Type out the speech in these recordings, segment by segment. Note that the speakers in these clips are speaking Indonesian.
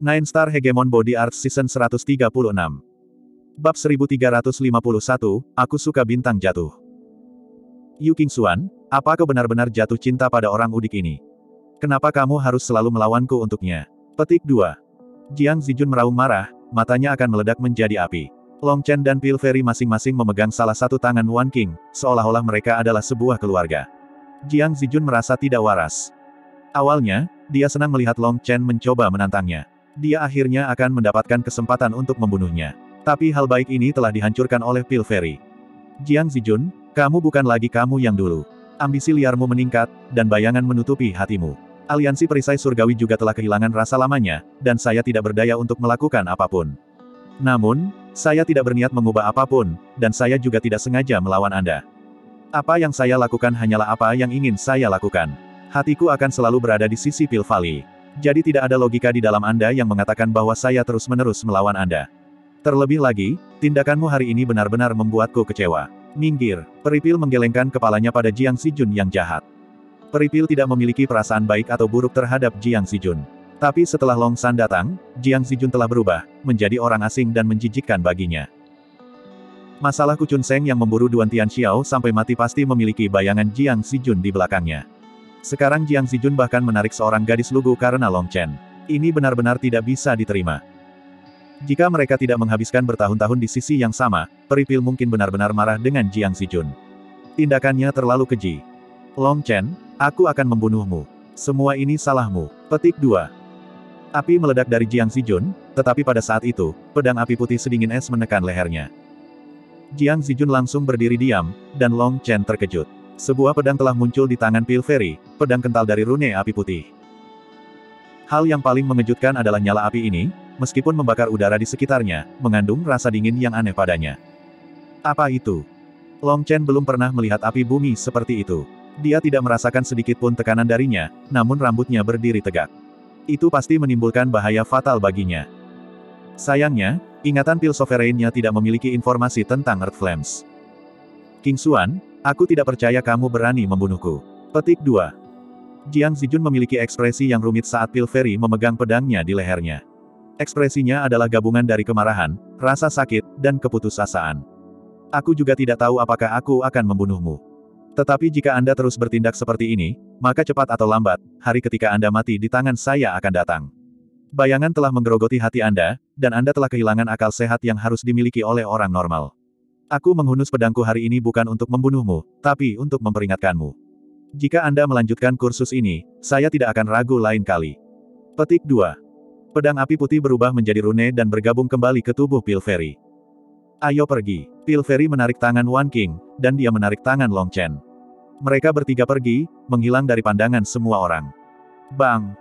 Nine Star Hegemon Body Art Season 136 Bab 1351, Aku Suka Bintang Jatuh Yu King Xuan, apa kau benar-benar jatuh cinta pada orang udik ini? Kenapa kamu harus selalu melawanku untuknya? Petik 2. Jiang Zijun meraung marah, matanya akan meledak menjadi api. Long Chen dan Pil Fairy masing-masing memegang salah satu tangan Wan King, seolah-olah mereka adalah sebuah keluarga. Jiang Zijun merasa tidak waras. Awalnya, dia senang melihat Long Chen mencoba menantangnya dia akhirnya akan mendapatkan kesempatan untuk membunuhnya. Tapi hal baik ini telah dihancurkan oleh Pil Fairy. Jiang Zijun, kamu bukan lagi kamu yang dulu. Ambisi liarmu meningkat, dan bayangan menutupi hatimu. Aliansi perisai surgawi juga telah kehilangan rasa lamanya, dan saya tidak berdaya untuk melakukan apa pun. Namun, saya tidak berniat mengubah apa pun, dan saya juga tidak sengaja melawan Anda. Apa yang saya lakukan hanyalah apa yang ingin saya lakukan. Hatiku akan selalu berada di sisi Pil. Jadi tidak ada logika di dalam Anda yang mengatakan bahwa saya terus-menerus melawan Anda. Terlebih lagi, tindakanmu hari ini benar-benar membuatku kecewa. Minggir, Peripil menggelengkan kepalanya pada Jiang Sijun yang jahat. Peripil tidak memiliki perasaan baik atau buruk terhadap Jiang Sijun. Tapi setelah Long San datang, Jiang Sijun telah berubah, menjadi orang asing dan menjijikkan baginya. Masalah Kucun Seng yang memburu Duan Tian Xiao sampai mati pasti memiliki bayangan Jiang Sijun di belakangnya. Sekarang Jiang Zijun bahkan menarik seorang gadis lugu karena Long Chen. Ini benar-benar tidak bisa diterima. Jika mereka tidak menghabiskan bertahun-tahun di sisi yang sama, Peripil mungkin benar-benar marah dengan Jiang Zijun. Tindakannya terlalu keji. Long Chen, aku akan membunuhmu. Semua ini salahmu. Petik 2. Api meledak dari Jiang Zijun, tetapi pada saat itu, pedang api putih sedingin es menekan lehernya. Jiang Zijun langsung berdiri diam, dan Long Chen terkejut. Sebuah pedang telah muncul di tangan Pil Fairy, pedang kental dari rune api putih. Hal yang paling mengejutkan adalah nyala api ini, meskipun membakar udara di sekitarnya, mengandung rasa dingin yang aneh padanya. Apa itu? Long Chen belum pernah melihat api bumi seperti itu. Dia tidak merasakan sedikit pun tekanan darinya, namun rambutnya berdiri tegak. Itu pasti menimbulkan bahaya fatal baginya. Sayangnya, ingatan Pil Sovereign-nya tidak memiliki informasi tentang Earth Flames. King Xuan, Aku tidak percaya kamu berani membunuhku. Petik 2. Jiang Zijun memiliki ekspresi yang rumit saat Pil Fairy memegang pedangnya di lehernya. Ekspresinya adalah gabungan dari kemarahan, rasa sakit, dan keputusasaan. Aku juga tidak tahu apakah aku akan membunuhmu. Tetapi jika Anda terus bertindak seperti ini, maka cepat atau lambat, hari ketika Anda mati di tangan saya akan datang. Bayangan telah menggerogoti hati Anda, dan Anda telah kehilangan akal sehat yang harus dimiliki oleh orang normal. Aku menghunus pedangku hari ini bukan untuk membunuhmu, tapi untuk memperingatkanmu. Jika Anda melanjutkan kursus ini, saya tidak akan ragu lain kali. Petik 2. Pedang api putih berubah menjadi rune dan bergabung kembali ke tubuh Pil Fairy. Ayo pergi. Pil Fairy menarik tangan Wan King, dan dia menarik tangan Long Chen. Mereka bertiga pergi, menghilang dari pandangan semua orang. Bang!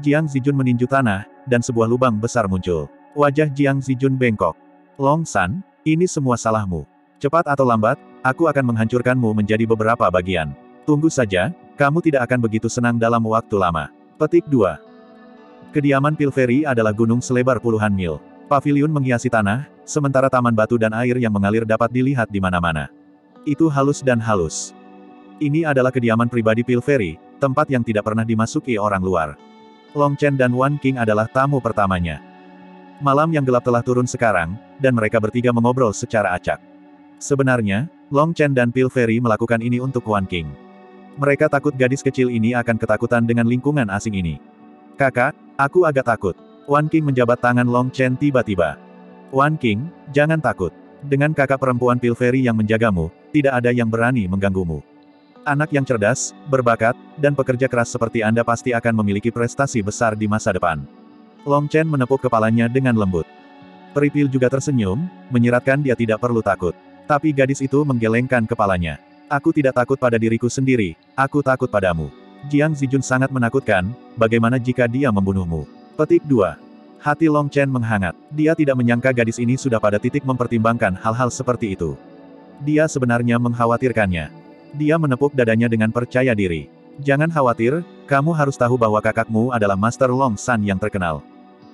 Jiang Zijun meninju tanah, dan sebuah lubang besar muncul. Wajah Jiang Zijun bengkok. Long San, ini semua salahmu. Cepat atau lambat, aku akan menghancurkanmu menjadi beberapa bagian. Tunggu saja, kamu tidak akan begitu senang dalam waktu lama. Petik 2. Kediaman Pilferi adalah gunung selebar puluhan mil. Pavilion menghiasi tanah, sementara taman batu dan air yang mengalir dapat dilihat di mana-mana. Itu halus dan halus. Ini adalah kediaman pribadi Pilferi, tempat yang tidak pernah dimasuki orang luar. Long Chen dan Wan King adalah tamu pertamanya. Malam yang gelap telah turun sekarang, dan mereka bertiga mengobrol secara acak. Sebenarnya, Long Chen dan Pil Fairy melakukan ini untuk Wan King. Mereka takut gadis kecil ini akan ketakutan dengan lingkungan asing ini. Kakak, aku agak takut. Wan King menjabat tangan Long Chen tiba-tiba. Wan King, jangan takut. Dengan kakak perempuan Pil Fairy yang menjagamu, tidak ada yang berani mengganggumu. Anak yang cerdas, berbakat, dan pekerja keras seperti Anda pasti akan memiliki prestasi besar di masa depan. Long Chen menepuk kepalanya dengan lembut. Peripil juga tersenyum, menyiratkan dia tidak perlu takut. Tapi gadis itu menggelengkan kepalanya. Aku tidak takut pada diriku sendiri, aku takut padamu. Jiang Zijun sangat menakutkan, bagaimana jika dia membunuhmu? Petik 2. Hati Long Chen menghangat. Dia tidak menyangka gadis ini sudah pada titik mempertimbangkan hal-hal seperti itu. Dia sebenarnya mengkhawatirkannya. Dia menepuk dadanya dengan percaya diri. Jangan khawatir, kamu harus tahu bahwa kakakmu adalah Master Long San yang terkenal.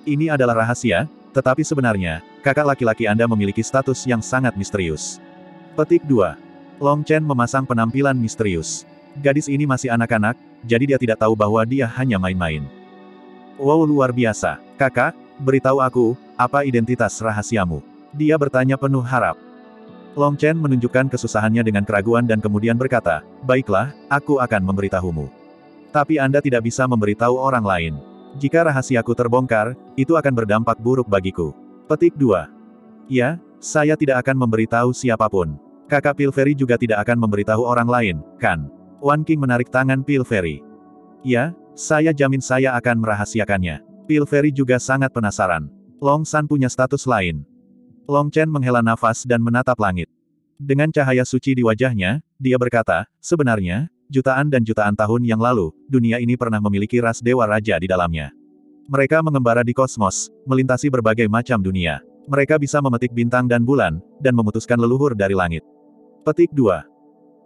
Ini adalah rahasia, tetapi sebenarnya, kakak laki-laki Anda memiliki status yang sangat misterius. Petik 2. Long Chen memasang penampilan misterius. Gadis ini masih anak-anak, jadi dia tidak tahu bahwa dia hanya main-main. Wow luar biasa. Kakak, beritahu aku, apa identitas rahasiamu? Dia bertanya penuh harap. Long Chen menunjukkan kesusahannya dengan keraguan dan kemudian berkata, Baiklah, aku akan memberitahumu. Tapi Anda tidak bisa memberitahu orang lain. Jika rahasiaku terbongkar, itu akan berdampak buruk bagiku. Petik 2. Ya, saya tidak akan memberitahu siapa pun. Kakak Pilferi juga tidak akan memberitahu orang lain, kan? Wan King menarik tangan Pilferi. Ya, saya jamin saya akan merahasiakannya. Pilferi juga sangat penasaran. Long San punya status lain. Long Chen menghela nafas dan menatap langit. Dengan cahaya suci di wajahnya, dia berkata, sebenarnya, Jutaan dan jutaan tahun yang lalu, dunia ini pernah memiliki ras dewa raja di dalamnya. Mereka mengembara di kosmos, melintasi berbagai macam dunia. Mereka bisa memetik bintang dan bulan, dan memutuskan leluhur dari langit. Petik 2.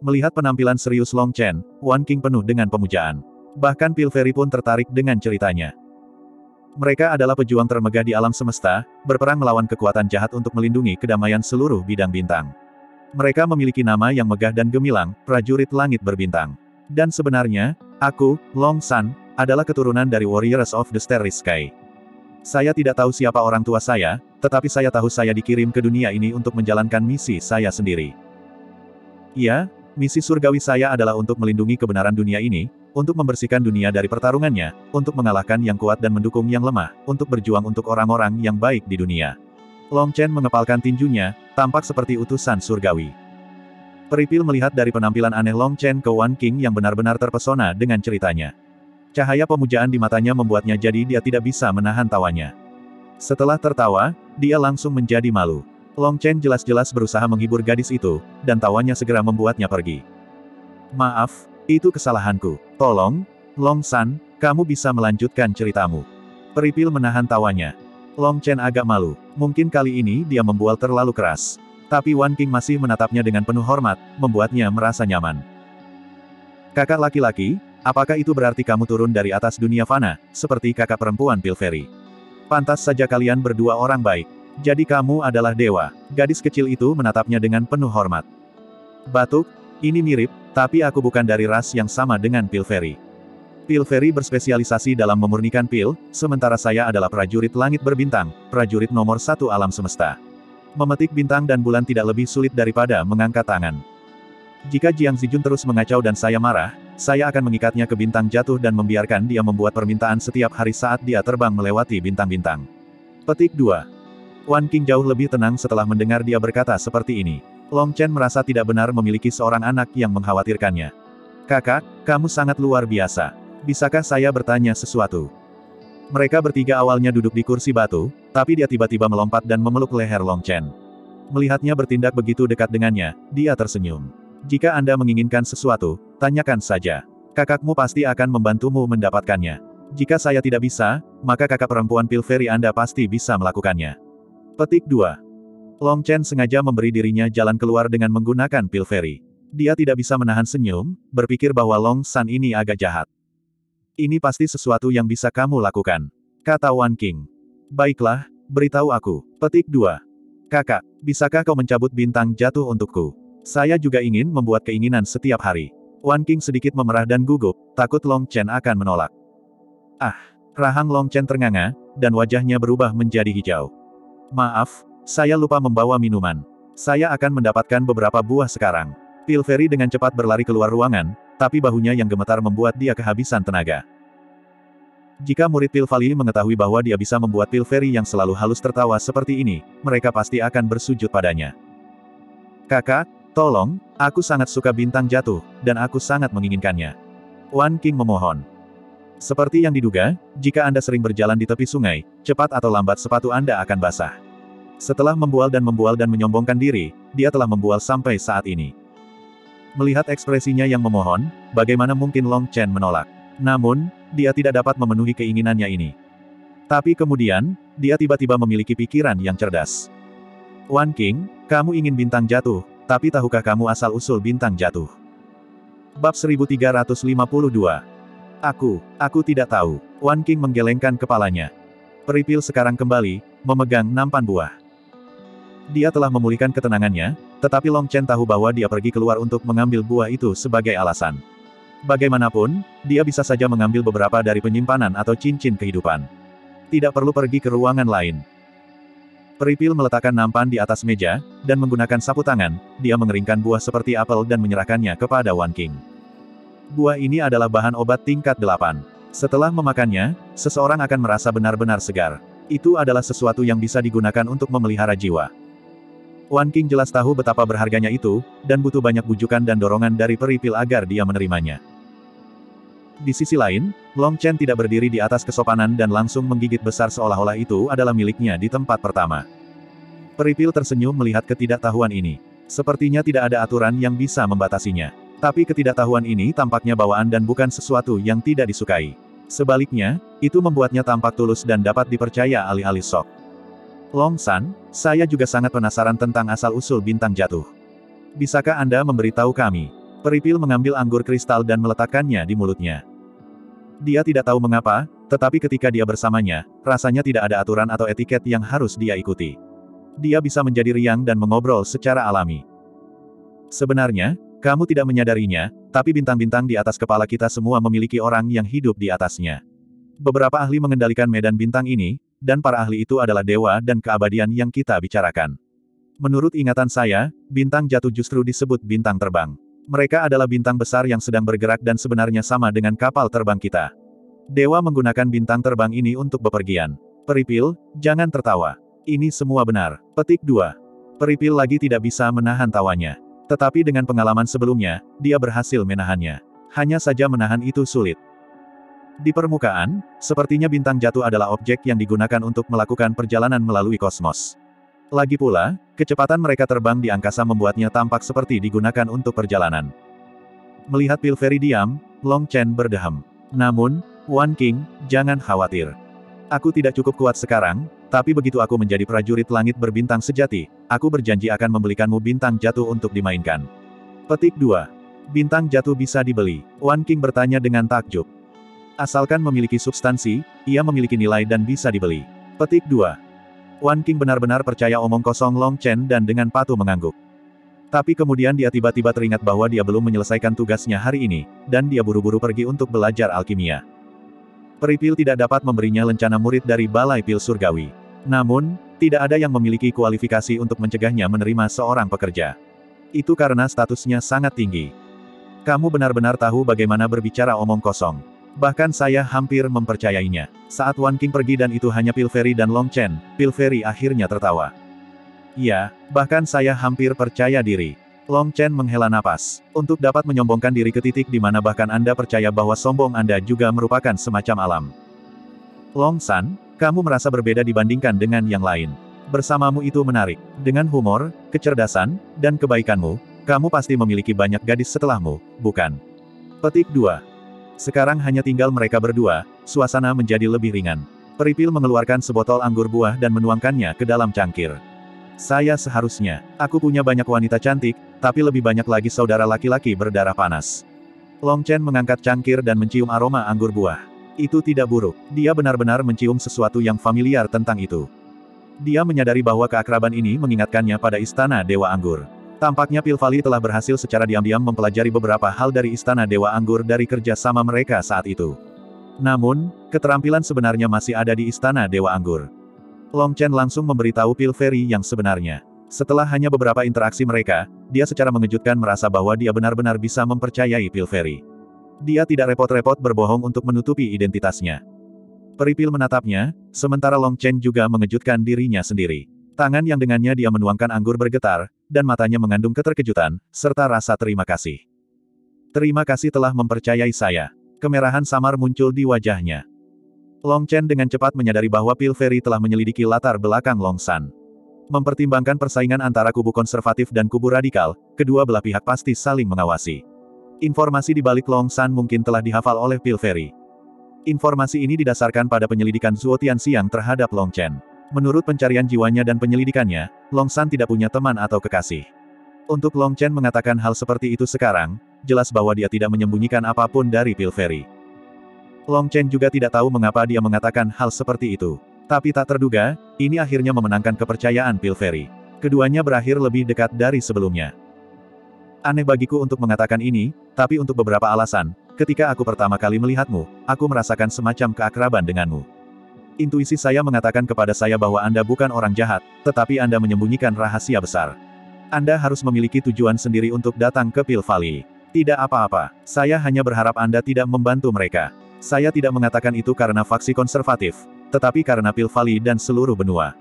Melihat penampilan serius Long Chen, Wan King penuh dengan pemujaan. Bahkan Pilferi pun tertarik dengan ceritanya. Mereka adalah pejuang termegah di alam semesta, berperang melawan kekuatan jahat untuk melindungi kedamaian seluruh bidang bintang. Mereka memiliki nama yang megah dan gemilang, prajurit langit berbintang. Dan sebenarnya, aku, Long San, adalah keturunan dari Warriors of the Starry Sky. Saya tidak tahu siapa orang tua saya, tetapi saya tahu saya dikirim ke dunia ini untuk menjalankan misi saya sendiri. Iya, misi surgawi saya adalah untuk melindungi kebenaran dunia ini, untuk membersihkan dunia dari pertarungannya, untuk mengalahkan yang kuat dan mendukung yang lemah, untuk berjuang untuk orang-orang yang baik di dunia. Long Chen mengepalkan tinjunya, tampak seperti utusan surgawi. Peripil melihat dari penampilan aneh Long Chen ke Wan King yang benar-benar terpesona dengan ceritanya. Cahaya pemujaan di matanya membuatnya jadi dia tidak bisa menahan tawanya. Setelah tertawa, dia langsung menjadi malu. Long Chen jelas-jelas berusaha menghibur gadis itu, dan tawanya segera membuatnya pergi. Maaf, itu kesalahanku. Tolong, Long San, kamu bisa melanjutkan ceritamu. Peripil menahan tawanya. Long Chen agak malu. Mungkin kali ini dia membual terlalu keras. Tapi Wan King masih menatapnya dengan penuh hormat, membuatnya merasa nyaman. Kakak laki-laki, apakah itu berarti kamu turun dari atas dunia fana, seperti kakak perempuan Pilferi? Pantas saja kalian berdua orang baik. Jadi kamu adalah dewa. Gadis kecil itu menatapnya dengan penuh hormat. Batuk, ini mirip, tapi aku bukan dari ras yang sama dengan Pilferi. Pil Ferry berspesialisasi dalam memurnikan pil, sementara saya adalah prajurit langit berbintang, prajurit nomor satu alam semesta. Memetik bintang dan bulan tidak lebih sulit daripada mengangkat tangan. Jika Jiang Zijun terus mengacau dan saya marah, saya akan mengikatnya ke bintang jatuh dan membiarkan dia membuat permintaan setiap hari saat dia terbang melewati bintang-bintang. Petik 2. Wan King jauh lebih tenang setelah mendengar dia berkata seperti ini. Long Chen merasa tidak benar memiliki seorang anak yang mengkhawatirkannya. Kakak, kamu sangat luar biasa. Bisakah saya bertanya sesuatu? Mereka bertiga awalnya duduk di kursi batu, tapi dia tiba-tiba melompat dan memeluk leher Long Chen. Melihatnya bertindak begitu dekat dengannya, dia tersenyum. Jika Anda menginginkan sesuatu, tanyakan saja. Kakakmu pasti akan membantumu mendapatkannya. Jika saya tidak bisa, maka kakak perempuan Pilferi Anda pasti bisa melakukannya. Petik 2. Long Chen sengaja memberi dirinya jalan keluar dengan menggunakan Pilferi. Dia tidak bisa menahan senyum, berpikir bahwa Long San ini agak jahat. Ini pasti sesuatu yang bisa kamu lakukan. Kata Wan King. Baiklah, beritahu aku. Petik 2. Kakak, bisakah kau mencabut bintang jatuh untukku? Saya juga ingin membuat keinginan setiap hari. Wan King sedikit memerah dan gugup, takut Long Chen akan menolak. Ah, rahang Long Chen ternganga, dan wajahnya berubah menjadi hijau. Maaf, saya lupa membawa minuman. Saya akan mendapatkan beberapa buah sekarang. Pilferi dengan cepat berlari keluar ruangan, tapi bahunya yang gemetar membuat dia kehabisan tenaga. Jika murid Pilvali mengetahui bahwa dia bisa membuat Pilferi yang selalu halus tertawa seperti ini, mereka pasti akan bersujud padanya. Kakak, tolong, aku sangat suka bintang jatuh, dan aku sangat menginginkannya. Wan King memohon. Seperti yang diduga, jika Anda sering berjalan di tepi sungai, cepat atau lambat sepatu Anda akan basah. Setelah membual dan membual dan menyombongkan diri, dia telah membual sampai saat ini. Melihat ekspresinya yang memohon, bagaimana mungkin Long Chen menolak? Namun, dia tidak dapat memenuhi keinginannya ini. Tapi kemudian, dia tiba-tiba memiliki pikiran yang cerdas. Wan King, kamu ingin bintang jatuh, tapi tahukah kamu asal-usul bintang jatuh? Bab 1352 Aku, aku tidak tahu. Wan King menggelengkan kepalanya. Peripil sekarang kembali, memegang nampan buah. Dia telah memulihkan ketenangannya, tetapi Long Chen tahu bahwa dia pergi keluar untuk mengambil buah itu sebagai alasan. Bagaimanapun, dia bisa saja mengambil beberapa dari penyimpanan atau cincin kehidupan. Tidak perlu pergi ke ruangan lain. Peripil meletakkan nampan di atas meja, dan menggunakan sapu tangan, dia mengeringkan buah seperti apel dan menyerahkannya kepada Wan King. Buah ini adalah bahan obat tingkat 8. Setelah memakannya, seseorang akan merasa benar-benar segar. Itu adalah sesuatu yang bisa digunakan untuk memelihara jiwa. Wan King jelas tahu betapa berharganya itu, dan butuh banyak bujukan dan dorongan dari peripil agar dia menerimanya. Di sisi lain, Long Chen tidak berdiri di atas kesopanan dan langsung menggigit besar seolah-olah itu adalah miliknya di tempat pertama. Peripil tersenyum melihat ketidaktahuan ini. Sepertinya tidak ada aturan yang bisa membatasinya. Tapi ketidaktahuan ini tampaknya bawaan dan bukan sesuatu yang tidak disukai. Sebaliknya, itu membuatnya tampak tulus dan dapat dipercaya alih-alih sok. Long San, saya juga sangat penasaran tentang asal-usul bintang jatuh. Bisakah Anda memberitahu kami? Peripil mengambil anggur kristal dan meletakkannya di mulutnya. Dia tidak tahu mengapa, tetapi ketika dia bersamanya, rasanya tidak ada aturan atau etiket yang harus dia ikuti. Dia bisa menjadi riang dan mengobrol secara alami. Sebenarnya, kamu tidak menyadarinya, tapi bintang-bintang di atas kepala kita semua memiliki orang yang hidup di atasnya. Beberapa ahli mengendalikan medan bintang ini, dan para ahli itu adalah dewa dan keabadian yang kita bicarakan. Menurut ingatan saya, bintang jatuh justru disebut bintang terbang. Mereka adalah bintang besar yang sedang bergerak dan sebenarnya sama dengan kapal terbang kita. Dewa menggunakan bintang terbang ini untuk bepergian. Peripil, jangan tertawa. Ini semua benar. Petik 2. Peripil lagi tidak bisa menahan tawanya. Tetapi dengan pengalaman sebelumnya, dia berhasil menahannya. Hanya saja menahan itu sulit. Di permukaan, sepertinya bintang jatuh adalah objek yang digunakan untuk melakukan perjalanan melalui kosmos. Lagi pula, kecepatan mereka terbang di angkasa membuatnya tampak seperti digunakan untuk perjalanan. Melihat Pilferi diam, Long Chen berdeham. Namun, Wan King, jangan khawatir. Aku tidak cukup kuat sekarang, tapi begitu aku menjadi prajurit langit berbintang sejati, aku berjanji akan membelikanmu bintang jatuh untuk dimainkan. Petik 2. Bintang jatuh bisa dibeli. Wan King bertanya dengan takjub. Asalkan memiliki substansi, ia memiliki nilai dan bisa dibeli. Petik 2. Wan King benar-benar percaya omong kosong Long Chen dan dengan patuh mengangguk. Tapi kemudian dia tiba-tiba teringat bahwa dia belum menyelesaikan tugasnya hari ini, dan dia buru-buru pergi untuk belajar alkimia. Peripil tidak dapat memberinya lencana murid dari Balai Pil Surgawi. Namun, tidak ada yang memiliki kualifikasi untuk mencegahnya menerima seorang pekerja. Itu karena statusnya sangat tinggi. Kamu benar-benar tahu bagaimana berbicara omong kosong. Bahkan saya hampir mempercayainya. Saat Wan King pergi dan itu hanya Pilferi dan Long Chen, Pilferi akhirnya tertawa. Ya, bahkan saya hampir percaya diri. Long Chen menghela napas. Untuk dapat menyombongkan diri ke titik di mana bahkan Anda percaya bahwa sombong Anda juga merupakan semacam alam. Long San, kamu merasa berbeda dibandingkan dengan yang lain. Bersamamu itu menarik. Dengan humor, kecerdasan, dan kebaikanmu, kamu pasti memiliki banyak gadis setelahmu, bukan? Petik 2. Sekarang hanya tinggal mereka berdua, suasana menjadi lebih ringan. Peripil mengeluarkan sebotol anggur buah dan menuangkannya ke dalam cangkir. Saya seharusnya, aku punya banyak wanita cantik, tapi lebih banyak lagi saudara laki-laki berdarah panas. Long Chen mengangkat cangkir dan mencium aroma anggur buah. Itu tidak buruk, dia benar-benar mencium sesuatu yang familiar tentang itu. Dia menyadari bahwa keakraban ini mengingatkannya pada istana Dewa Anggur. Tampaknya Pilvali telah berhasil secara diam-diam mempelajari beberapa hal dari Istana Dewa Anggur dari kerja sama mereka saat itu. Namun, keterampilan sebenarnya masih ada di Istana Dewa Anggur. Long Chen langsung memberitahu Pilferi yang sebenarnya. Setelah hanya beberapa interaksi mereka, dia secara mengejutkan merasa bahwa dia benar-benar bisa mempercayai Pilferi. Dia tidak repot-repot berbohong untuk menutupi identitasnya. Peripil menatapnya, sementara Long Chen juga mengejutkan dirinya sendiri. Tangan yang dengannya dia menuangkan anggur bergetar, dan matanya mengandung keterkejutan, serta rasa terima kasih. Terima kasih telah mempercayai saya. Kemerahan samar muncul di wajahnya. Long Chen dengan cepat menyadari bahwa Pilferi telah menyelidiki latar belakang Long San. Mempertimbangkan persaingan antara kubu konservatif dan kubu radikal, kedua belah pihak pasti saling mengawasi. Informasi di balik Long San mungkin telah dihafal oleh Pilferi. Informasi ini didasarkan pada penyelidikan Zuo Tianxiang terhadap Long Chen. Menurut pencarian jiwanya dan penyelidikannya, Long San tidak punya teman atau kekasih. Untuk Long Chen mengatakan hal seperti itu sekarang, jelas bahwa dia tidak menyembunyikan apa pun dari Pilferi. Long Chen juga tidak tahu mengapa dia mengatakan hal seperti itu. Tapi tak terduga, ini akhirnya memenangkan kepercayaan Pilferi. Keduanya berakhir lebih dekat dari sebelumnya. Aneh bagiku untuk mengatakan ini, tapi untuk beberapa alasan, Ketika aku pertama kali melihatmu, aku merasakan semacam keakraban denganmu. Intuisi saya mengatakan kepada saya bahwa Anda bukan orang jahat, tetapi Anda menyembunyikan rahasia besar. Anda harus memiliki tujuan sendiri untuk datang ke Pil Valley. Tidak apa-apa, saya hanya berharap Anda tidak membantu mereka. Saya tidak mengatakan itu karena faksi konservatif, tetapi karena Pil dan seluruh benua.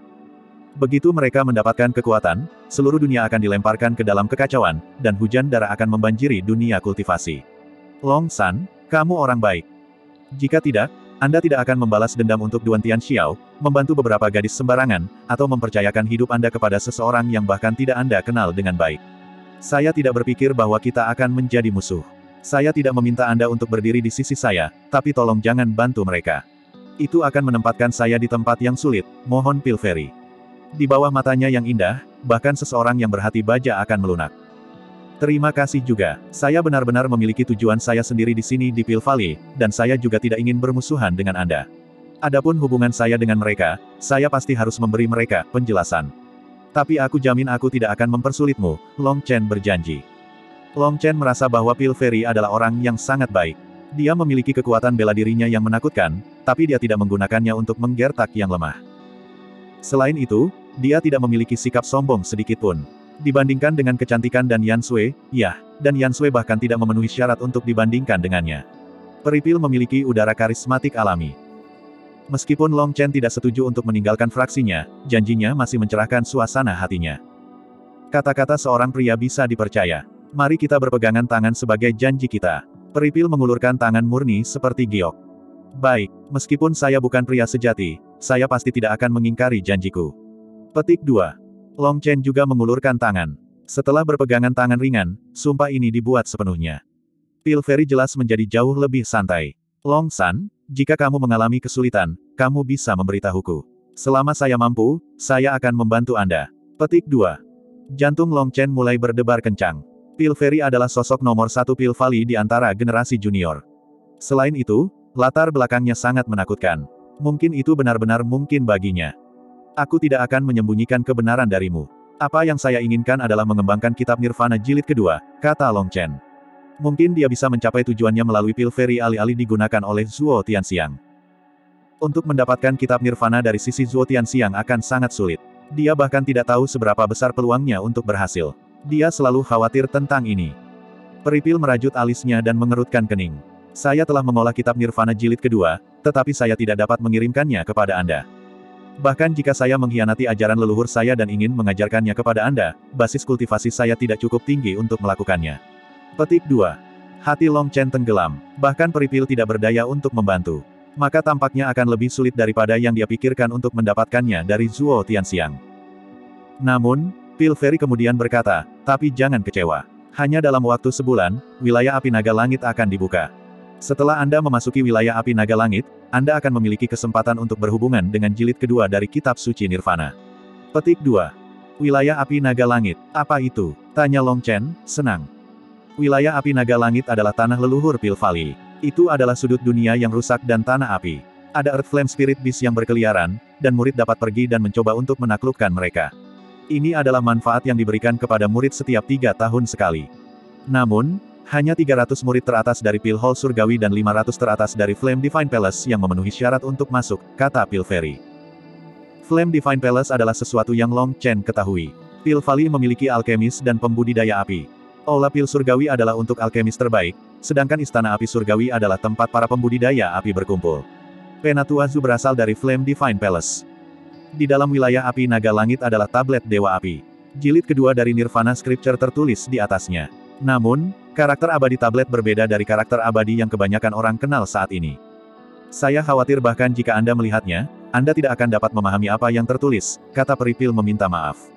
Begitu mereka mendapatkan kekuatan, seluruh dunia akan dilemparkan ke dalam kekacauan, dan hujan darah akan membanjiri dunia kultivasi. Long San, kamu orang baik. Jika tidak, Anda tidak akan membalas dendam untuk Duan Tian Xiao, membantu beberapa gadis sembarangan, atau mempercayakan hidup Anda kepada seseorang yang bahkan tidak Anda kenal dengan baik. Saya tidak berpikir bahwa kita akan menjadi musuh. Saya tidak meminta Anda untuk berdiri di sisi saya, tapi tolong jangan bantu mereka. Itu akan menempatkan saya di tempat yang sulit, mohon Pilferi. Di bawah matanya yang indah, bahkan seseorang yang berhati baja akan melunak. Terima kasih juga. Saya benar-benar memiliki tujuan saya sendiri di sini di Pil Valley, dan saya juga tidak ingin bermusuhan dengan Anda. Adapun hubungan saya dengan mereka, saya pasti harus memberi mereka penjelasan. Tapi aku jamin aku tidak akan mempersulitmu, Long Chen berjanji. Long Chen merasa bahwa Pil Fairy adalah orang yang sangat baik. Dia memiliki kekuatan bela dirinya yang menakutkan, tapi dia tidak menggunakannya untuk menggertak yang lemah. Selain itu, dia tidak memiliki sikap sombong sedikitpun. Dibandingkan dengan kecantikan dan Yan Sui, ya, dan Yan Sui bahkan tidak memenuhi syarat untuk dibandingkan dengannya. Peripil memiliki udara karismatik alami. Meskipun Long Chen tidak setuju untuk meninggalkan fraksinya, janjinya masih mencerahkan suasana hatinya. Kata-kata seorang pria bisa dipercaya. Mari kita berpegangan tangan sebagai janji kita. Peripil mengulurkan tangan murni seperti giok. Baik, meskipun saya bukan pria sejati, saya pasti tidak akan mengingkari janjiku. Petik 2. Long Chen juga mengulurkan tangan. Setelah berpegangan tangan ringan, sumpah ini dibuat sepenuhnya. Pil Fairy jelas menjadi jauh lebih santai. Long San, jika kamu mengalami kesulitan, kamu bisa memberitahuku. Selama saya mampu, saya akan membantu Anda. Petik 2. Jantung Long Chen mulai berdebar kencang. Pil Fairy adalah sosok nomor satu Pil Valley di antara generasi junior. Selain itu, latar belakangnya sangat menakutkan. Mungkin itu benar-benar mungkin baginya. Aku tidak akan menyembunyikan kebenaran darimu. Apa yang saya inginkan adalah mengembangkan kitab Nirvana jilid kedua, kata Long Chen. Mungkin dia bisa mencapai tujuannya melalui pil fairy alih-alih digunakan oleh Zuo Tianxiang. Untuk mendapatkan kitab Nirvana dari sisi Zuo Tianxiang akan sangat sulit. Dia bahkan tidak tahu seberapa besar peluangnya untuk berhasil. Dia selalu khawatir tentang ini. Peripil merajut alisnya dan mengerutkan kening. Saya telah mengolah kitab Nirvana jilid kedua, tetapi saya tidak dapat mengirimkannya kepada Anda. Bahkan jika saya mengkhianati ajaran leluhur saya dan ingin mengajarkannya kepada Anda, basis kultivasi saya tidak cukup tinggi untuk melakukannya. Petik 2. Hati Long Chen tenggelam, bahkan peripil tidak berdaya untuk membantu. Maka tampaknya akan lebih sulit daripada yang dia pikirkan untuk mendapatkannya dari Zuo Tianxiang. Namun, Pil Fairy kemudian berkata, tapi jangan kecewa. Hanya dalam waktu sebulan, wilayah api naga langit akan dibuka. Setelah Anda memasuki wilayah api naga langit, Anda akan memiliki kesempatan untuk berhubungan dengan jilid kedua dari kitab suci Nirvana. Petik 2. Wilayah api naga langit, apa itu? Tanya Long Chen, senang. Wilayah api naga langit adalah tanah leluhur Pil Valley. Itu adalah sudut dunia yang rusak dan tanah api. Ada Earth Flame Spirit Beast yang berkeliaran, dan murid dapat pergi dan mencoba untuk menaklukkan mereka. Ini adalah manfaat yang diberikan kepada murid setiap tiga tahun sekali. Namun, hanya 300 murid teratas dari Pil Hall Surgawi dan 500 teratas dari Flame Divine Palace yang memenuhi syarat untuk masuk, kata Pil Fairy. Flame Divine Palace adalah sesuatu yang Long Chen ketahui. Pil Valley memiliki alkemis dan pembudidaya api. Aula Pil Surgawi adalah untuk alkemis terbaik, sedangkan Istana Api Surgawi adalah tempat para pembudidaya api berkumpul. Penatua Zu berasal dari Flame Divine Palace. Di dalam wilayah api naga langit adalah tablet Dewa Api. Jilid kedua dari Nirvana Scripture tertulis di atasnya. Namun, karakter abadi tablet berbeda dari karakter abadi yang kebanyakan orang kenal saat ini. Saya khawatir bahkan jika Anda melihatnya, Anda tidak akan dapat memahami apa yang tertulis, kata Peripil meminta maaf.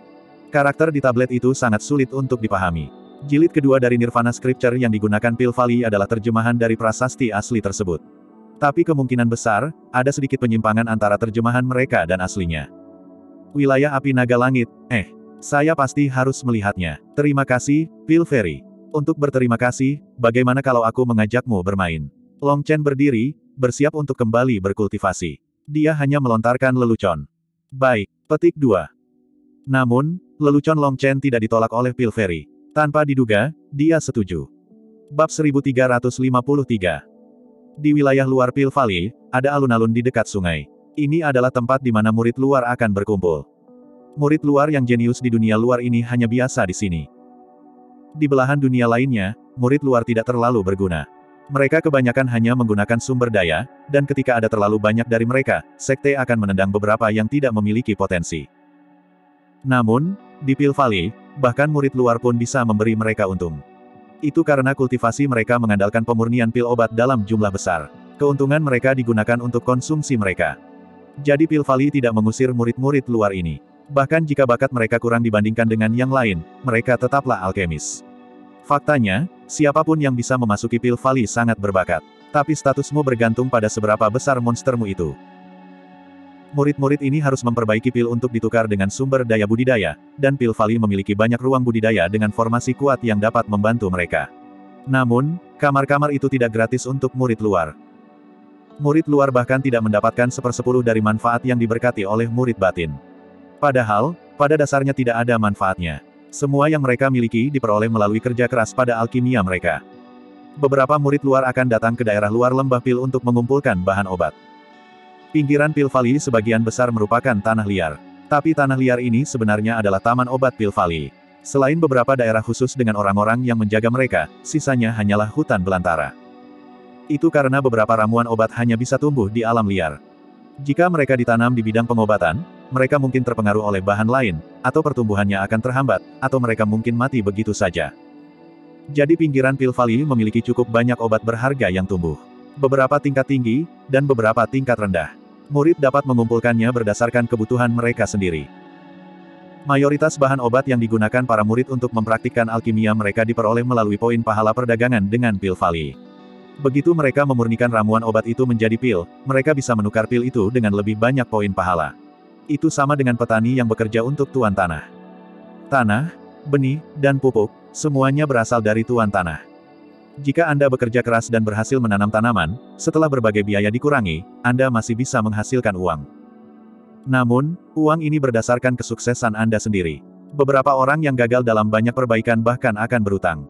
Karakter di tablet itu sangat sulit untuk dipahami. Jilid kedua dari Nirvana Scripture yang digunakan Pil Valley adalah terjemahan dari prasasti asli tersebut. Tapi kemungkinan besar, ada sedikit penyimpangan antara terjemahan mereka dan aslinya. Wilayah Api Naga Langit, eh, saya pasti harus melihatnya. Terima kasih, Pil Fairy. Untuk berterima kasih, bagaimana kalau aku mengajakmu bermain? Long Chen berdiri, bersiap untuk kembali berkultivasi. Dia hanya melontarkan lelucon. Baik, petik 2. Namun, lelucon Long Chen tidak ditolak oleh Pil Fairy. Tanpa diduga, dia setuju. Bab 1353 Di wilayah luar Pil Valley, ada alun-alun di dekat sungai. Ini adalah tempat di mana murid luar akan berkumpul. Murid luar yang jenius di dunia luar ini hanya biasa di sini. Di belahan dunia lainnya, murid luar tidak terlalu berguna. Mereka kebanyakan hanya menggunakan sumber daya, dan ketika ada terlalu banyak dari mereka, sekte akan menendang beberapa yang tidak memiliki potensi. Namun, di Pil Valley, bahkan murid luar pun bisa memberi mereka untung. Itu karena kultivasi mereka mengandalkan pemurnian pil obat dalam jumlah besar. Keuntungan mereka digunakan untuk konsumsi mereka. Jadi Pil Valley tidak mengusir murid-murid luar ini. Bahkan jika bakat mereka kurang dibandingkan dengan yang lain, mereka tetaplah alkemis. Faktanya, siapa pun yang bisa memasuki Pil Valley sangat berbakat. Tapi statusmu bergantung pada seberapa besar monstermu itu. Murid-murid ini harus memperbaiki pil untuk ditukar dengan sumber daya budidaya, dan pil Valley memiliki banyak ruang budidaya dengan formasi kuat yang dapat membantu mereka. Namun, kamar-kamar itu tidak gratis untuk murid luar. Murid luar bahkan tidak mendapatkan sepersepuluh dari manfaat yang diberkati oleh murid batin. Padahal, pada dasarnya tidak ada manfaatnya. Semua yang mereka miliki diperoleh melalui kerja keras pada alkimia mereka. Beberapa murid luar akan datang ke daerah luar lembah pil untuk mengumpulkan bahan obat. Pinggiran Pil Valley sebagian besar merupakan tanah liar. Tapi tanah liar ini sebenarnya adalah taman obat Pil Valley. Selain beberapa daerah khusus dengan orang-orang yang menjaga mereka, sisanya hanyalah hutan belantara. Itu karena beberapa ramuan obat hanya bisa tumbuh di alam liar. Jika mereka ditanam di bidang pengobatan, mereka mungkin terpengaruh oleh bahan lain, atau pertumbuhannya akan terhambat, atau mereka mungkin mati begitu saja. Jadi pinggiran Pil Valley memiliki cukup banyak obat berharga yang tumbuh. Beberapa tingkat tinggi, dan beberapa tingkat rendah. Murid dapat mengumpulkannya berdasarkan kebutuhan mereka sendiri. Mayoritas bahan obat yang digunakan para murid untuk mempraktikkan alkimia mereka diperoleh melalui poin pahala perdagangan dengan pil Valley. Begitu mereka memurnikan ramuan obat itu menjadi pil, mereka bisa menukar pil itu dengan lebih banyak poin pahala. Itu sama dengan petani yang bekerja untuk tuan tanah. Tanah, benih, dan pupuk, semuanya berasal dari tuan tanah. Jika Anda bekerja keras dan berhasil menanam tanaman, setelah berbagai biaya dikurangi, Anda masih bisa menghasilkan uang. Namun, uang ini berdasarkan kesuksesan Anda sendiri. Beberapa orang yang gagal dalam banyak perbaikan bahkan akan berutang.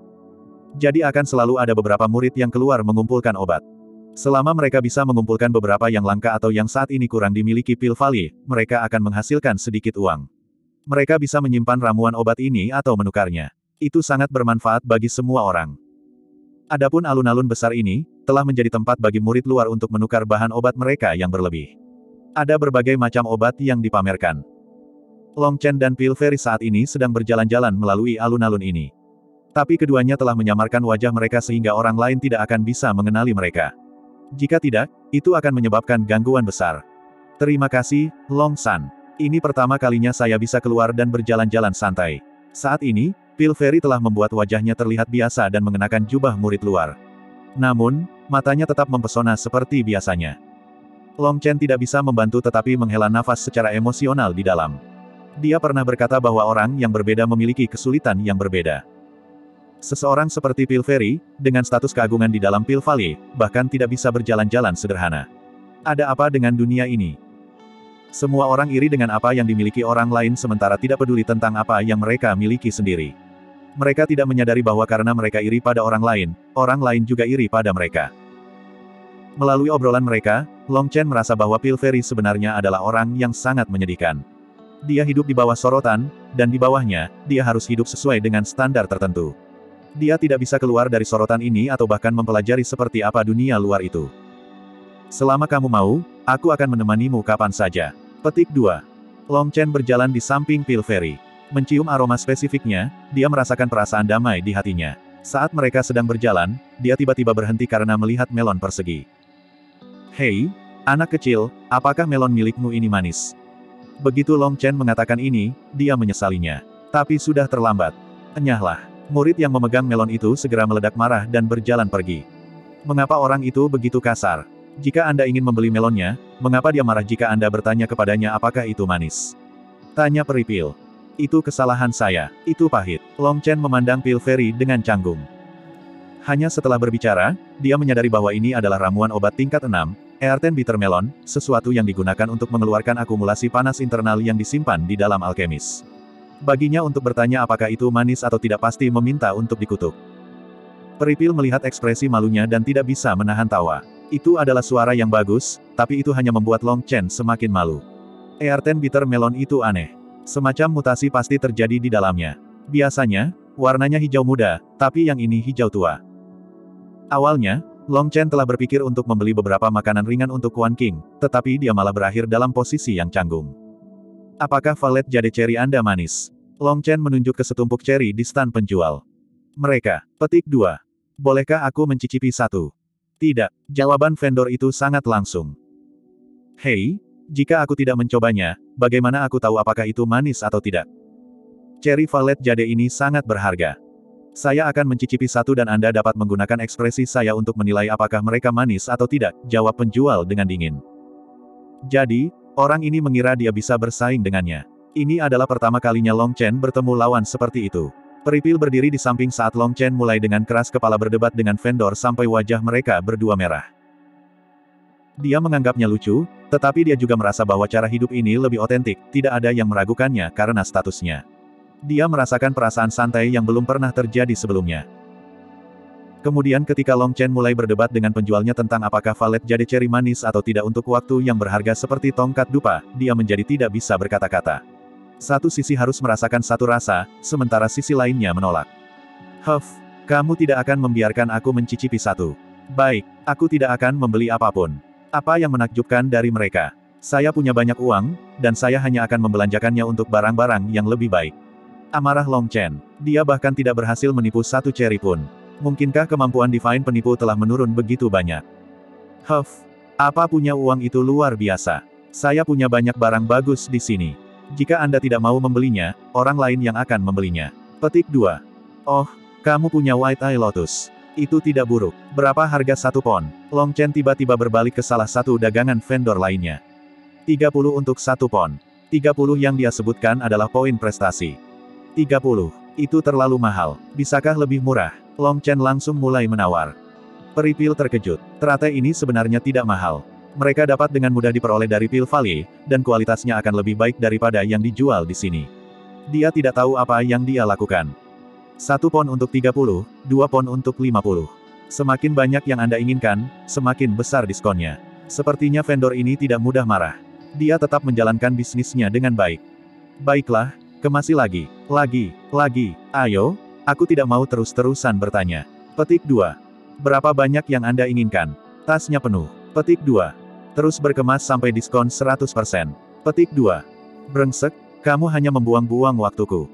Jadi akan selalu ada beberapa murid yang keluar mengumpulkan obat. Selama mereka bisa mengumpulkan beberapa yang langka atau yang saat ini kurang dimiliki Pil Valley, mereka akan menghasilkan sedikit uang. Mereka bisa menyimpan ramuan obat ini atau menukarnya. Itu sangat bermanfaat bagi semua orang. Adapun alun-alun besar ini, telah menjadi tempat bagi murid luar untuk menukar bahan obat mereka yang berlebih. Ada berbagai macam obat yang dipamerkan. Long Chen dan Pil Fairy saat ini sedang berjalan-jalan melalui alun-alun ini. Tapi keduanya telah menyamarkan wajah mereka sehingga orang lain tidak akan bisa mengenali mereka. Jika tidak, itu akan menyebabkan gangguan besar. Terima kasih, Long San. Ini pertama kalinya saya bisa keluar dan berjalan-jalan santai. Saat ini, Pil Fairy telah membuat wajahnya terlihat biasa dan mengenakan jubah murid luar. Namun, matanya tetap mempesona seperti biasanya. Long Chen tidak bisa membantu tetapi menghela nafas secara emosional di dalam. Dia pernah berkata bahwa orang yang berbeda memiliki kesulitan yang berbeda. Seseorang seperti Pil Fairy, dengan status keagungan di dalam Pil Valley, bahkan tidak bisa berjalan-jalan sederhana. Ada apa dengan dunia ini? Semua orang iri dengan apa yang dimiliki orang lain sementara tidak peduli tentang apa yang mereka miliki sendiri. Mereka tidak menyadari bahwa karena mereka iri pada orang lain, orang lain juga iri pada mereka. Melalui obrolan mereka, Long Chen merasa bahwa Pil Fairy sebenarnya adalah orang yang sangat menyedihkan. Dia hidup di bawah sorotan, dan di bawahnya, dia harus hidup sesuai dengan standar tertentu. Dia tidak bisa keluar dari sorotan ini atau bahkan mempelajari seperti apa dunia luar itu. Selama kamu mau, aku akan menemanimu kapan saja. Petik 2. Long Chen berjalan di samping Pil Fairy. Mencium aroma spesifiknya, dia merasakan perasaan damai di hatinya. Saat mereka sedang berjalan, dia tiba-tiba berhenti karena melihat melon persegi. Hei, anak kecil, apakah melon milikmu ini manis? Begitu Long Chen mengatakan ini, dia menyesalinya. Tapi sudah terlambat. Enyahlah. Murid yang memegang melon itu segera meledak marah dan berjalan pergi. Mengapa orang itu begitu kasar? Jika Anda ingin membeli melonnya, mengapa dia marah jika Anda bertanya kepadanya apakah itu manis? Tanya peripil. Itu kesalahan saya. Itu pahit. Long Chen memandang Pil Fairy dengan canggung. Hanya setelah berbicara, dia menyadari bahwa ini adalah ramuan obat tingkat 6, Earthen Bitter Melon, sesuatu yang digunakan untuk mengeluarkan akumulasi panas internal yang disimpan di dalam alkemis. Baginya untuk bertanya apakah itu manis atau tidak pasti meminta untuk dikutuk. Peripil melihat ekspresi malunya dan tidak bisa menahan tawa. Itu adalah suara yang bagus, tapi itu hanya membuat Long Chen semakin malu. Earthen bitter melon itu aneh. Semacam mutasi pasti terjadi di dalamnya. Biasanya, warnanya hijau muda, tapi yang ini hijau tua. Awalnya, Long Chen telah berpikir untuk membeli beberapa makanan ringan untuk Quan King, tetapi dia malah berakhir dalam posisi yang canggung. Apakah valet jade cherry Anda manis? Long Chen menunjuk ke setumpuk cherry di stand penjual. Mereka, petik dua. Bolehkah aku mencicipi satu? Tidak, jawaban vendor itu sangat langsung. Hei, jika aku tidak mencobanya, bagaimana aku tahu apakah itu manis atau tidak? Cherry valet jade ini sangat berharga. Saya akan mencicipi satu dan Anda dapat menggunakan ekspresi saya untuk menilai apakah mereka manis atau tidak, jawab penjual dengan dingin. Jadi, orang ini mengira dia bisa bersaing dengannya. Ini adalah pertama kalinya Long Chen bertemu lawan seperti itu. Peripil berdiri di samping saat Long Chen mulai dengan keras kepala berdebat dengan vendor sampai wajah mereka berdua merah. Dia menganggapnya lucu, tetapi dia juga merasa bahwa cara hidup ini lebih otentik, tidak ada yang meragukannya karena statusnya. Dia merasakan perasaan santai yang belum pernah terjadi sebelumnya. Kemudian ketika Long Chen mulai berdebat dengan penjualnya tentang apakah valet jade cherry manis atau tidak untuk waktu yang berharga seperti tongkat dupa, dia menjadi tidak bisa berkata-kata. Satu sisi harus merasakan satu rasa, sementara sisi lainnya menolak. Huff, kamu tidak akan membiarkan aku mencicipi satu. Baik, aku tidak akan membeli apa pun. Apa yang menakjubkan dari mereka? Saya punya banyak uang, dan saya hanya akan membelanjakannya untuk barang-barang yang lebih baik. Amarah Long Chen. Dia bahkan tidak berhasil menipu satu cherry pun. Mungkinkah kemampuan Divine penipu telah menurun begitu banyak? Huff, apa punya uang itu luar biasa. Saya punya banyak barang bagus di sini. Jika Anda tidak mau membelinya, orang lain yang akan membelinya. Petik 2. Oh, kamu punya White Eye Lotus. Itu tidak buruk. Berapa harga satu pon? Long Chen tiba-tiba berbalik ke salah satu dagangan vendor lainnya. 30 untuk satu pon. 30 yang dia sebutkan adalah poin prestasi. 30. Itu terlalu mahal. Bisakah lebih murah? Long Chen langsung mulai menawar. Peripil terkejut. Teratai ini sebenarnya tidak mahal. Mereka dapat dengan mudah diperoleh dari Pil Valley, dan kualitasnya akan lebih baik daripada yang dijual di sini. Dia tidak tahu apa yang dia lakukan. Satu pon untuk 30, dua pon untuk 50. Semakin banyak yang Anda inginkan, semakin besar diskonnya. Sepertinya vendor ini tidak mudah marah. Dia tetap menjalankan bisnisnya dengan baik. Baiklah, kemasi lagi, lagi, lagi, ayo, aku tidak mau terus-terusan bertanya. Petik 2. Berapa banyak yang Anda inginkan? Tasnya penuh. Petik 2. Terus berkemas sampai diskon 100%. Petik 2. Brengsek, kamu hanya membuang-buang waktuku.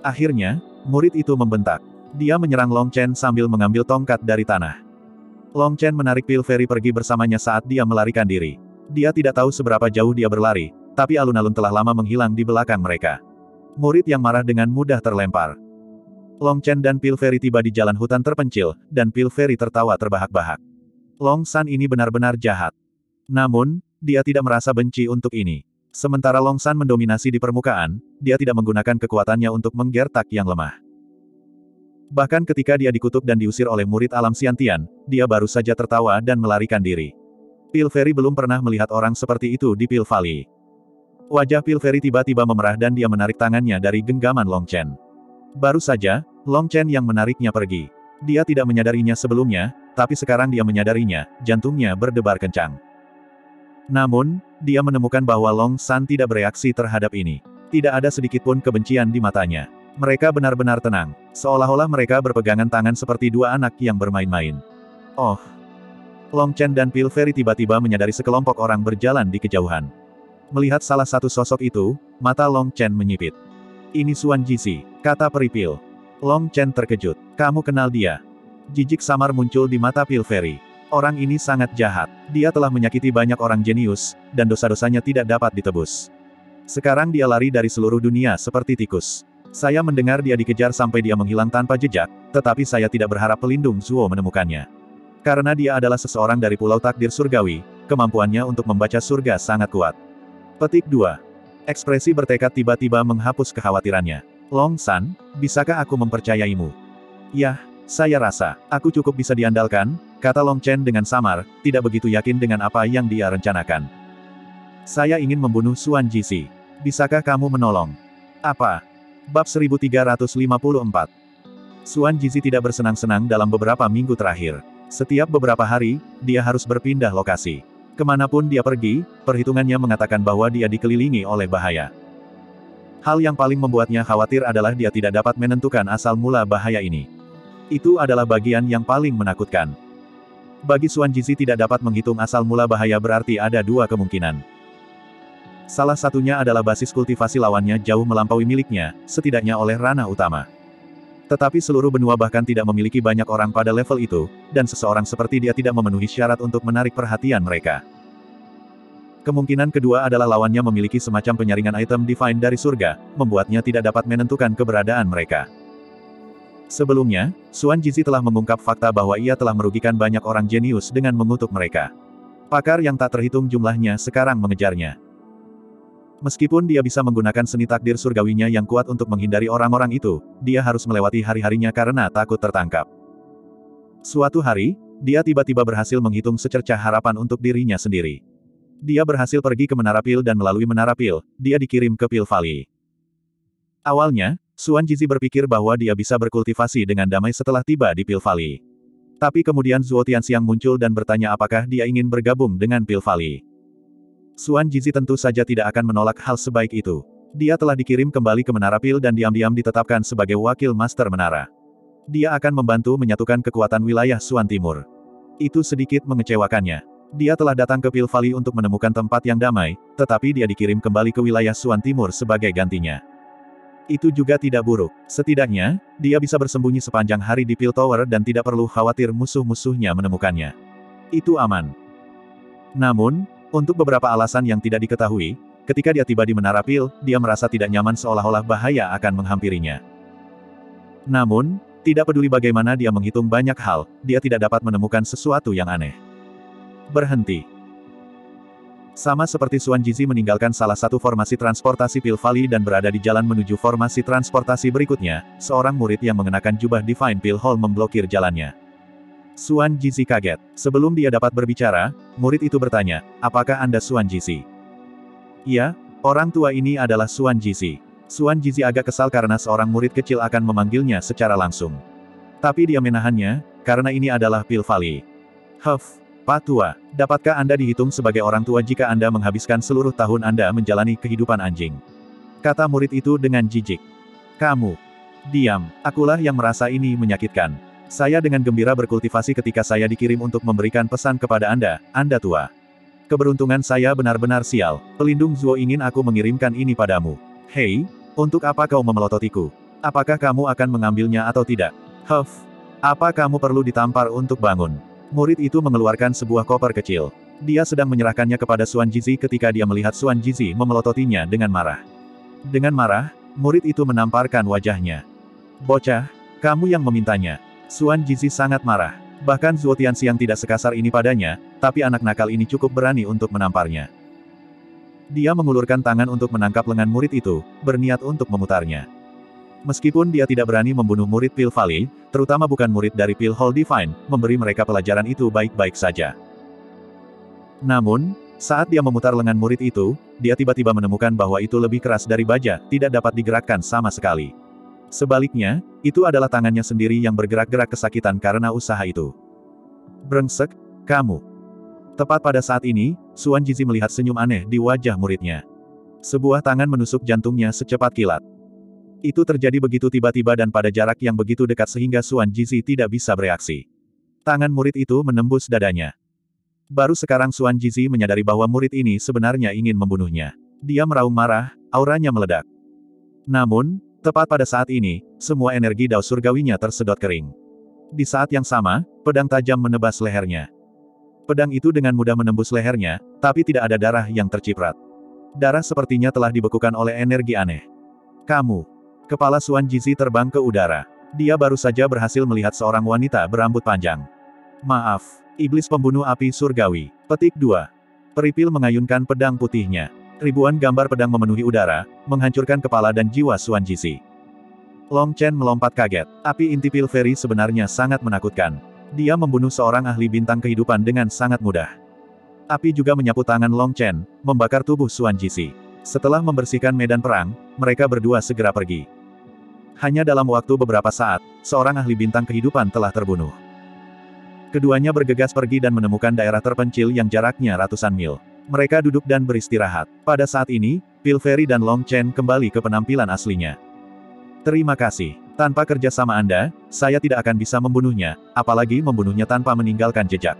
Akhirnya, murid itu membentak. Dia menyerang Long Chen sambil mengambil tongkat dari tanah. Long Chen menarik Pil Fairy pergi bersamanya saat dia melarikan diri. Dia tidak tahu seberapa jauh dia berlari, tapi alun-alun telah lama menghilang di belakang mereka. Murid yang marah dengan mudah terlempar. Long Chen dan Pil Fairy tiba di jalan hutan terpencil, dan Pil Fairy tertawa terbahak-bahak. Long San ini benar-benar jahat. Namun, dia tidak merasa benci untuk ini. Sementara Long San mendominasi di permukaan, dia tidak menggunakan kekuatannya untuk menggertak yang lemah. Bahkan ketika dia dikutuk dan diusir oleh murid alam Siantian, dia baru saja tertawa dan melarikan diri. Pil Fairy belum pernah melihat orang seperti itu di Pil Valley. Wajah Pil Fairy tiba-tiba memerah dan dia menarik tangannya dari genggaman Long Chen. Baru saja, Long Chen yang menariknya pergi. Dia tidak menyadarinya sebelumnya, tapi sekarang dia menyadarinya, jantungnya berdebar kencang. Namun, dia menemukan bahwa Long San tidak bereaksi terhadap ini. Tidak ada sedikitpun kebencian di matanya. Mereka benar-benar tenang, seolah-olah mereka berpegangan tangan seperti dua anak yang bermain-main. Oh! Long Chen dan Pil Fairy tiba-tiba menyadari sekelompok orang berjalan di kejauhan. Melihat salah satu sosok itu, mata Long Chen menyipit. Ini Suan Jisi, kata Peripil. Long Chen terkejut. Kamu kenal dia? Jijik samar muncul di mata Pil Fairy. Orang ini sangat jahat. Dia telah menyakiti banyak orang jenius, dan dosa-dosanya tidak dapat ditebus. Sekarang dia lari dari seluruh dunia seperti tikus. Saya mendengar dia dikejar sampai dia menghilang tanpa jejak, tetapi saya tidak berharap pelindung Zuo menemukannya. Karena dia adalah seseorang dari Pulau Takdir Surgawi, kemampuannya untuk membaca surga sangat kuat. Petik 2. Ekspresi bertekad tiba-tiba menghapus kekhawatirannya. Long San, bisakah aku mempercayaimu? Yah, saya rasa, aku cukup bisa diandalkan, Kata Long Chen dengan samar, tidak begitu yakin dengan apa yang dia rencanakan. Saya ingin membunuh Suan Jisi. Bisakah kamu menolong? Apa? Bab 1354. Suan Jizi tidak bersenang-senang dalam beberapa minggu terakhir. Setiap beberapa hari, dia harus berpindah lokasi. Ke mana pun dia pergi, perhitungannya mengatakan bahwa dia dikelilingi oleh bahaya. Hal yang paling membuatnya khawatir adalah dia tidak dapat menentukan asal mula bahaya ini. Itu adalah bagian yang paling menakutkan. Bagi Suan Jizi tidak dapat menghitung asal mula bahaya berarti ada dua kemungkinan. Salah satunya adalah basis kultivasi lawannya jauh melampaui miliknya, setidaknya oleh ranah utama. Tetapi seluruh benua bahkan tidak memiliki banyak orang pada level itu, dan seseorang seperti dia tidak memenuhi syarat untuk menarik perhatian mereka. Kemungkinan kedua adalah lawannya memiliki semacam penyaringan item divine dari surga, membuatnya tidak dapat menentukan keberadaan mereka. Sebelumnya, Suan Jizi telah mengungkap fakta bahwa ia telah merugikan banyak orang jenius dengan mengutuk mereka. Pakar yang tak terhitung jumlahnya sekarang mengejarnya. Meskipun dia bisa menggunakan seni takdir surgawinya yang kuat untuk menghindari orang-orang itu, dia harus melewati hari-harinya karena takut tertangkap. Suatu hari, dia tiba-tiba berhasil menghitung secercah harapan untuk dirinya sendiri. Dia berhasil pergi ke Menara Pil dan melalui Menara Pil, dia dikirim ke Pil Valley. Awalnya, Suan Jizi berpikir bahwa dia bisa berkultivasi dengan damai setelah tiba di Pil Valley. Tapi kemudian Zuo Tianxiang muncul dan bertanya apakah dia ingin bergabung dengan Pil Valley. Suan Jizi tentu saja tidak akan menolak hal sebaik itu. Dia telah dikirim kembali ke Menara Pil dan diam-diam ditetapkan sebagai wakil Master Menara. Dia akan membantu menyatukan kekuatan wilayah Suan Timur. Itu sedikit mengecewakannya. Dia telah datang ke Pil Valley untuk menemukan tempat yang damai, tetapi dia dikirim kembali ke wilayah Suan Timur sebagai gantinya. Itu juga tidak buruk. Setidaknya, dia bisa bersembunyi sepanjang hari di Pil Tower dan tidak perlu khawatir musuh-musuhnya menemukannya. Itu aman. Namun, untuk beberapa alasan yang tidak diketahui, ketika dia tiba di Menara Pil, dia merasa tidak nyaman seolah-olah bahaya akan menghampirinya. Namun, tidak peduli bagaimana dia menghitung banyak hal, dia tidak dapat menemukan sesuatu yang aneh. Berhenti. Sama seperti Suan Jizi meninggalkan salah satu formasi transportasi Pil Valley dan berada di jalan menuju formasi transportasi berikutnya, seorang murid yang mengenakan jubah Divine Pil Hall memblokir jalannya. Suan Jizi kaget. Sebelum dia dapat berbicara, murid itu bertanya, apakah Anda Suan Jizi? Iya, orang tua ini adalah Suan Jizi. Suan Jizi agak kesal karena seorang murid kecil akan memanggilnya secara langsung. Tapi dia menahannya, karena ini adalah Pil Valley. Huff, Pak Tua, dapatkah Anda dihitung sebagai orang tua jika Anda menghabiskan seluruh tahun Anda menjalani kehidupan anjing? Kata murid itu dengan jijik. Kamu. Diam, akulah yang merasa ini menyakitkan. Saya dengan gembira berkultivasi ketika saya dikirim untuk memberikan pesan kepada Anda, Anda tua. Keberuntungan saya benar-benar sial. Pelindung Zuo ingin aku mengirimkan ini padamu. Hei, untuk apa kau memelototiku? Apakah kamu akan mengambilnya atau tidak? Huff. Apa kamu perlu ditampar untuk bangun? Murid itu mengeluarkan sebuah koper kecil. Dia sedang menyerahkannya kepada Suan Jizi ketika dia melihat Suan Jizi memelototinya dengan marah. Dengan marah, murid itu menamparkan wajahnya. Bocah, kamu yang memintanya. Suan Jizi sangat marah. Bahkan Zuo Tianxiang tidak sekasar ini padanya, tapi anak nakal ini cukup berani untuk menamparnya. Dia mengulurkan tangan untuk menangkap lengan murid itu, berniat untuk memutarnya. Meskipun dia tidak berani membunuh murid Pil Valley, terutama bukan murid dari Pil Hall Divine, memberi mereka pelajaran itu baik-baik saja. Namun, saat dia memutar lengan murid itu, dia tiba-tiba menemukan bahwa itu lebih keras dari baja, tidak dapat digerakkan sama sekali. Sebaliknya, itu adalah tangannya sendiri yang bergerak-gerak kesakitan karena usaha itu. Brengsek, kamu. Tepat pada saat ini, Suan Jizi melihat senyum aneh di wajah muridnya. Sebuah tangan menusuk jantungnya secepat kilat. Itu terjadi begitu tiba-tiba dan pada jarak yang begitu dekat sehingga Suan Jizi tidak bisa bereaksi. Tangan murid itu menembus dadanya. Baru sekarang Suan Jizi menyadari bahwa murid ini sebenarnya ingin membunuhnya. Dia meraung marah, auranya meledak. Namun, Tepat pada saat ini, semua energi dao surgawinya tersedot kering. Di saat yang sama, pedang tajam menebas lehernya. Pedang itu dengan mudah menembus lehernya, tapi tidak ada darah yang terciprat. Darah sepertinya telah dibekukan oleh energi aneh. Kamu. Kepala Suan Jizi terbang ke udara. Dia baru saja berhasil melihat seorang wanita berambut panjang. Maaf, iblis pembunuh api surgawi. Petik 2. Peripil mengayunkan pedang putihnya. Ribuan gambar pedang memenuhi udara, menghancurkan kepala dan jiwa Suan Jisi. Long Chen melompat kaget. Api inti Pilveri sebenarnya sangat menakutkan. Dia membunuh seorang ahli bintang kehidupan dengan sangat mudah. Api juga menyapu tangan Long Chen, membakar tubuh Suan Jisi. Setelah membersihkan medan perang, mereka berdua segera pergi. Hanya dalam waktu beberapa saat, seorang ahli bintang kehidupan telah terbunuh. Keduanya bergegas pergi dan menemukan daerah terpencil yang jaraknya ratusan mil. Mereka duduk dan beristirahat. Pada saat ini, Pilferi dan Long Chen kembali ke penampilan aslinya. Terima kasih. Tanpa kerjasama Anda, saya tidak akan bisa membunuhnya, apalagi membunuhnya tanpa meninggalkan jejak.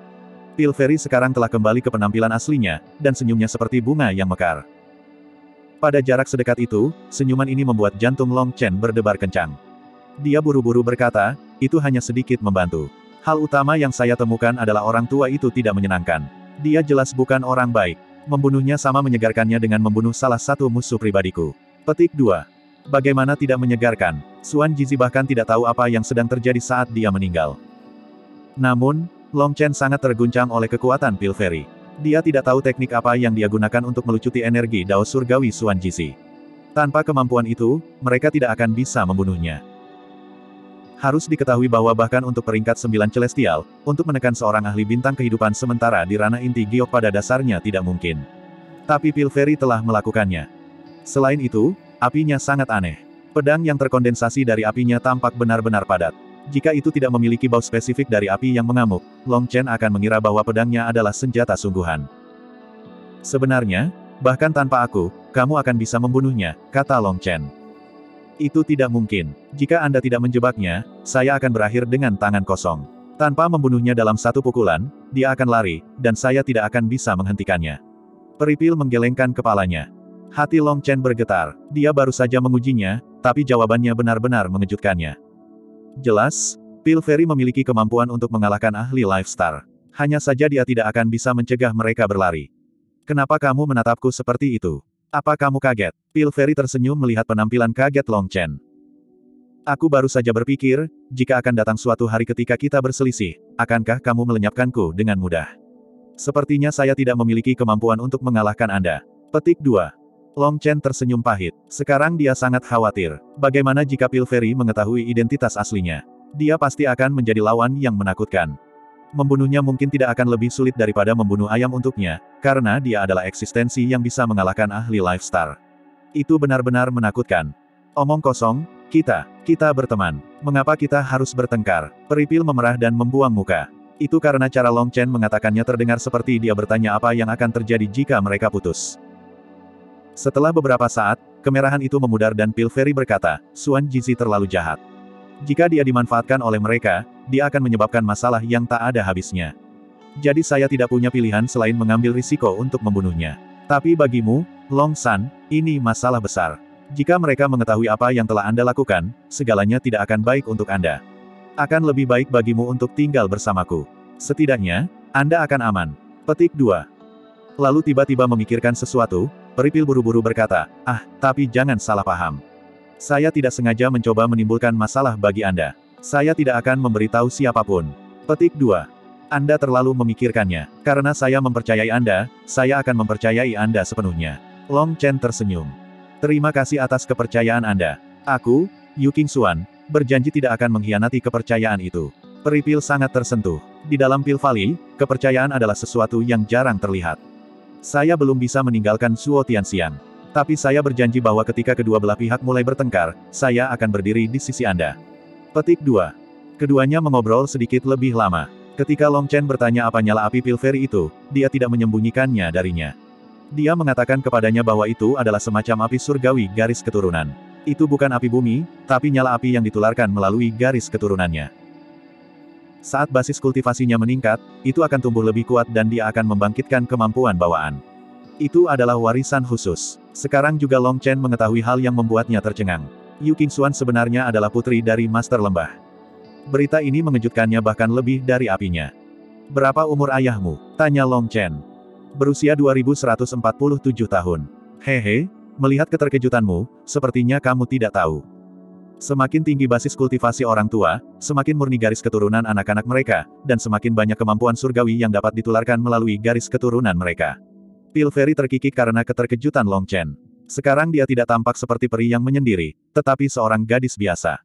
Pilferi sekarang telah kembali ke penampilan aslinya, dan senyumnya seperti bunga yang mekar. Pada jarak sedekat itu, senyuman ini membuat jantung Long Chen berdebar kencang. Dia buru-buru berkata, itu hanya sedikit membantu. Hal utama yang saya temukan adalah orang tua itu tidak menyenangkan. Dia jelas bukan orang baik. Membunuhnya sama menyegarkannya dengan membunuh salah satu musuh pribadiku. Petik 2. Bagaimana tidak menyegarkan? Suan Jizi bahkan tidak tahu apa yang sedang terjadi saat dia meninggal. Namun, Long Chen sangat terguncang oleh kekuatan Pilferi. Dia tidak tahu teknik apa yang dia gunakan untuk melucuti energi Dao Surgawi Suan Jisi. Tanpa kemampuan itu, mereka tidak akan bisa membunuhnya. Harus diketahui bahwa bahkan untuk peringkat sembilan celestial, untuk menekan seorang ahli bintang kehidupan sementara di ranah inti giok pada dasarnya tidak mungkin. Tapi Pilferi telah melakukannya. Selain itu, apinya sangat aneh. Pedang yang terkondensasi dari apinya tampak benar-benar padat. Jika itu tidak memiliki bau spesifik dari api yang mengamuk, Long Chen akan mengira bahwa pedangnya adalah senjata sungguhan. Sebenarnya, bahkan tanpa aku, kamu akan bisa membunuhnya, kata Long Chen. Itu tidak mungkin. Jika Anda tidak menjebaknya, saya akan berakhir dengan tangan kosong. Tanpa membunuhnya dalam satu pukulan, dia akan lari, dan saya tidak akan bisa menghentikannya. Peripil menggelengkan kepalanya. Hati Long Chen bergetar. Dia baru saja mengujinya, tapi jawabannya benar-benar mengejutkannya. Jelas, Pilferi memiliki kemampuan untuk mengalahkan ahli Lifestar. Hanya saja dia tidak akan bisa mencegah mereka berlari. Kenapa kamu menatapku seperti itu? Apa kamu kaget? Pilferi tersenyum melihat penampilan kaget Long Chen. Aku baru saja berpikir, jika akan datang suatu hari ketika kita berselisih, akankah kamu melenyapkanku dengan mudah? Sepertinya saya tidak memiliki kemampuan untuk mengalahkan Anda. Petik 2. Long Chen tersenyum pahit. Sekarang dia sangat khawatir. Bagaimana jika Pilferi mengetahui identitas aslinya? Dia pasti akan menjadi lawan yang menakutkan. Membunuhnya mungkin tidak akan lebih sulit daripada membunuh ayam untuknya, karena dia adalah eksistensi yang bisa mengalahkan ahli Lifestar. Itu benar-benar menakutkan. Omong kosong, kita, kita berteman. Mengapa kita harus bertengkar? Peripil memerah dan membuang muka. Itu karena cara Long Chen mengatakannya terdengar seperti dia bertanya apa yang akan terjadi jika mereka putus. Setelah beberapa saat, kemerahan itu memudar dan Pilferi berkata, Suan Jizi terlalu jahat. Jika dia dimanfaatkan oleh mereka, dia akan menyebabkan masalah yang tak ada habisnya. Jadi saya tidak punya pilihan selain mengambil risiko untuk membunuhnya. Tapi bagimu, Long San, ini masalah besar. Jika mereka mengetahui apa yang telah Anda lakukan, segalanya tidak akan baik untuk Anda. Akan lebih baik bagimu untuk tinggal bersamaku. Setidaknya, Anda akan aman. Petik 2. Lalu tiba-tiba memikirkan sesuatu, Peripil buru-buru berkata, ah, tapi jangan salah paham. Saya tidak sengaja mencoba menimbulkan masalah bagi Anda. Saya tidak akan memberitahu siapa pun. Petik 2. Anda terlalu memikirkannya. Karena saya mempercayai Anda, saya akan mempercayai Anda sepenuhnya. Long Chen tersenyum. Terima kasih atas kepercayaan Anda. Aku, Yu King Xuan, berjanji tidak akan mengkhianati kepercayaan itu. Peripil sangat tersentuh. Di dalam Pil Valley, kepercayaan adalah sesuatu yang jarang terlihat. Saya belum bisa meninggalkan Suo Tianxian. Tapi saya berjanji bahwa ketika kedua belah pihak mulai bertengkar, saya akan berdiri di sisi Anda. Petik 2. Keduanya mengobrol sedikit lebih lama. Ketika Long Chen bertanya apa nyala api Pilferi itu, dia tidak menyembunyikannya darinya. Dia mengatakan kepadanya bahwa itu adalah semacam api surgawi garis keturunan. Itu bukan api bumi, tapi nyala api yang ditularkan melalui garis keturunannya. Saat basis kultivasinya meningkat, itu akan tumbuh lebih kuat dan dia akan membangkitkan kemampuan bawaan. Itu adalah warisan khusus. Sekarang juga Long Chen mengetahui hal yang membuatnya tercengang. Yu Xuan sebenarnya adalah putri dari Master Lembah. Berita ini mengejutkannya bahkan lebih dari apinya. Berapa umur ayahmu? Tanya Long Chen. Berusia 2147 tahun. Hehe, melihat keterkejutanmu, sepertinya kamu tidak tahu. Semakin tinggi basis kultivasi orang tua, semakin murni garis keturunan anak-anak mereka, dan semakin banyak kemampuan surgawi yang dapat ditularkan melalui garis keturunan mereka. Pilferi terkikik karena keterkejutan Long Chen. Sekarang dia tidak tampak seperti peri yang menyendiri, tetapi seorang gadis biasa.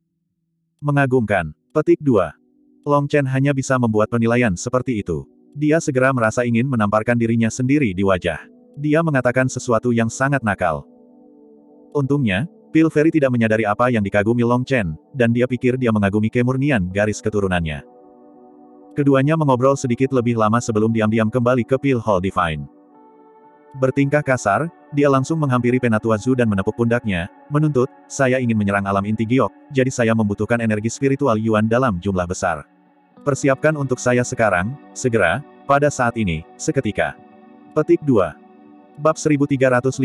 Mengagumkan. Petik 2. Long Chen hanya bisa membuat penilaian seperti itu. Dia segera merasa ingin menamparkan dirinya sendiri di wajah. Dia mengatakan sesuatu yang sangat nakal. Untungnya, Pilferi tidak menyadari apa yang dikagumi Long Chen, dan dia pikir dia mengagumi kemurnian garis keturunannya. Keduanya mengobrol sedikit lebih lama sebelum diam-diam kembali ke Pil Hall Divine. Bertingkah kasar, dia langsung menghampiri Penatua Zu dan menepuk pundaknya, menuntut, saya ingin menyerang alam inti giok, jadi saya membutuhkan energi spiritual Yuan dalam jumlah besar. Persiapkan untuk saya sekarang, segera, pada saat ini, seketika. Petik 2. Bab 1355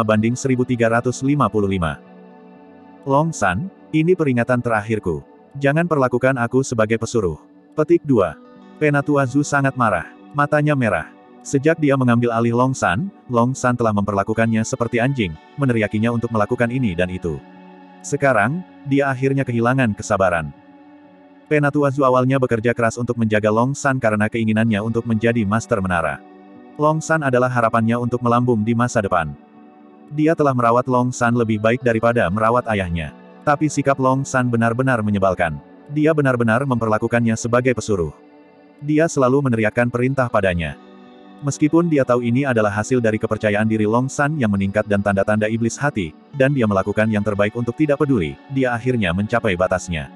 banding 1355. Long San, ini peringatan terakhirku. Jangan perlakukan aku sebagai pesuruh. Petik 2. Penatua Zu sangat marah. Matanya merah. Sejak dia mengambil alih Long San, Long San telah memperlakukannya seperti anjing, meneriakinya untuk melakukan ini dan itu. Sekarang, dia akhirnya kehilangan kesabaran. Penatua Zu awalnya bekerja keras untuk menjaga Long San karena keinginannya untuk menjadi master menara. Long San adalah harapannya untuk melambung di masa depan. Dia telah merawat Long San lebih baik daripada merawat ayahnya. Tapi sikap Long San benar-benar menyebalkan. Dia benar-benar memperlakukannya sebagai pesuruh. Dia selalu meneriakkan perintah padanya. Meskipun dia tahu ini adalah hasil dari kepercayaan diri Long San yang meningkat dan tanda-tanda iblis hati, dan dia melakukan yang terbaik untuk tidak peduli, dia akhirnya mencapai batasnya.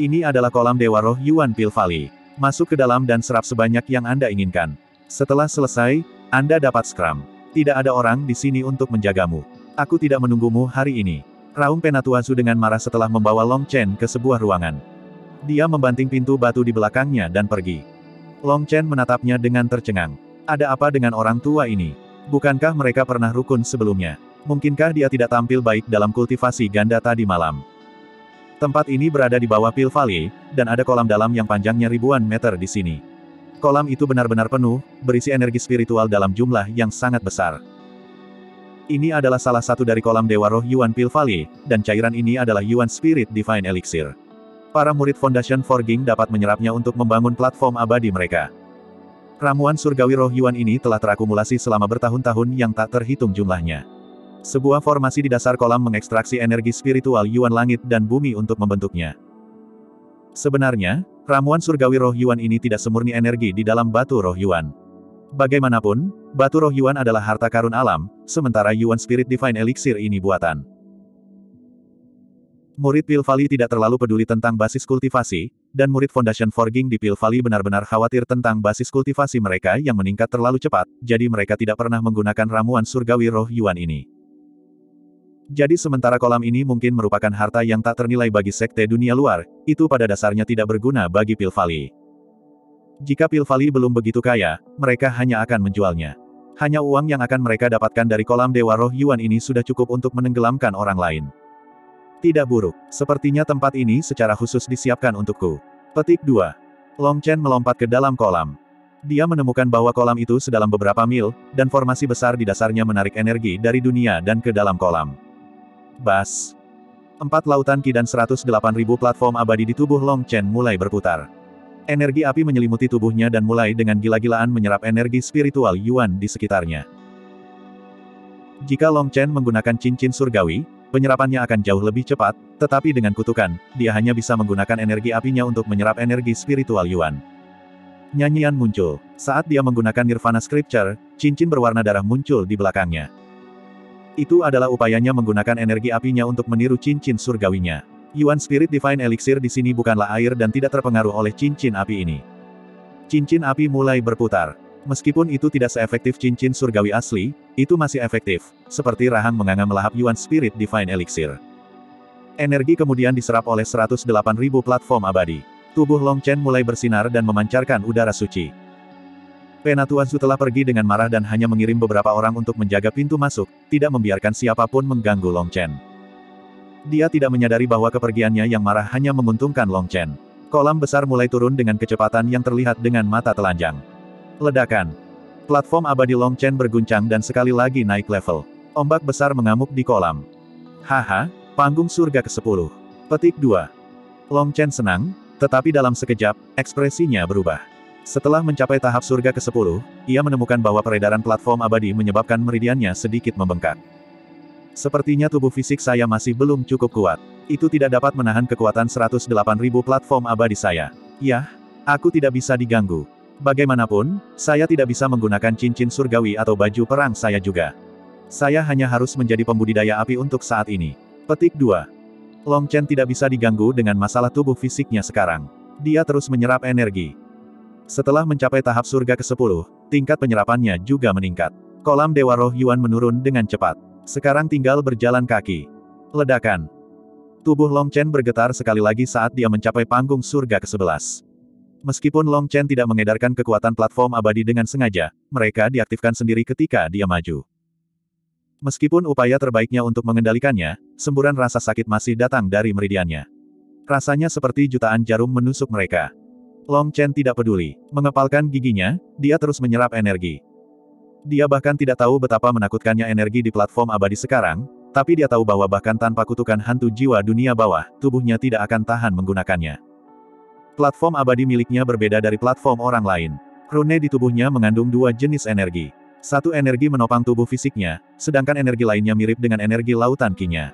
Ini adalah kolam Dewa Roh Yuan Pil Valley. Masuk ke dalam dan serap sebanyak yang Anda inginkan. Setelah selesai, Anda dapat scrum. Tidak ada orang di sini untuk menjagamu. Aku tidak menunggumu hari ini. Raung Penatuasu dengan marah setelah membawa Long Chen ke sebuah ruangan. Dia membanting pintu batu di belakangnya dan pergi. Long Chen menatapnya dengan tercengang. Ada apa dengan orang tua ini? Bukankah mereka pernah rukun sebelumnya? Mungkinkah dia tidak tampil baik dalam kultivasi ganda tadi malam? Tempat ini berada di bawah Pil Valley, dan ada kolam dalam yang panjangnya ribuan meter di sini. Kolam itu benar-benar penuh, berisi energi spiritual dalam jumlah yang sangat besar. Ini adalah salah satu dari kolam Dewa Roh Yuan Pil Valley, dan cairan ini adalah Yuan Spirit Divine Elixir. Para murid Foundation Forging dapat menyerapnya untuk membangun platform abadi mereka. Ramuan surgawi roh Yuan ini telah terakumulasi selama bertahun-tahun yang tak terhitung jumlahnya. Sebuah formasi di dasar kolam mengekstraksi energi spiritual Yuan langit dan bumi untuk membentuknya. Sebenarnya, ramuan surgawi roh Yuan ini tidak semurni energi di dalam batu roh Yuan. Bagaimanapun, batu roh Yuan adalah harta karun alam, sementara Yuan Spirit Divine Elixir ini buatan. Murid Pil Valley tidak terlalu peduli tentang basis kultivasi, dan murid Foundation Forging di Pil Valley benar-benar khawatir tentang basis kultivasi mereka yang meningkat terlalu cepat, jadi mereka tidak pernah menggunakan ramuan surgawi roh Yuan ini. Jadi sementara kolam ini mungkin merupakan harta yang tak ternilai bagi sekte dunia luar, itu pada dasarnya tidak berguna bagi Pil Valley. Jika Pil Valley belum begitu kaya, mereka hanya akan menjualnya. Hanya uang yang akan mereka dapatkan dari kolam Dewa Roh Yuan ini sudah cukup untuk menenggelamkan orang lain. Tidak buruk. Sepertinya tempat ini secara khusus disiapkan untukku. Petik 2. Long Chen melompat ke dalam kolam. Dia menemukan bahwa kolam itu sedalam beberapa mil, dan formasi besar di dasarnya menarik energi dari dunia dan ke dalam kolam. Bas. Empat lautan Ki dan 108.000 platform abadi di tubuh Long Chen mulai berputar. Energi api menyelimuti tubuhnya dan mulai dengan gila-gilaan menyerap energi spiritual Yuan di sekitarnya. Jika Long Chen menggunakan cincin surgawi, Penyerapannya akan jauh lebih cepat, tetapi dengan kutukan, dia hanya bisa menggunakan energi apinya untuk menyerap energi spiritual Yuan. Nyanyian muncul. Saat dia menggunakan Nirvana Scripture, cincin berwarna darah muncul di belakangnya. Itu adalah upayanya menggunakan energi apinya untuk meniru cincin surgawinya. Yuan Spirit Divine Elixir di sini bukanlah air dan tidak terpengaruh oleh cincin api ini. Cincin api mulai berputar. Meskipun itu tidak seefektif cincin surgawi asli, itu masih efektif, seperti rahang menganga melahap Yuan Spirit Divine Elixir. Energi kemudian diserap oleh 108.000 platform abadi. Tubuh Long Chen mulai bersinar dan memancarkan udara suci. Penatua Zu telah pergi dengan marah dan hanya mengirim beberapa orang untuk menjaga pintu masuk, tidak membiarkan siapa pun mengganggu Long Chen. Dia tidak menyadari bahwa kepergiannya yang marah hanya menguntungkan Long Chen. Kolam besar mulai turun dengan kecepatan yang terlihat dengan mata telanjang. Ledakan. Platform abadi Long Chen berguncang dan sekali lagi naik level. Ombak besar mengamuk di kolam. Haha, panggung surga ke-10. Petik 2. Long Chen senang, tetapi dalam sekejap, ekspresinya berubah. Setelah mencapai tahap surga ke-10, ia menemukan bahwa peredaran platform abadi menyebabkan meridiannya sedikit membengkak. Sepertinya tubuh fisik saya masih belum cukup kuat. Itu tidak dapat menahan kekuatan 108.000 platform abadi saya. Yah, aku tidak bisa diganggu. Bagaimanapun, saya tidak bisa menggunakan cincin surgawi atau baju perang saya juga. Saya hanya harus menjadi pembudidaya api untuk saat ini. Petik 2. Long Chen tidak bisa diganggu dengan masalah tubuh fisiknya sekarang. Dia terus menyerap energi. Setelah mencapai tahap surga ke-10, tingkat penyerapannya juga meningkat. Kolam Dewa Roh Yuan menurun dengan cepat. Sekarang tinggal berjalan kaki. Ledakan. Tubuh Long Chen bergetar sekali lagi saat dia mencapai panggung surga ke-11. Meskipun Long Chen tidak mengedarkan kekuatan platform abadi dengan sengaja, mereka diaktifkan sendiri ketika dia maju. Meskipun upaya terbaiknya untuk mengendalikannya, semburan rasa sakit masih datang dari meridiannya. Rasanya seperti jutaan jarum menusuk mereka. Long Chen tidak peduli. Mengepalkan giginya, dia terus menyerap energi. Dia bahkan tidak tahu betapa menakutkannya energi di platform abadi sekarang, tapi dia tahu bahwa bahkan tanpa kutukan hantu jiwa dunia bawah, tubuhnya tidak akan tahan menggunakannya. Platform abadi miliknya berbeda dari platform orang lain. Rune di tubuhnya mengandung dua jenis energi. Satu energi menopang tubuh fisiknya, sedangkan energi lainnya mirip dengan energi lautan kinya.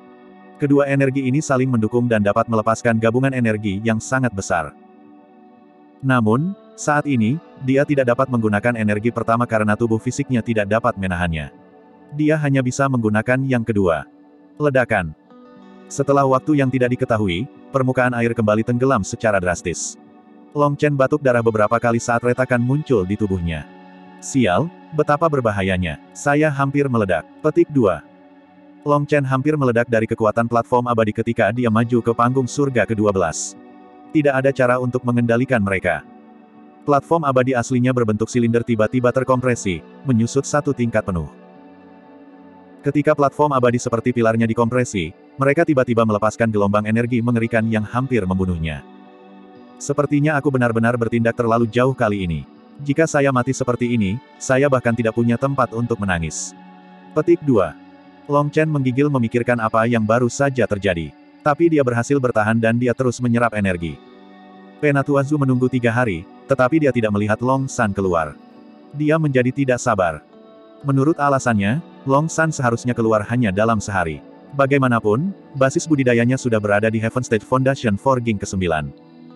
Kedua energi ini saling mendukung dan dapat melepaskan gabungan energi yang sangat besar. Namun, saat ini, dia tidak dapat menggunakan energi pertama karena tubuh fisiknya tidak dapat menahannya. Dia hanya bisa menggunakan yang kedua. Ledakan. Setelah waktu yang tidak diketahui, permukaan air kembali tenggelam secara drastis. Long Chen batuk darah beberapa kali saat retakan muncul di tubuhnya. Sial, Betapa berbahayanya. Saya hampir meledak. Petik 2. Long Chen hampir meledak dari kekuatan platform abadi ketika dia maju ke panggung surga ke-12. Tidak ada cara untuk mengendalikan mereka. Platform abadi aslinya berbentuk silinder tiba-tiba terkompresi, menyusut satu tingkat penuh. Ketika platform abadi seperti pilarnya dikompresi, mereka tiba-tiba melepaskan gelombang energi mengerikan yang hampir membunuhnya. Sepertinya aku benar-benar bertindak terlalu jauh kali ini. Jika saya mati seperti ini, saya bahkan tidak punya tempat untuk menangis. Petik 2. Long Chen menggigil memikirkan apa yang baru saja terjadi. Tapi dia berhasil bertahan dan dia terus menyerap energi. Penatuazu menunggu tiga hari, tetapi dia tidak melihat Long San keluar. Dia menjadi tidak sabar. Menurut alasannya, Long San seharusnya keluar hanya dalam sehari. Bagaimanapun, basis budidayanya sudah berada di Heaven State Foundation Forging ke-9.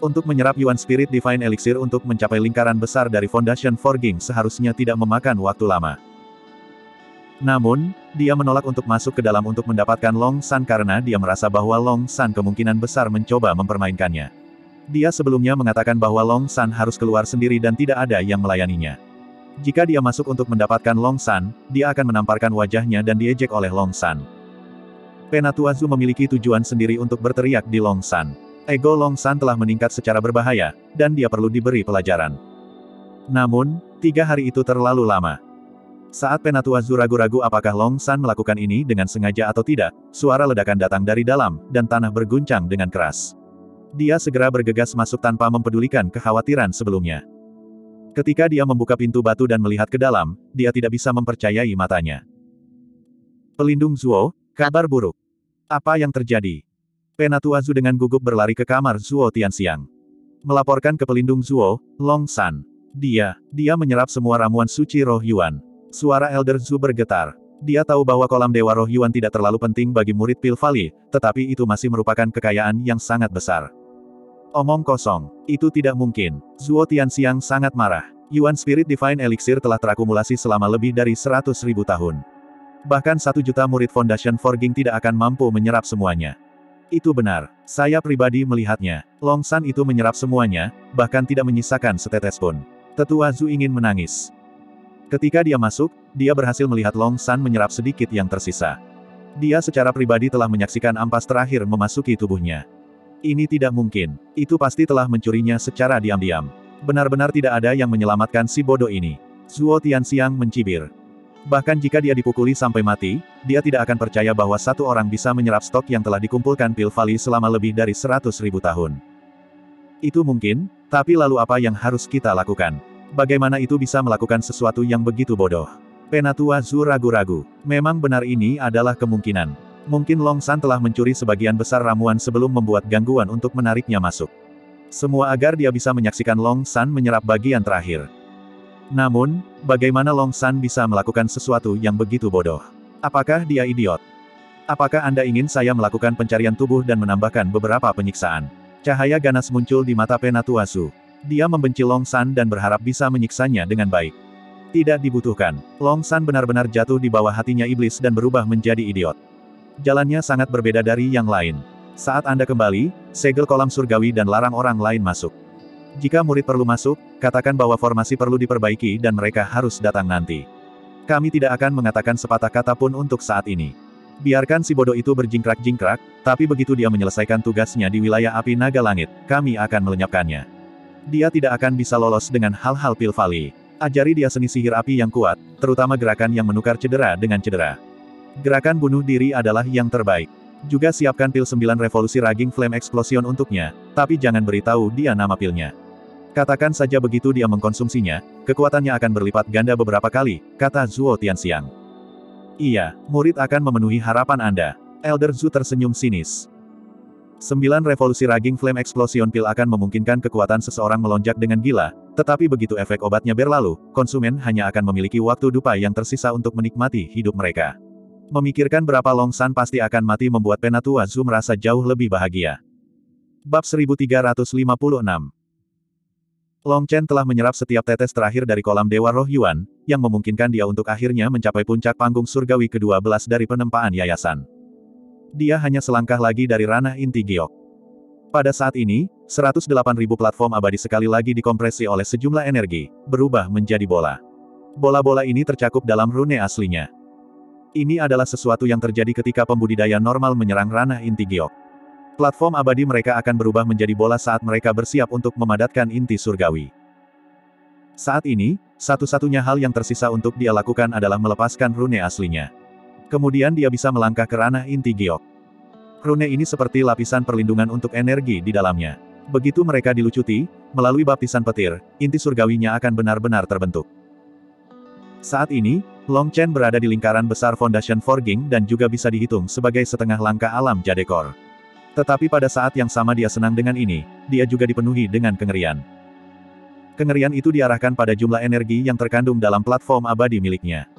Untuk menyerap Yuan Spirit Divine Elixir untuk mencapai lingkaran besar dari Foundation Forging seharusnya tidak memakan waktu lama. Namun, dia menolak untuk masuk ke dalam untuk mendapatkan Long San karena dia merasa bahwa Long San kemungkinan besar mencoba mempermainkannya. Dia sebelumnya mengatakan bahwa Long San harus keluar sendiri dan tidak ada yang melayaninya. Jika dia masuk untuk mendapatkan Long San, dia akan menamparkan wajahnya dan diejek oleh Long San. Penatuazu memiliki tujuan sendiri untuk berteriak di Long San. Ego Long San telah meningkat secara berbahaya, dan dia perlu diberi pelajaran. Namun, tiga hari itu terlalu lama. Saat Penatuazu ragu-ragu apakah Long San melakukan ini dengan sengaja atau tidak, suara ledakan datang dari dalam, dan tanah berguncang dengan keras. Dia segera bergegas masuk tanpa mempedulikan kekhawatiran sebelumnya. Ketika dia membuka pintu batu dan melihat ke dalam, dia tidak bisa mempercayai matanya. Pelindung Zuo, kabar buruk. Apa yang terjadi? Penatuazu dengan gugup berlari ke kamar Zuo Tianxiang. Melaporkan ke pelindung Zuo, Long San. Dia, dia menyerap semua ramuan suci roh Yuan. Suara Elder Zhu bergetar. Dia tahu bahwa kolam Dewa Roh Yuan tidak terlalu penting bagi murid Pilvali, tetapi itu masih merupakan kekayaan yang sangat besar. Omong kosong. Itu tidak mungkin. Zuo Tianxiang sangat marah. Yuan Spirit Divine Elixir telah terakumulasi selama lebih dari seratus ribu tahun. Bahkan satu juta murid Foundation Forging tidak akan mampu menyerap semuanya. Itu benar. Saya pribadi melihatnya. Long San itu menyerap semuanya, bahkan tidak menyisakan setetes pun. Tetua Zhu ingin menangis. Ketika dia masuk, dia berhasil melihat Long San menyerap sedikit yang tersisa. Dia secara pribadi telah menyaksikan ampas terakhir memasuki tubuhnya. Ini tidak mungkin. Itu pasti telah mencurinya secara diam-diam. Benar-benar tidak ada yang menyelamatkan si bodoh ini. Zuo Tianxiang mencibir. Bahkan jika dia dipukuli sampai mati, dia tidak akan percaya bahwa satu orang bisa menyerap stok yang telah dikumpulkan Pil Valley selama lebih dari seratus ribu tahun. Itu mungkin, tapi lalu apa yang harus kita lakukan? Bagaimana itu bisa melakukan sesuatu yang begitu bodoh? Penatua Zu ragu-ragu. Memang benar ini adalah kemungkinan. Mungkin Long San telah mencuri sebagian besar ramuan sebelum membuat gangguan untuk menariknya masuk. Semua agar dia bisa menyaksikan Long San menyerap bagian terakhir. Namun, bagaimana Long San bisa melakukan sesuatu yang begitu bodoh? Apakah dia idiot? Apakah Anda ingin saya melakukan pencarian tubuh dan menambahkan beberapa penyiksaan? Cahaya ganas muncul di mata Penatuasu. Dia membenci Long San dan berharap bisa menyiksanya dengan baik. Tidak dibutuhkan. Long San benar-benar jatuh di bawah hatinya iblis dan berubah menjadi idiot. Jalannya sangat berbeda dari yang lain. Saat Anda kembali, segel kolam surgawi dan larang orang lain masuk. Jika murid perlu masuk, katakan bahwa formasi perlu diperbaiki dan mereka harus datang nanti. Kami tidak akan mengatakan sepatah kata pun untuk saat ini. Biarkan si bodoh itu berjingkrak-jingkrak, tapi begitu dia menyelesaikan tugasnya di wilayah api naga langit, kami akan melenyapkannya. Dia tidak akan bisa lolos dengan hal-hal pilvali. Ajari dia seni sihir api yang kuat, terutama gerakan yang menukar cedera dengan cedera. Gerakan bunuh diri adalah yang terbaik. Juga siapkan pil 9 revolusi Raging Flame Explosion untuknya, tapi jangan beritahu dia nama pilnya. Katakan saja begitu dia mengkonsumsinya, kekuatannya akan berlipat ganda beberapa kali, kata Zuo Tianxiang. Iya, murid akan memenuhi harapan Anda. Elder Zhu tersenyum sinis. Sembilan revolusi Raging Flame Explosion Pil akan memungkinkan kekuatan seseorang melonjak dengan gila, tetapi begitu efek obatnya berlalu, konsumen hanya akan memiliki waktu dupa yang tersisa untuk menikmati hidup mereka. Memikirkan berapa Long San pasti akan mati membuat Penatua Zhu merasa jauh lebih bahagia. Bab 1356 Long Chen telah menyerap setiap tetes terakhir dari kolam Dewa Roh Yuan, yang memungkinkan dia untuk akhirnya mencapai puncak panggung surgawi ke-12 dari penempaan yayasan. Dia hanya selangkah lagi dari ranah inti giok. Pada saat ini, 108.000 platform abadi sekali lagi dikompresi oleh sejumlah energi, berubah menjadi bola. Bola-bola ini tercakup dalam rune aslinya. Ini adalah sesuatu yang terjadi ketika pembudidaya normal menyerang ranah inti giok. Platform abadi mereka akan berubah menjadi bola saat mereka bersiap untuk memadatkan inti surgawi. Saat ini, satu-satunya hal yang tersisa untuk dia lakukan adalah melepaskan rune aslinya. Kemudian dia bisa melangkah ke ranah inti giok. Rune ini seperti lapisan perlindungan untuk energi di dalamnya. Begitu mereka dilucuti, melalui baptisan petir, inti surgawinya akan benar-benar terbentuk. Saat ini, Long Chen berada di lingkaran besar Foundation Forging dan juga bisa dihitung sebagai setengah langkah alam Jadekor. Tetapi pada saat yang sama dia senang dengan ini, dia juga dipenuhi dengan kengerian. Kengerian itu diarahkan pada jumlah energi yang terkandung dalam platform abadi miliknya.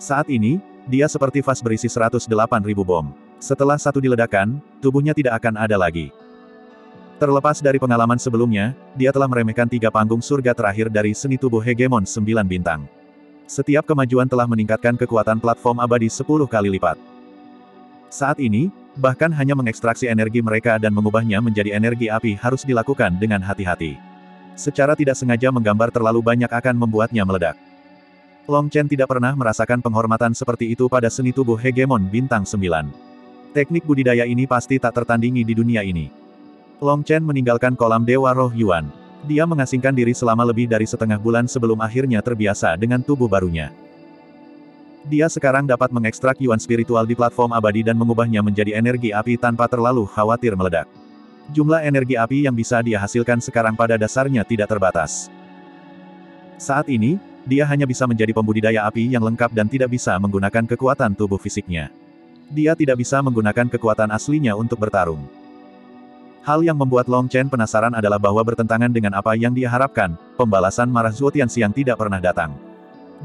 Saat ini, dia seperti vas berisi 108.000 bom. Setelah satu diledakkan, tubuhnya tidak akan ada lagi. Terlepas dari pengalaman sebelumnya, dia telah meremehkan tiga panggung surga terakhir dari seni tubuh hegemon sembilan bintang. Setiap kemajuan telah meningkatkan kekuatan platform abadi 10 kali lipat. Saat ini, bahkan hanya mengekstraksi energi mereka dan mengubahnya menjadi energi api harus dilakukan dengan hati-hati. Secara tidak sengaja menggambar terlalu banyak akan membuatnya meledak. Long Chen tidak pernah merasakan penghormatan seperti itu pada seni tubuh hegemon bintang 9. Teknik budidaya ini pasti tak tertandingi di dunia ini. Long Chen meninggalkan kolam Dewa Roh Yuan. Dia mengasingkan diri selama lebih dari setengah bulan sebelum akhirnya terbiasa dengan tubuh barunya. Dia sekarang dapat mengekstrak Yuan spiritual di platform abadi dan mengubahnya menjadi energi api tanpa terlalu khawatir meledak. Jumlah energi api yang bisa dia hasilkan sekarang pada dasarnya tidak terbatas. Saat ini, dia hanya bisa menjadi pembudidaya api yang lengkap dan tidak bisa menggunakan kekuatan tubuh fisiknya. Dia tidak bisa menggunakan kekuatan aslinya untuk bertarung. Hal yang membuat Long Chen penasaran adalah bahwa bertentangan dengan apa yang dia harapkan, pembalasan marah Zuo Tianxiang tidak pernah datang.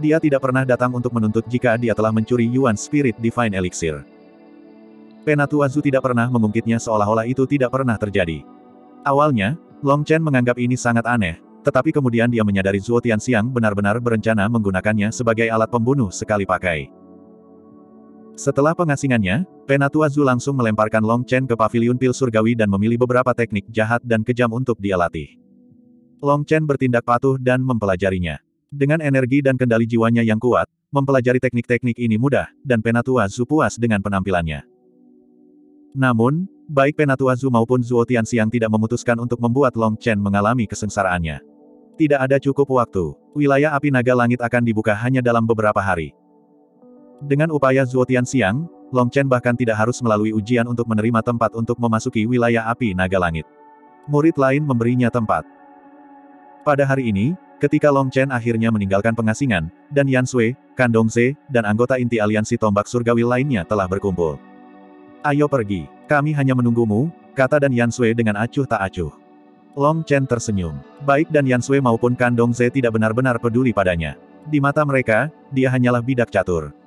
Dia tidak pernah datang untuk menuntut jika dia telah mencuri Yuan Spirit Divine Elixir. Penatua Zhu tidak pernah mengungkitnya seolah-olah itu tidak pernah terjadi. Awalnya, Long Chen menganggap ini sangat aneh, tetapi kemudian dia menyadari Zuo Tianxiang benar-benar berencana menggunakannya sebagai alat pembunuh sekali pakai. Setelah pengasingannya, Penatua Zhu langsung melemparkan Long Chen ke pavilion pil surgawi dan memilih beberapa teknik jahat dan kejam untuk dia latih. Long Chen bertindak patuh dan mempelajarinya. Dengan energi dan kendali jiwanya yang kuat, mempelajari teknik-teknik ini mudah, dan Penatua Zhu puas dengan penampilannya. Namun, baik Penatua Zhu maupun Zuo Tianxiang tidak memutuskan untuk membuat Long Chen mengalami kesengsaraannya. Tidak ada cukup waktu. Wilayah api naga langit akan dibuka hanya dalam beberapa hari. Dengan upaya Zuo Tianxiang, Long Chen bahkan tidak harus melalui ujian untuk menerima tempat untuk memasuki wilayah api naga langit. Murid lain memberinya tempat. Pada hari ini, ketika Long Chen akhirnya meninggalkan pengasingan, dan Yan Sui, Kandong Ze, dan anggota inti aliansi tombak surgawi lainnya telah berkumpul. Ayo pergi, kami hanya menunggumu, kata dan Yan Sui dengan acuh tak acuh. Long Chen tersenyum. Baik dan Yan Sui maupun Kandong Ze tidak benar-benar peduli padanya. Di mata mereka, dia hanyalah bidak catur.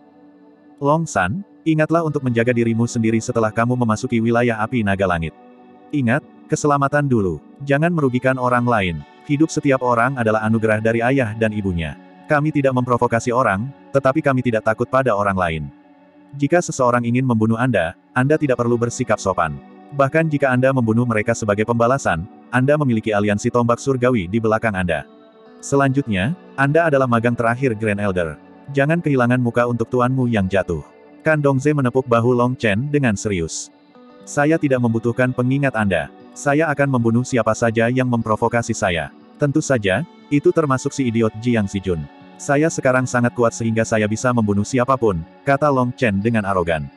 Long San, ingatlah untuk menjaga dirimu sendiri setelah kamu memasuki wilayah api naga langit. Ingat, keselamatan dulu. Jangan merugikan orang lain. Hidup setiap orang adalah anugerah dari ayah dan ibunya. Kami tidak memprovokasi orang, tetapi kami tidak takut pada orang lain. Jika seseorang ingin membunuh Anda, Anda tidak perlu bersikap sopan. Bahkan jika Anda membunuh mereka sebagai pembalasan, Anda memiliki aliansi tombak surgawi di belakang Anda. Selanjutnya, Anda adalah magang terakhir Grand Elder. Jangan kehilangan muka untuk tuanmu yang jatuh. Kan Dongze menepuk bahu Long Chen dengan serius. Saya tidak membutuhkan pengingat Anda. Saya akan membunuh siapa saja yang memprovokasi saya. Tentu saja, itu termasuk si idiot Jiang Zijun. Saya sekarang sangat kuat sehingga saya bisa membunuh siapa pun, kata Long Chen dengan arogan.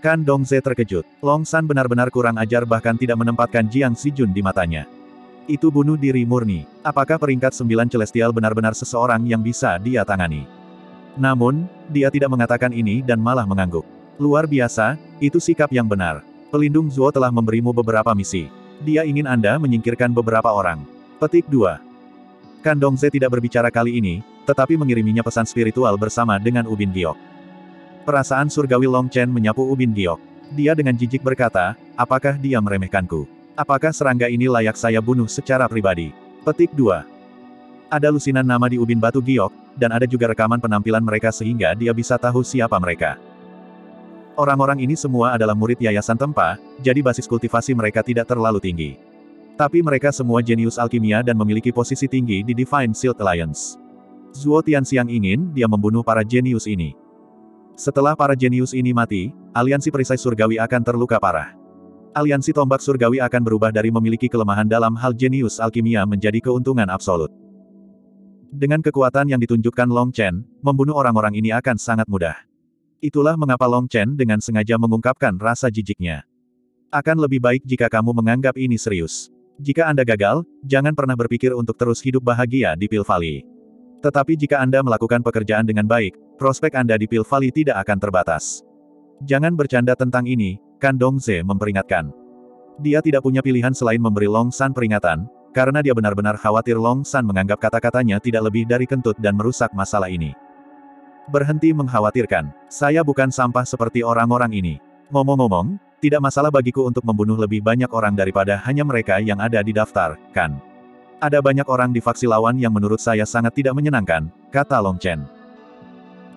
Kan Dongze terkejut. Long San benar-benar kurang ajar bahkan tidak menempatkan Jiang Zijun di matanya. Itu bunuh diri murni. Apakah peringkat sembilan celestial benar-benar seseorang yang bisa dia tangani? Namun, dia tidak mengatakan ini dan malah mengangguk. Luar biasa, itu sikap yang benar. Pelindung Zuo telah memberimu beberapa misi. Dia ingin Anda menyingkirkan beberapa orang. Petik 2. Kan Dongze tidak berbicara kali ini, tetapi mengiriminya pesan spiritual bersama dengan Ubin Giok. Perasaan surgawi Long Chen menyapu Ubin Giok. Dia dengan jijik berkata, apakah dia meremehkanku? Apakah serangga ini layak saya bunuh secara pribadi? Petik 2. Ada lusinan nama di Ubin Batu Giok, dan ada juga rekaman penampilan mereka sehingga dia bisa tahu siapa mereka. Orang-orang ini semua adalah murid Yayasan Tempa, jadi basis kultivasi mereka tidak terlalu tinggi. Tapi mereka semua jenius alkimia dan memiliki posisi tinggi di Divine Shield Alliance. Zuo Tianxiang ingin dia membunuh para jenius ini. Setelah para jenius ini mati, aliansi perisai surgawi akan terluka parah. Aliansi tombak surgawi akan berubah dari memiliki kelemahan dalam hal jenius alkimia menjadi keuntungan absolut. Dengan kekuatan yang ditunjukkan Long Chen, membunuh orang-orang ini akan sangat mudah. Itulah mengapa Long Chen dengan sengaja mengungkapkan rasa jijiknya. Akan lebih baik jika kamu menganggap ini serius. Jika Anda gagal, jangan pernah berpikir untuk terus hidup bahagia di Pil Valley. Tetapi jika Anda melakukan pekerjaan dengan baik, prospek Anda di Pil Valley tidak akan terbatas. Jangan bercanda tentang ini, Kan Dongze memperingatkan. Dia tidak punya pilihan selain memberi Long San peringatan, karena dia benar-benar khawatir Long San menganggap kata-katanya tidak lebih dari kentut dan merusak masalah ini. Berhenti mengkhawatirkan. Saya bukan sampah seperti orang-orang ini. Ngomong-ngomong, tidak masalah bagiku untuk membunuh lebih banyak orang daripada hanya mereka yang ada di daftar, kan? Ada banyak orang di faksi lawan yang menurut saya sangat tidak menyenangkan, kata Long Chen.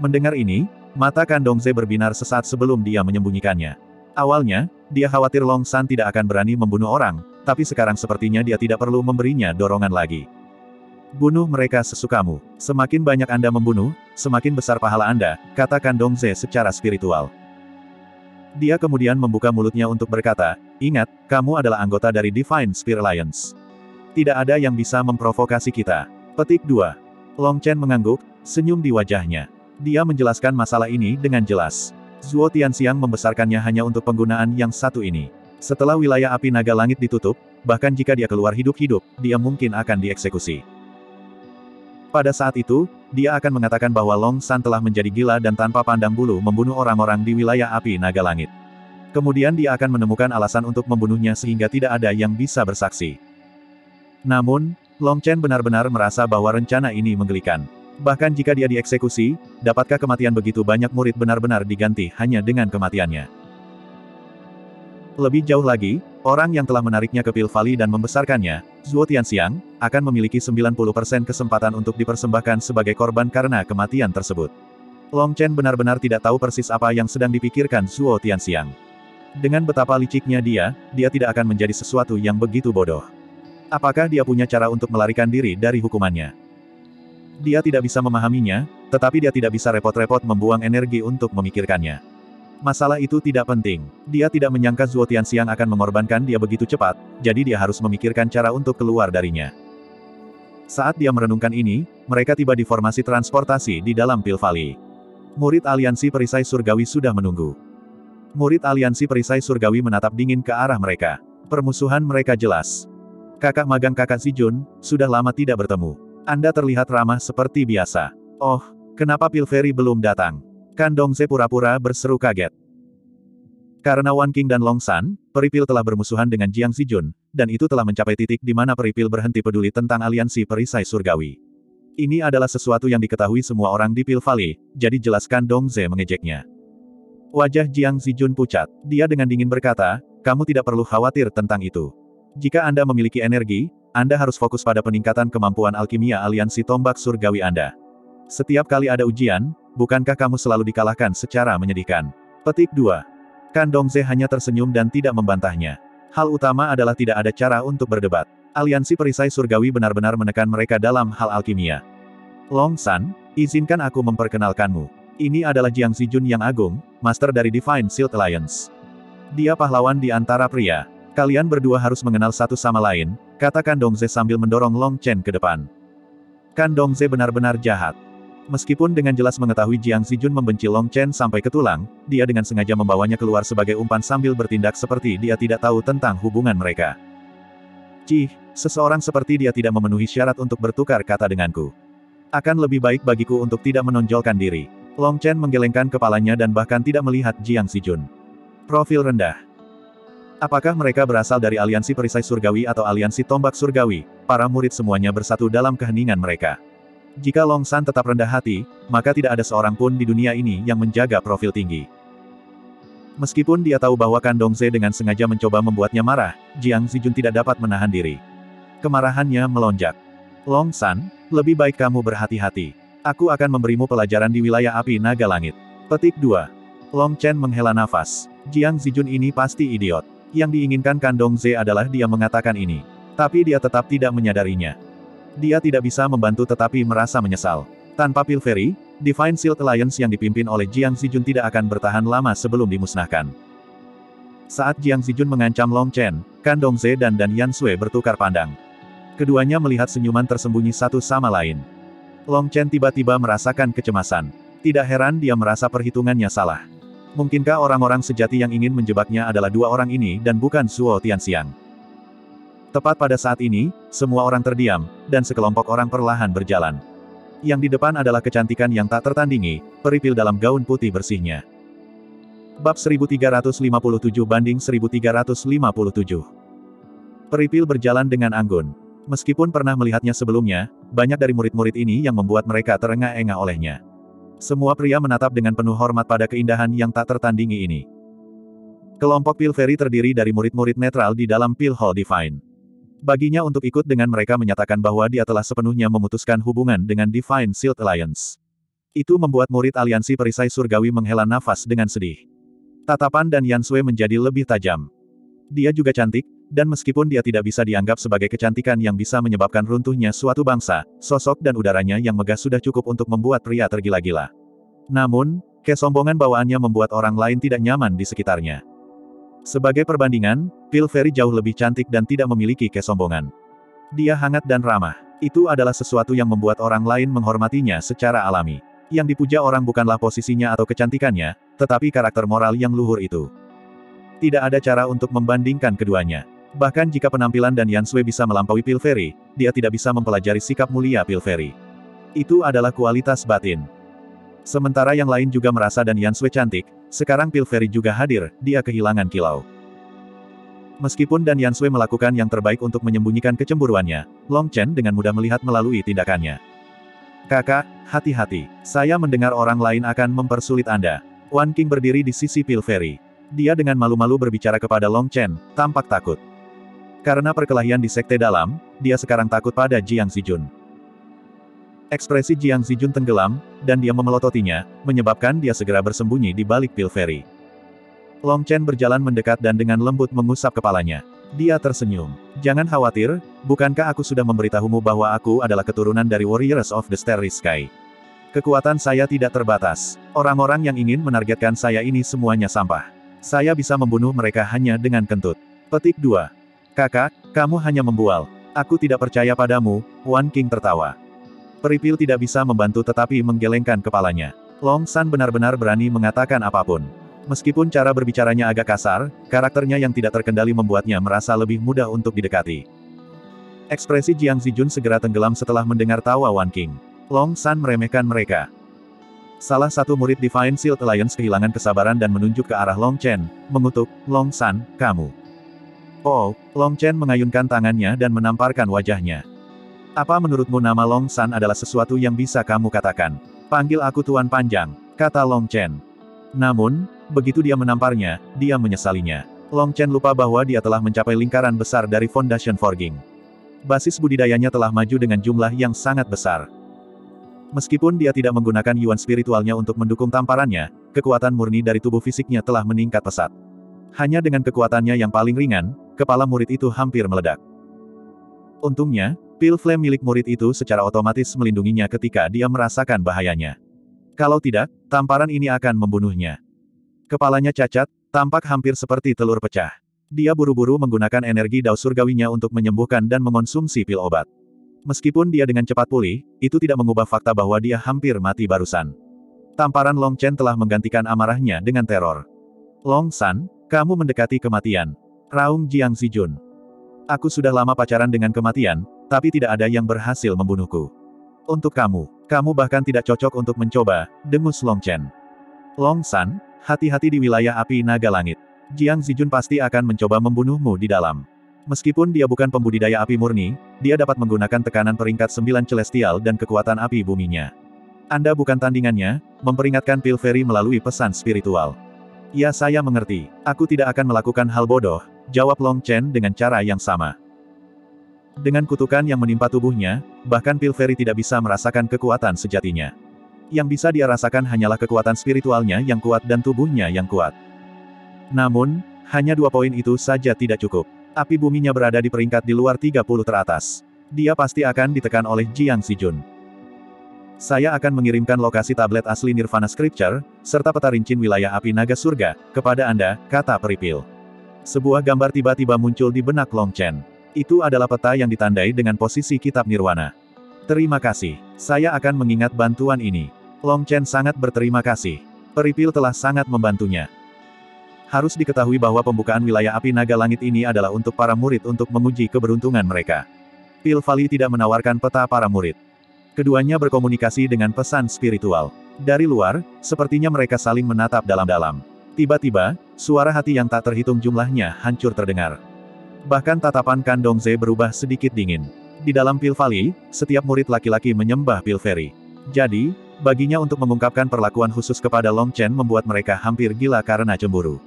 Mendengar ini, mata Kan Dongze berbinar sesaat sebelum dia menyembunyikannya. Awalnya, dia khawatir Long San tidak akan berani membunuh orang, tapi sekarang sepertinya dia tidak perlu memberinya dorongan lagi. Bunuh mereka sesukamu. Semakin banyak Anda membunuh, semakin besar pahala Anda, kata Dongze secara spiritual. Dia kemudian membuka mulutnya untuk berkata, ingat, kamu adalah anggota dari Divine Spear Alliance. Tidak ada yang bisa memprovokasi kita. Petik 2. Long Chen mengangguk, senyum di wajahnya. Dia menjelaskan masalah ini dengan jelas. Zuo Tianxiang membesarkannya hanya untuk penggunaan yang satu ini. Setelah wilayah api naga langit ditutup, bahkan jika dia keluar hidup-hidup, dia mungkin akan dieksekusi. Pada saat itu, dia akan mengatakan bahwa Long San telah menjadi gila dan tanpa pandang bulu membunuh orang-orang di wilayah api naga langit. Kemudian dia akan menemukan alasan untuk membunuhnya sehingga tidak ada yang bisa bersaksi. Namun, Long Chen benar-benar merasa bahwa rencana ini menggelikan. Bahkan jika dia dieksekusi, dapatkah kematian begitu banyak murid benar-benar diganti hanya dengan kematiannya? Lebih jauh lagi, orang yang telah menariknya ke Pil Valley dan membesarkannya, Zuo Tianxiang, akan memiliki 90% kesempatan untuk dipersembahkan sebagai korban karena kematian tersebut. Long Chen benar-benar tidak tahu persis apa yang sedang dipikirkan Zuo Tianxiang. Dengan betapa liciknya dia, dia tidak akan menjadi sesuatu yang begitu bodoh. Apakah dia punya cara untuk melarikan diri dari hukumannya? Dia tidak bisa memahaminya, tetapi dia tidak bisa repot-repot membuang energi untuk memikirkannya. Masalah itu tidak penting. Dia tidak menyangka Zuo Tianxiang akan mengorbankan dia begitu cepat, jadi dia harus memikirkan cara untuk keluar darinya. Saat dia merenungkan ini, mereka tiba di formasi transportasi di dalam Pil Valley. Murid aliansi perisai surgawi sudah menunggu. Murid aliansi perisai surgawi menatap dingin ke arah mereka. Permusuhan mereka jelas. Kakak magang kakak Jun sudah lama tidak bertemu. Anda terlihat ramah seperti biasa. Oh, kenapa Pilveri belum datang? Kan Dongse pura-pura berseru kaget. Karena Wan King dan Long San, Peripil telah bermusuhan dengan Jiang Zijun, dan itu telah mencapai titik di mana Peripil berhenti peduli tentang aliansi perisai surgawi. Ini adalah sesuatu yang diketahui semua orang di Pil Valley, jadi jelaskan Dongze mengejeknya. Wajah Jiang Zijun pucat. Dia dengan dingin berkata, kamu tidak perlu khawatir tentang itu. Jika Anda memiliki energi, Anda harus fokus pada peningkatan kemampuan alkimia aliansi tombak surgawi Anda. Setiap kali ada ujian, bukankah kamu selalu dikalahkan secara menyedihkan? Petik 2. Kan Dongze hanya tersenyum dan tidak membantahnya. Hal utama adalah tidak ada cara untuk berdebat. Aliansi perisai surgawi benar-benar menekan mereka dalam hal alkimia. Long San, izinkan aku memperkenalkanmu. Ini adalah Jiang Zijun yang agung, master dari Divine Shield Alliance. Dia pahlawan di antara pria. Kalian berdua harus mengenal satu sama lain, katakan Dongze sambil mendorong Long Chen ke depan. Kan Dongze benar-benar jahat. Meskipun dengan jelas mengetahui Jiang Zijun membenci Long Chen sampai ke tulang, dia dengan sengaja membawanya keluar sebagai umpan sambil bertindak seperti dia tidak tahu tentang hubungan mereka. Cih, seseorang seperti dia tidak memenuhi syarat untuk bertukar kata denganku. Akan lebih baik bagiku untuk tidak menonjolkan diri. Long Chen menggelengkan kepalanya dan bahkan tidak melihat Jiang Zijun. Profil rendah. Apakah mereka berasal dari aliansi perisai surgawi atau aliansi tombak surgawi? Para murid semuanya bersatu dalam keheningan mereka. Jika Long San tetap rendah hati, maka tidak ada seorang pun di dunia ini yang menjaga profil tinggi. Meskipun dia tahu bahwa Kan Dongze dengan sengaja mencoba membuatnya marah, Jiang Zijun tidak dapat menahan diri. Kemarahannya melonjak. Long San, lebih baik kamu berhati-hati. Aku akan memberimu pelajaran di wilayah api naga langit. Petik 2. Long Chen menghela nafas. Jiang Zijun ini pasti idiot. Yang diinginkan Kan Dongze adalah dia mengatakan ini. Tapi dia tetap tidak menyadarinya. Dia tidak bisa membantu tetapi merasa menyesal. Tanpa Pilferi, Divine Shield Alliance yang dipimpin oleh Jiang Zijun tidak akan bertahan lama sebelum dimusnahkan. Saat Jiang Zijun mengancam Long Chen, Kan Dongze dan Dan Yan Sui bertukar pandang. Keduanya melihat senyuman tersembunyi satu sama lain. Long Chen tiba-tiba merasakan kecemasan. Tidak heran dia merasa perhitungannya salah. Mungkinkah orang-orang sejati yang ingin menjebaknya adalah dua orang ini dan bukan Suo Tianxiang? Tepat pada saat ini, semua orang terdiam, dan sekelompok orang perlahan berjalan. Yang di depan adalah kecantikan yang tak tertandingi, peripil dalam gaun putih bersihnya. Bab 1357 banding 1357 Peripil berjalan dengan anggun. Meskipun pernah melihatnya sebelumnya, banyak dari murid-murid ini yang membuat mereka terengah-engah olehnya. Semua pria menatap dengan penuh hormat pada keindahan yang tak tertandingi ini. Kelompok Pil Fairy terdiri dari murid-murid netral di dalam Pil Hall Divine. Baginya untuk ikut dengan mereka menyatakan bahwa dia telah sepenuhnya memutuskan hubungan dengan Divine Shield Alliance. Itu membuat murid aliansi perisai surgawi menghela nafas dengan sedih. Tatapan dan Yansue menjadi lebih tajam. Dia juga cantik, dan meskipun dia tidak bisa dianggap sebagai kecantikan yang bisa menyebabkan runtuhnya suatu bangsa, sosok dan udaranya yang megah sudah cukup untuk membuat pria tergila-gila. Namun, kesombongan bawaannya membuat orang lain tidak nyaman di sekitarnya. Sebagai perbandingan, Pil Fairy jauh lebih cantik dan tidak memiliki kesombongan. Dia hangat dan ramah. Itu adalah sesuatu yang membuat orang lain menghormatinya secara alami. Yang dipuja orang bukanlah posisinya atau kecantikannya, tetapi karakter moral yang luhur itu. Tidak ada cara untuk membandingkan keduanya. Bahkan jika penampilan dan Yansue bisa melampaui Pil Fairy, dia tidak bisa mempelajari sikap mulia Pil Fairy. Itu adalah kualitas batin. Sementara yang lain juga merasa dan Yansue cantik, sekarang Pilferi juga hadir, dia kehilangan kilau. Meskipun Dan Yansui melakukan yang terbaik untuk menyembunyikan kecemburuannya, Long Chen dengan mudah melihat melalui tindakannya. Kakak, hati-hati. Saya mendengar orang lain akan mempersulit Anda. Wan King berdiri di sisi Pilferi. Dia dengan malu-malu berbicara kepada Long Chen, tampak takut. Karena perkelahian di sekte dalam, dia sekarang takut pada Jiang Zijun. Ekspresi Jiang Zijun tenggelam, dan dia memelototinya, menyebabkan dia segera bersembunyi di balik pil feri. Long Chen berjalan mendekat dan dengan lembut mengusap kepalanya. Dia tersenyum. Jangan khawatir, bukankah aku sudah memberitahumu bahwa aku adalah keturunan dari Warriors of the Starry Sky? Kekuatan saya tidak terbatas. Orang-orang yang ingin menargetkan saya ini semuanya sampah. Saya bisa membunuh mereka hanya dengan kentut. Petik 2. Kakak, kamu hanya membual. Aku tidak percaya padamu, Wan King tertawa. Peripil tidak bisa membantu tetapi menggelengkan kepalanya. Long San benar-benar berani mengatakan apa pun. Meskipun cara berbicaranya agak kasar, karakternya yang tidak terkendali membuatnya merasa lebih mudah untuk didekati. Ekspresi Jiang Zijun segera tenggelam setelah mendengar tawa Wan King. Long San meremehkan mereka. Salah satu murid Divine Shield Alliance kehilangan kesabaran dan menunjuk ke arah Long Chen, mengutuk, Long San, kamu. Oh, Long Chen mengayunkan tangannya dan menamparkan wajahnya. Apa menurutmu nama Long San adalah sesuatu yang bisa kamu katakan? Panggil aku Tuan Panjang, kata Long Chen. Namun, begitu dia menamparnya, dia menyesalinya. Long Chen lupa bahwa dia telah mencapai lingkaran besar dari Foundation Forging. Basis budidayanya telah maju dengan jumlah yang sangat besar. Meskipun dia tidak menggunakan yuan spiritualnya untuk mendukung tamparannya, kekuatan murni dari tubuh fisiknya telah meningkat pesat. Hanya dengan kekuatannya yang paling ringan, kepala murid itu hampir meledak. Untungnya, pil flame milik murid itu secara otomatis melindunginya ketika dia merasakan bahayanya. Kalau tidak, tamparan ini akan membunuhnya. Kepalanya cacat, tampak hampir seperti telur pecah. Dia buru-buru menggunakan energi dao surgawinya untuk menyembuhkan dan mengonsumsi pil obat. Meskipun dia dengan cepat pulih, itu tidak mengubah fakta bahwa dia hampir mati barusan. Tamparan Long Chen telah menggantikan amarahnya dengan teror. Long San, kamu mendekati kematian. Raung Jiang Zijun. Aku sudah lama pacaran dengan kematian, tapi tidak ada yang berhasil membunuhku. Untuk kamu, kamu bahkan tidak cocok untuk mencoba, dengus Long Chen. Long San, hati-hati di wilayah api naga langit. Jiang Zijun pasti akan mencoba membunuhmu di dalam. Meskipun dia bukan pembudidaya api murni, dia dapat menggunakan tekanan peringkat sembilan celestial dan kekuatan api buminya. Anda bukan tandingannya, memperingatkan Pilferi melalui pesan spiritual. Ya saya mengerti, aku tidak akan melakukan hal bodoh, jawab Long Chen dengan cara yang sama. Dengan kutukan yang menimpa tubuhnya, bahkan Pilferi tidak bisa merasakan kekuatan sejatinya. Yang bisa dia rasakan hanyalah kekuatan spiritualnya yang kuat dan tubuhnya yang kuat. Namun, hanya dua poin itu saja tidak cukup. Api buminya berada di peringkat di luar 30 teratas. Dia pasti akan ditekan oleh Jiang Sijun. Saya akan mengirimkan lokasi tablet asli Nirvana Scripture, serta peta rincin wilayah api naga surga, kepada Anda, kata Peripil. Sebuah gambar tiba-tiba muncul di benak Long Chen. Itu adalah peta yang ditandai dengan posisi kitab Nirwana. Terima kasih. Saya akan mengingat bantuan ini. Long Chen sangat berterima kasih. Peripil telah sangat membantunya. Harus diketahui bahwa pembukaan wilayah api naga langit ini adalah untuk para murid untuk menguji keberuntungan mereka. Pil Valley tidak menawarkan peta para murid. Keduanya berkomunikasi dengan pesan spiritual. Dari luar, sepertinya mereka saling menatap dalam-dalam. Tiba-tiba, suara hati yang tak terhitung jumlahnya hancur terdengar. Bahkan tatapan Kandong Ze berubah sedikit dingin. Di dalam Pil Valley, setiap murid laki-laki menyembah Pil Fairy. Jadi, baginya untuk mengungkapkan perlakuan khusus kepada Long Chen membuat mereka hampir gila karena cemburu.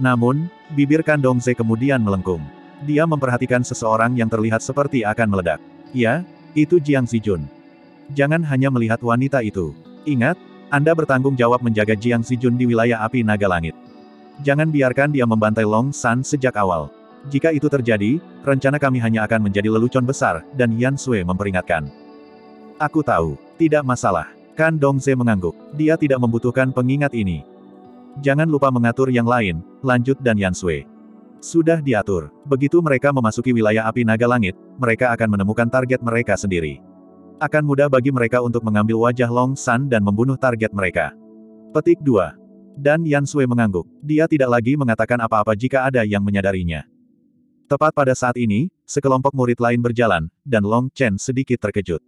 Namun, bibir Kandong Ze kemudian melengkung. Dia memperhatikan seseorang yang terlihat seperti akan meledak. Ya, itu Jiang Zijun. Jangan hanya melihat wanita itu. Ingat, Anda bertanggung jawab menjaga Jiang Zijun di wilayah api naga langit. Jangan biarkan dia membantai Long San sejak awal. Jika itu terjadi, rencana kami hanya akan menjadi lelucon besar, dan Yan Sui memperingatkan. Aku tahu, tidak masalah. Kan Dongze mengangguk. Dia tidak membutuhkan pengingat ini. Jangan lupa mengatur yang lain, lanjut dan Yansui. Sudah diatur. Begitu mereka memasuki wilayah api naga langit, mereka akan menemukan target mereka sendiri. Akan mudah bagi mereka untuk mengambil wajah Long San dan membunuh target mereka. Petik 2. Dan Yan Sui mengangguk. Dia tidak lagi mengatakan apa-apa jika ada yang menyadarinya. Tepat pada saat ini, sekelompok murid lain berjalan, dan Long Chen sedikit terkejut.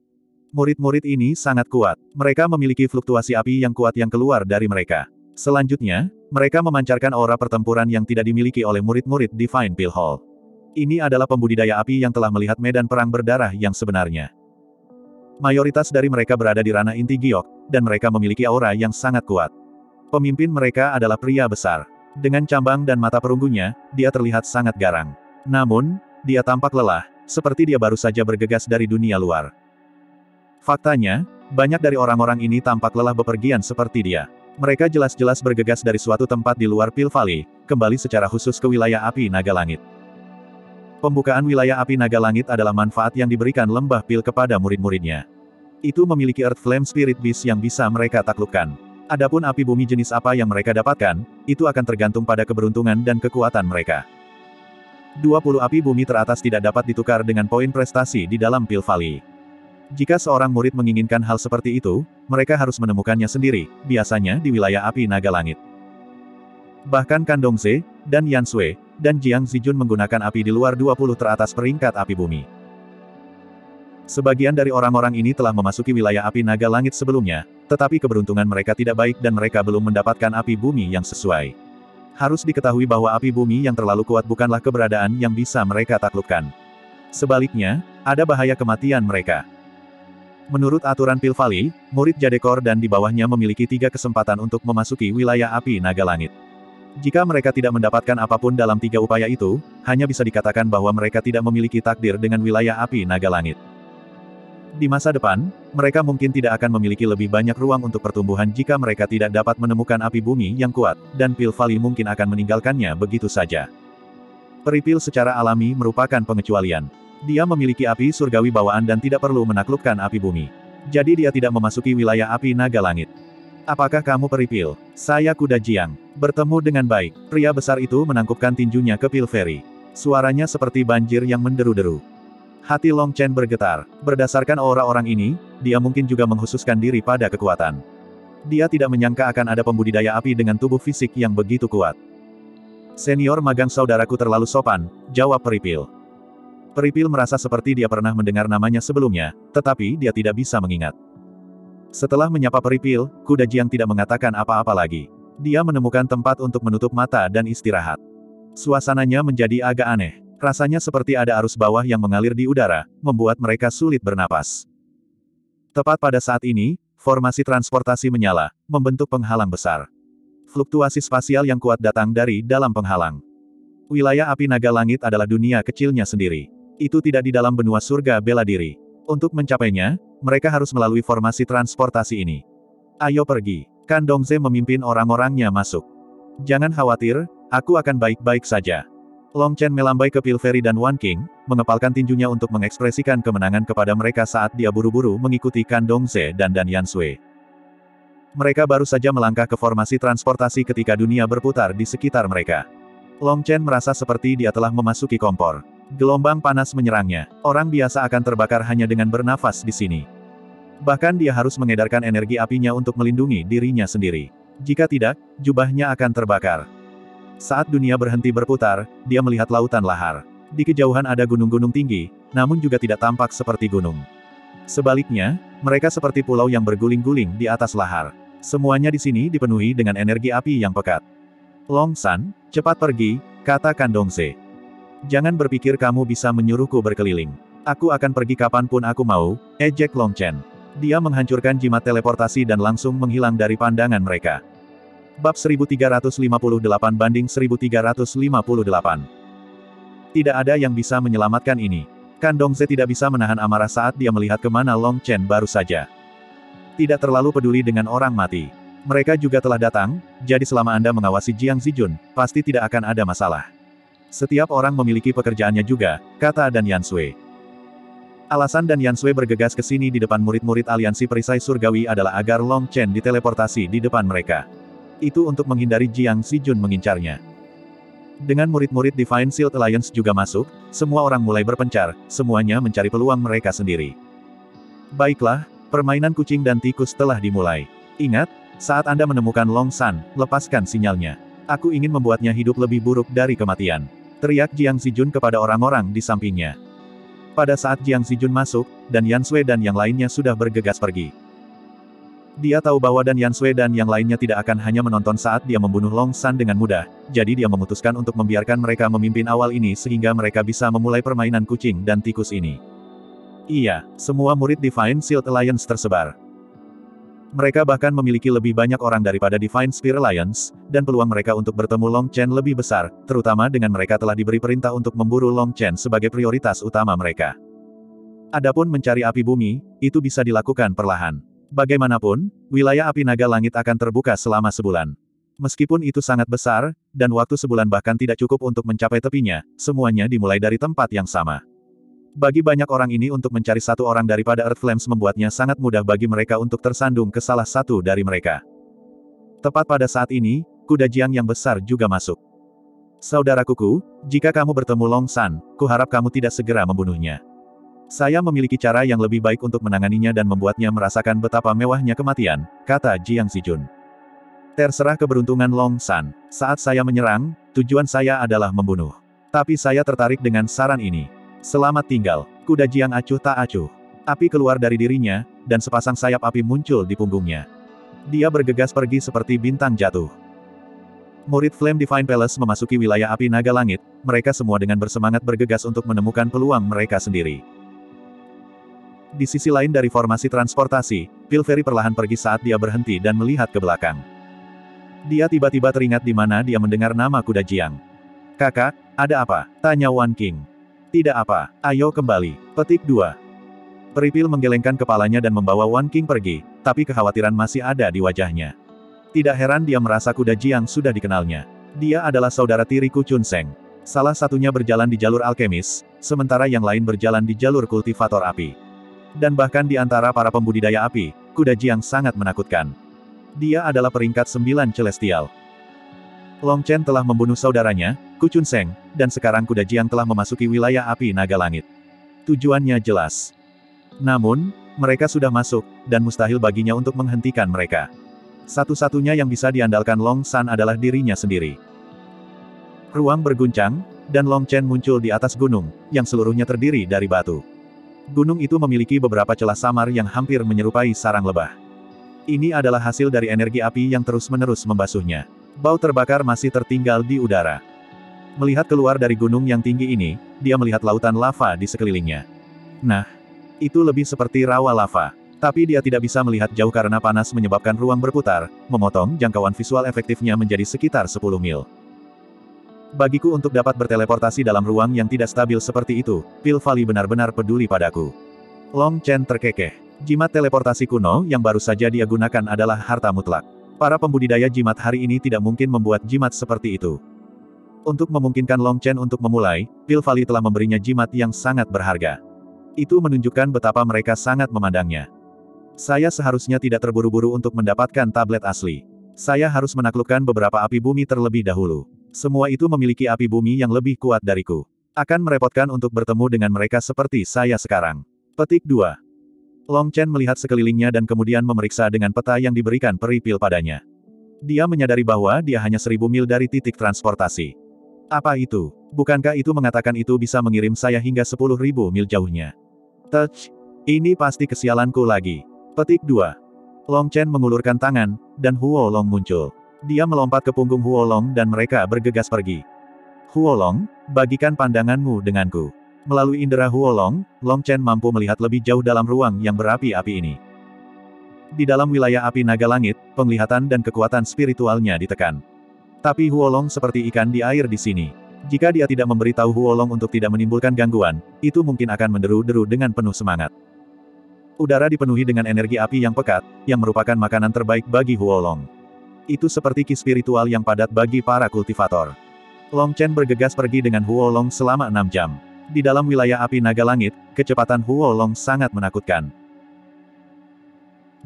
Murid-murid ini sangat kuat. Mereka memiliki fluktuasi api yang kuat yang keluar dari mereka. Selanjutnya, mereka memancarkan aura pertempuran yang tidak dimiliki oleh murid-murid Divine Pill Hall. Ini adalah pembudidaya api yang telah melihat medan perang berdarah yang sebenarnya. Mayoritas dari mereka berada di ranah inti giok, dan mereka memiliki aura yang sangat kuat. Pemimpin mereka adalah pria besar. Dengan cambang dan mata perunggunya, dia terlihat sangat garang. Namun, dia tampak lelah, seperti dia baru saja bergegas dari dunia luar. Faktanya, banyak dari orang-orang ini tampak lelah bepergian seperti dia. Mereka jelas-jelas bergegas dari suatu tempat di luar Pil Valley, kembali secara khusus ke wilayah api naga langit. Pembukaan wilayah api naga langit adalah manfaat yang diberikan lembah Pil kepada murid-muridnya. Itu memiliki Earth Flame Spirit Beast yang bisa mereka taklukkan. Adapun api bumi jenis apa yang mereka dapatkan, itu akan tergantung pada keberuntungan dan kekuatan mereka. 20 api bumi teratas tidak dapat ditukar dengan poin prestasi di dalam Pil Valley. Jika seorang murid menginginkan hal seperti itu, mereka harus menemukannya sendiri, biasanya di wilayah api naga langit. Bahkan Kandong Ze, dan Yan Sui, dan Jiang Zijun menggunakan api di luar 20 teratas peringkat api bumi. Sebagian dari orang-orang ini telah memasuki wilayah api naga langit sebelumnya, tetapi keberuntungan mereka tidak baik dan mereka belum mendapatkan api bumi yang sesuai. Harus diketahui bahwa api bumi yang terlalu kuat bukanlah keberadaan yang bisa mereka taklukkan. Sebaliknya, ada bahaya kematian mereka. Menurut aturan Pilvali, murid Jadekor dan di bawahnya memiliki tiga kesempatan untuk memasuki wilayah api naga langit. Jika mereka tidak mendapatkan apa pun dalam tiga upaya itu, hanya bisa dikatakan bahwa mereka tidak memiliki takdir dengan wilayah api naga langit. Di masa depan, mereka mungkin tidak akan memiliki lebih banyak ruang untuk pertumbuhan jika mereka tidak dapat menemukan api bumi yang kuat, dan Pil Valley mungkin akan meninggalkannya begitu saja. Peripil secara alami merupakan pengecualian. Dia memiliki api surgawi bawaan dan tidak perlu menaklukkan api bumi. Jadi dia tidak memasuki wilayah api naga langit. Apakah kamu peripil? Saya kuda jiang. Bertemu dengan baik. Pria besar itu menangkupkan tinjunya ke Pil Fairy. Suaranya seperti banjir yang menderu-deru. Hati Long Chen bergetar. Berdasarkan aura orang ini, dia mungkin juga menghususkan diri pada kekuatan. Dia tidak menyangka akan ada pembudidaya api dengan tubuh fisik yang begitu kuat. Senior magang saudaraku terlalu sopan, jawab Peripil. Peripil merasa seperti dia pernah mendengar namanya sebelumnya, tetapi dia tidak bisa mengingat. Setelah menyapa Peripil, kuda Jiang tidak mengatakan apa-apa lagi. Dia menemukan tempat untuk menutup mata dan istirahat. Suasananya menjadi agak aneh. Rasanya seperti ada arus bawah yang mengalir di udara, membuat mereka sulit bernapas. Tepat pada saat ini, formasi transportasi menyala, membentuk penghalang besar. Fluktuasi spasial yang kuat datang dari dalam penghalang. Wilayah api naga langit adalah dunia kecilnya sendiri. Itu tidak di dalam benua surga bela diri. Untuk mencapainya, mereka harus melalui formasi transportasi ini. Ayo pergi. Kandongze memimpin orang-orangnya masuk. Jangan khawatir, aku akan baik-baik saja. Long Chen melambai ke Pilferi dan Wan King, mengepalkan tinjunya untuk mengekspresikan kemenangan kepada mereka saat dia buru-buru mengikuti Kandong Ze dan Dan Yansui. Mereka baru saja melangkah ke formasi transportasi ketika dunia berputar di sekitar mereka. Long Chen merasa seperti dia telah memasuki kompor. Gelombang panas menyerangnya. Orang biasa akan terbakar hanya dengan bernafas di sini. Bahkan dia harus mengedarkan energi apinya untuk melindungi dirinya sendiri. Jika tidak, jubahnya akan terbakar. Saat dunia berhenti berputar, dia melihat lautan lahar. Di kejauhan ada gunung-gunung tinggi, namun juga tidak tampak seperti gunung. Sebaliknya, mereka seperti pulau yang berguling-guling di atas lahar. Semuanya di sini dipenuhi dengan energi api yang pekat. Long San, cepat pergi, kata Kandongse. Jangan berpikir kamu bisa menyuruhku berkeliling. Aku akan pergi kapan pun aku mau, ejek Long Chen. Dia menghancurkan jimat teleportasi dan langsung menghilang dari pandangan mereka. Bab 1358 banding 1358. Tidak ada yang bisa menyelamatkan ini. Kandong Ze tidak bisa menahan amarah saat dia melihat ke mana Long Chen baru saja. Tidak terlalu peduli dengan orang mati. Mereka juga telah datang, jadi selama Anda mengawasi Jiang Zijun, pasti tidak akan ada masalah. Setiap orang memiliki pekerjaannya juga, kata Dan Yansui. Alasan Dan Yansui bergegas ke sini di depan murid-murid aliansi perisai surgawi adalah agar Long Chen diteleportasi di depan mereka. Itu untuk menghindari Jiang Xijun mengincarnya. Dengan murid-murid Divine Shield Alliance juga masuk, semua orang mulai berpencar, semuanya mencari peluang mereka sendiri. Baiklah, permainan kucing dan tikus telah dimulai. Ingat, saat Anda menemukan Long San, lepaskan sinyalnya. Aku ingin membuatnya hidup lebih buruk dari kematian. Teriak Jiang Xijun kepada orang-orang di sampingnya. Pada saat Jiang Xijun masuk, dan Yan Sui dan yang lainnya sudah bergegas pergi. Dia tahu bahwa Dan Yansui dan yang lainnya tidak akan hanya menonton saat dia membunuh Long San dengan mudah, jadi dia memutuskan untuk membiarkan mereka memimpin awal ini sehingga mereka bisa memulai permainan kucing dan tikus ini. Iya, semua murid Divine Shield Alliance tersebar. Mereka bahkan memiliki lebih banyak orang daripada Divine Spear Alliance, dan peluang mereka untuk bertemu Long Chen lebih besar, terutama dengan mereka telah diberi perintah untuk memburu Long Chen sebagai prioritas utama mereka. Adapun mencari api bumi, itu bisa dilakukan perlahan. Bagaimanapun, wilayah api naga langit akan terbuka selama sebulan. Meskipun itu sangat besar, dan waktu sebulan bahkan tidak cukup untuk mencapai tepinya, semuanya dimulai dari tempat yang sama. Bagi banyak orang ini untuk mencari satu orang daripada Earth Flames membuatnya sangat mudah bagi mereka untuk tersandung ke salah satu dari mereka. Tepat pada saat ini, kuda Jiang yang besar juga masuk. Saudara kuku, jika kamu bertemu Long San, kuharap kamu tidak segera membunuhnya. Saya memiliki cara yang lebih baik untuk menanganinya dan membuatnya merasakan betapa mewahnya kematian, kata Jiang Zijun. Terserah keberuntungan Long San. Saat saya menyerang, tujuan saya adalah membunuh. Tapi saya tertarik dengan saran ini. Selamat tinggal, kuda Jiang acuh tak acuh. Api keluar dari dirinya, dan sepasang sayap api muncul di punggungnya. Dia bergegas pergi seperti bintang jatuh. Murid Flame Divine Palace memasuki wilayah api naga langit, mereka semua dengan bersemangat bergegas untuk menemukan peluang mereka sendiri. Di sisi lain dari formasi transportasi, Pilferi perlahan pergi saat dia berhenti dan melihat ke belakang. Dia tiba-tiba teringat di mana dia mendengar nama kuda Jiang. Kakak, ada apa? Tanya Wan King. Tidak apa, ayo kembali. Petik 2. Peripil menggelengkan kepalanya dan membawa Wan King pergi, tapi kekhawatiran masih ada di wajahnya. Tidak heran dia merasa kuda Jiang sudah dikenalnya. Dia adalah saudara tiri Ku Chun Seng. Salah satunya berjalan di jalur alkemis, sementara yang lain berjalan di jalur kultivator api. Dan bahkan di antara para pembudidaya api, kuda Jiang sangat menakutkan. Dia adalah peringkat sembilan celestial. Long Chen telah membunuh saudaranya, Ku Chun Seng, dan sekarang kuda Jiang telah memasuki wilayah api naga langit. Tujuannya jelas. Namun, mereka sudah masuk, dan mustahil baginya untuk menghentikan mereka. Satu-satunya yang bisa diandalkan Long San adalah dirinya sendiri. Ruang berguncang, dan Long Chen muncul di atas gunung, yang seluruhnya terdiri dari batu. Gunung itu memiliki beberapa celah samar yang hampir menyerupai sarang lebah. Ini adalah hasil dari energi api yang terus-menerus membasuhnya. Bau terbakar masih tertinggal di udara. Melihat keluar dari gunung yang tinggi ini, dia melihat lautan lava di sekelilingnya. Nah, itu lebih seperti rawa lava. Tapi dia tidak bisa melihat jauh karena panas menyebabkan ruang berputar, memotong jangkauan visual efektifnya menjadi sekitar 10 mil. Bagiku untuk dapat berteleportasi dalam ruang yang tidak stabil seperti itu, Pil Valley benar-benar peduli padaku. Long Chen terkekeh. Jimat teleportasi kuno yang baru saja dia gunakan adalah harta mutlak. Para pembudidaya jimat hari ini tidak mungkin membuat jimat seperti itu. Untuk memungkinkan Long Chen untuk memulai, Pil Valley telah memberinya jimat yang sangat berharga. Itu menunjukkan betapa mereka sangat memandangnya. Saya seharusnya tidak terburu-buru untuk mendapatkan tablet asli. Saya harus menaklukkan beberapa api bumi terlebih dahulu. Semua itu memiliki api bumi yang lebih kuat dariku. Akan merepotkan untuk bertemu dengan mereka seperti saya sekarang. Petik 2. Long Chen melihat sekelilingnya dan kemudian memeriksa dengan peta yang diberikan peripil padanya. Dia menyadari bahwa dia hanya seribu mil dari titik transportasi. Apa itu? Bukankah itu mengatakan itu bisa mengirim saya hingga sepuluh ribu mil jauhnya? Touch. Ini pasti kesialanku lagi. Petik 2. Long Chen mengulurkan tangan, dan Huo Long muncul. Dia melompat ke punggung Huo Long dan mereka bergegas pergi. Huo Long, bagikan pandanganmu denganku. Melalui indera Huo Long, Chen mampu melihat lebih jauh dalam ruang yang berapi-api ini. Di dalam wilayah api naga langit, penglihatan dan kekuatan spiritualnya ditekan. Tapi Huo Long seperti ikan di air di sini. Jika dia tidak memberitahu Huolong untuk tidak menimbulkan gangguan, itu mungkin akan menderu-deru dengan penuh semangat. Udara dipenuhi dengan energi api yang pekat, yang merupakan makanan terbaik bagi Huolong. Itu seperti ki spiritual yang padat bagi para kultivator. Long Chen bergegas pergi dengan Huolong selama enam jam. Di dalam wilayah api naga langit, kecepatan Huolong sangat menakutkan.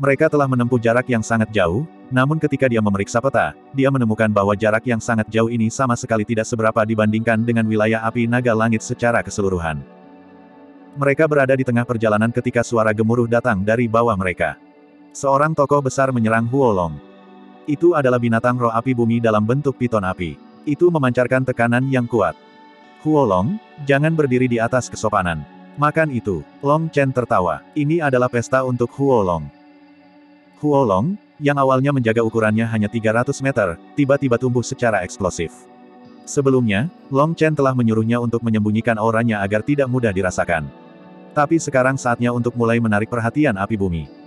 Mereka telah menempuh jarak yang sangat jauh, namun ketika dia memeriksa peta, dia menemukan bahwa jarak yang sangat jauh ini sama sekali tidak seberapa dibandingkan dengan wilayah api naga langit secara keseluruhan. Mereka berada di tengah perjalanan ketika suara gemuruh datang dari bawah mereka. Seorang tokoh besar menyerang Huolong. Itu adalah binatang roh api bumi dalam bentuk piton api. Itu memancarkan tekanan yang kuat. Huolong, jangan berdiri di atas kesopanan. Makan itu. Long Chen tertawa. Ini adalah pesta untuk Huolong. Huolong, yang awalnya menjaga ukurannya hanya 300 meter, tiba-tiba tumbuh secara eksplosif. Sebelumnya, Long Chen telah menyuruhnya untuk menyembunyikan auranya agar tidak mudah dirasakan. Tapi sekarang saatnya untuk mulai menarik perhatian api bumi.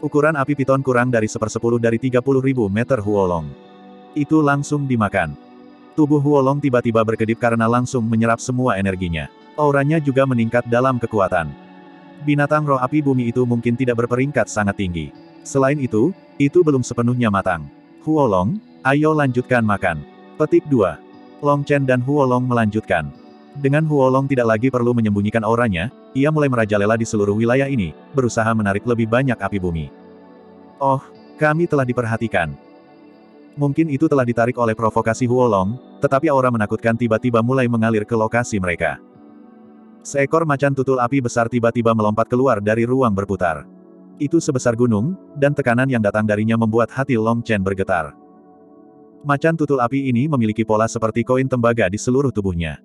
Ukuran api piton kurang dari sepersepuluh dari 30.000 meter Huolong. Itu langsung dimakan. Tubuh Huolong tiba-tiba berkedip karena langsung menyerap semua energinya. Auranya juga meningkat dalam kekuatan. Binatang roh api bumi itu mungkin tidak berperingkat sangat tinggi. Selain itu, itu belum sepenuhnya matang. Huolong, ayo lanjutkan makan. Petik 2. Long Chen dan Huolong melanjutkan. Dengan Huolong tidak lagi perlu menyembunyikan auranya, ia mulai merajalela di seluruh wilayah ini, berusaha menarik lebih banyak api bumi. Oh, kami telah diperhatikan. Mungkin itu telah ditarik oleh provokasi Huolong, tetapi aura menakutkan tiba-tiba mulai mengalir ke lokasi mereka. Seekor macan tutul api besar tiba-tiba melompat keluar dari ruang berputar. Itu sebesar gunung, dan tekanan yang datang darinya membuat hati Long Chen bergetar. Macan tutul api ini memiliki pola seperti koin tembaga di seluruh tubuhnya.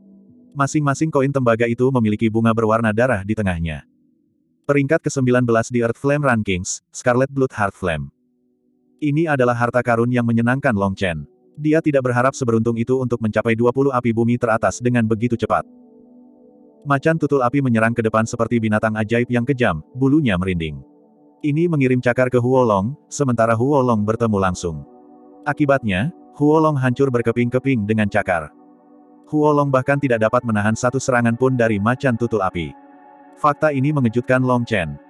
Masing-masing koin tembaga itu memiliki bunga berwarna darah di tengahnya. Peringkat ke-19 di Earth Flame Rankings, Scarlet Blood Heart Flame. Ini adalah harta karun yang menyenangkan Long Chen. Dia tidak berharap seberuntung itu untuk mencapai 20 api bumi teratas dengan begitu cepat. Macan tutul api menyerang ke depan seperti binatang ajaib yang kejam, bulunya merinding. Ini mengirim cakar ke Huolong, sementara Huolong bertemu langsung. Akibatnya, Huolong hancur berkeping-keping dengan cakar. Huolong bahkan tidak dapat menahan satu serangan pun dari macan tutul api. Fakta ini mengejutkan Long Chen.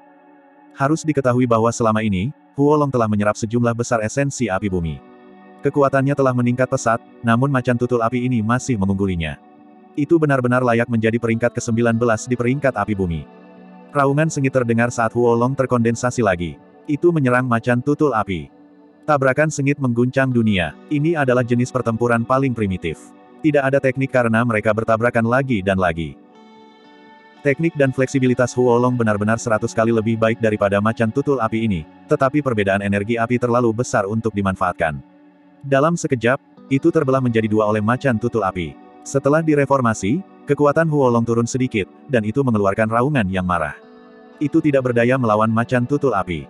Harus diketahui bahwa selama ini, Huo Long telah menyerap sejumlah besar esensi api bumi. Kekuatannya telah meningkat pesat, namun macan tutul api ini masih mengunggulinya. Itu benar-benar layak menjadi peringkat ke-19 di peringkat api bumi. Raungan sengit terdengar saat Huo Long terkondensasi lagi. Itu menyerang macan tutul api. Tabrakan sengit mengguncang dunia. Ini adalah jenis pertempuran paling primitif. Tidak ada teknik karena mereka bertabrakan lagi dan lagi. Teknik dan fleksibilitas Huolong benar-benar seratus kali lebih baik daripada macan tutul api ini, tetapi perbedaan energi api terlalu besar untuk dimanfaatkan. Dalam sekejap, itu terbelah menjadi dua oleh macan tutul api. Setelah direformasi, kekuatan Huolong turun sedikit, dan itu mengeluarkan raungan yang marah. Itu tidak berdaya melawan macan tutul api.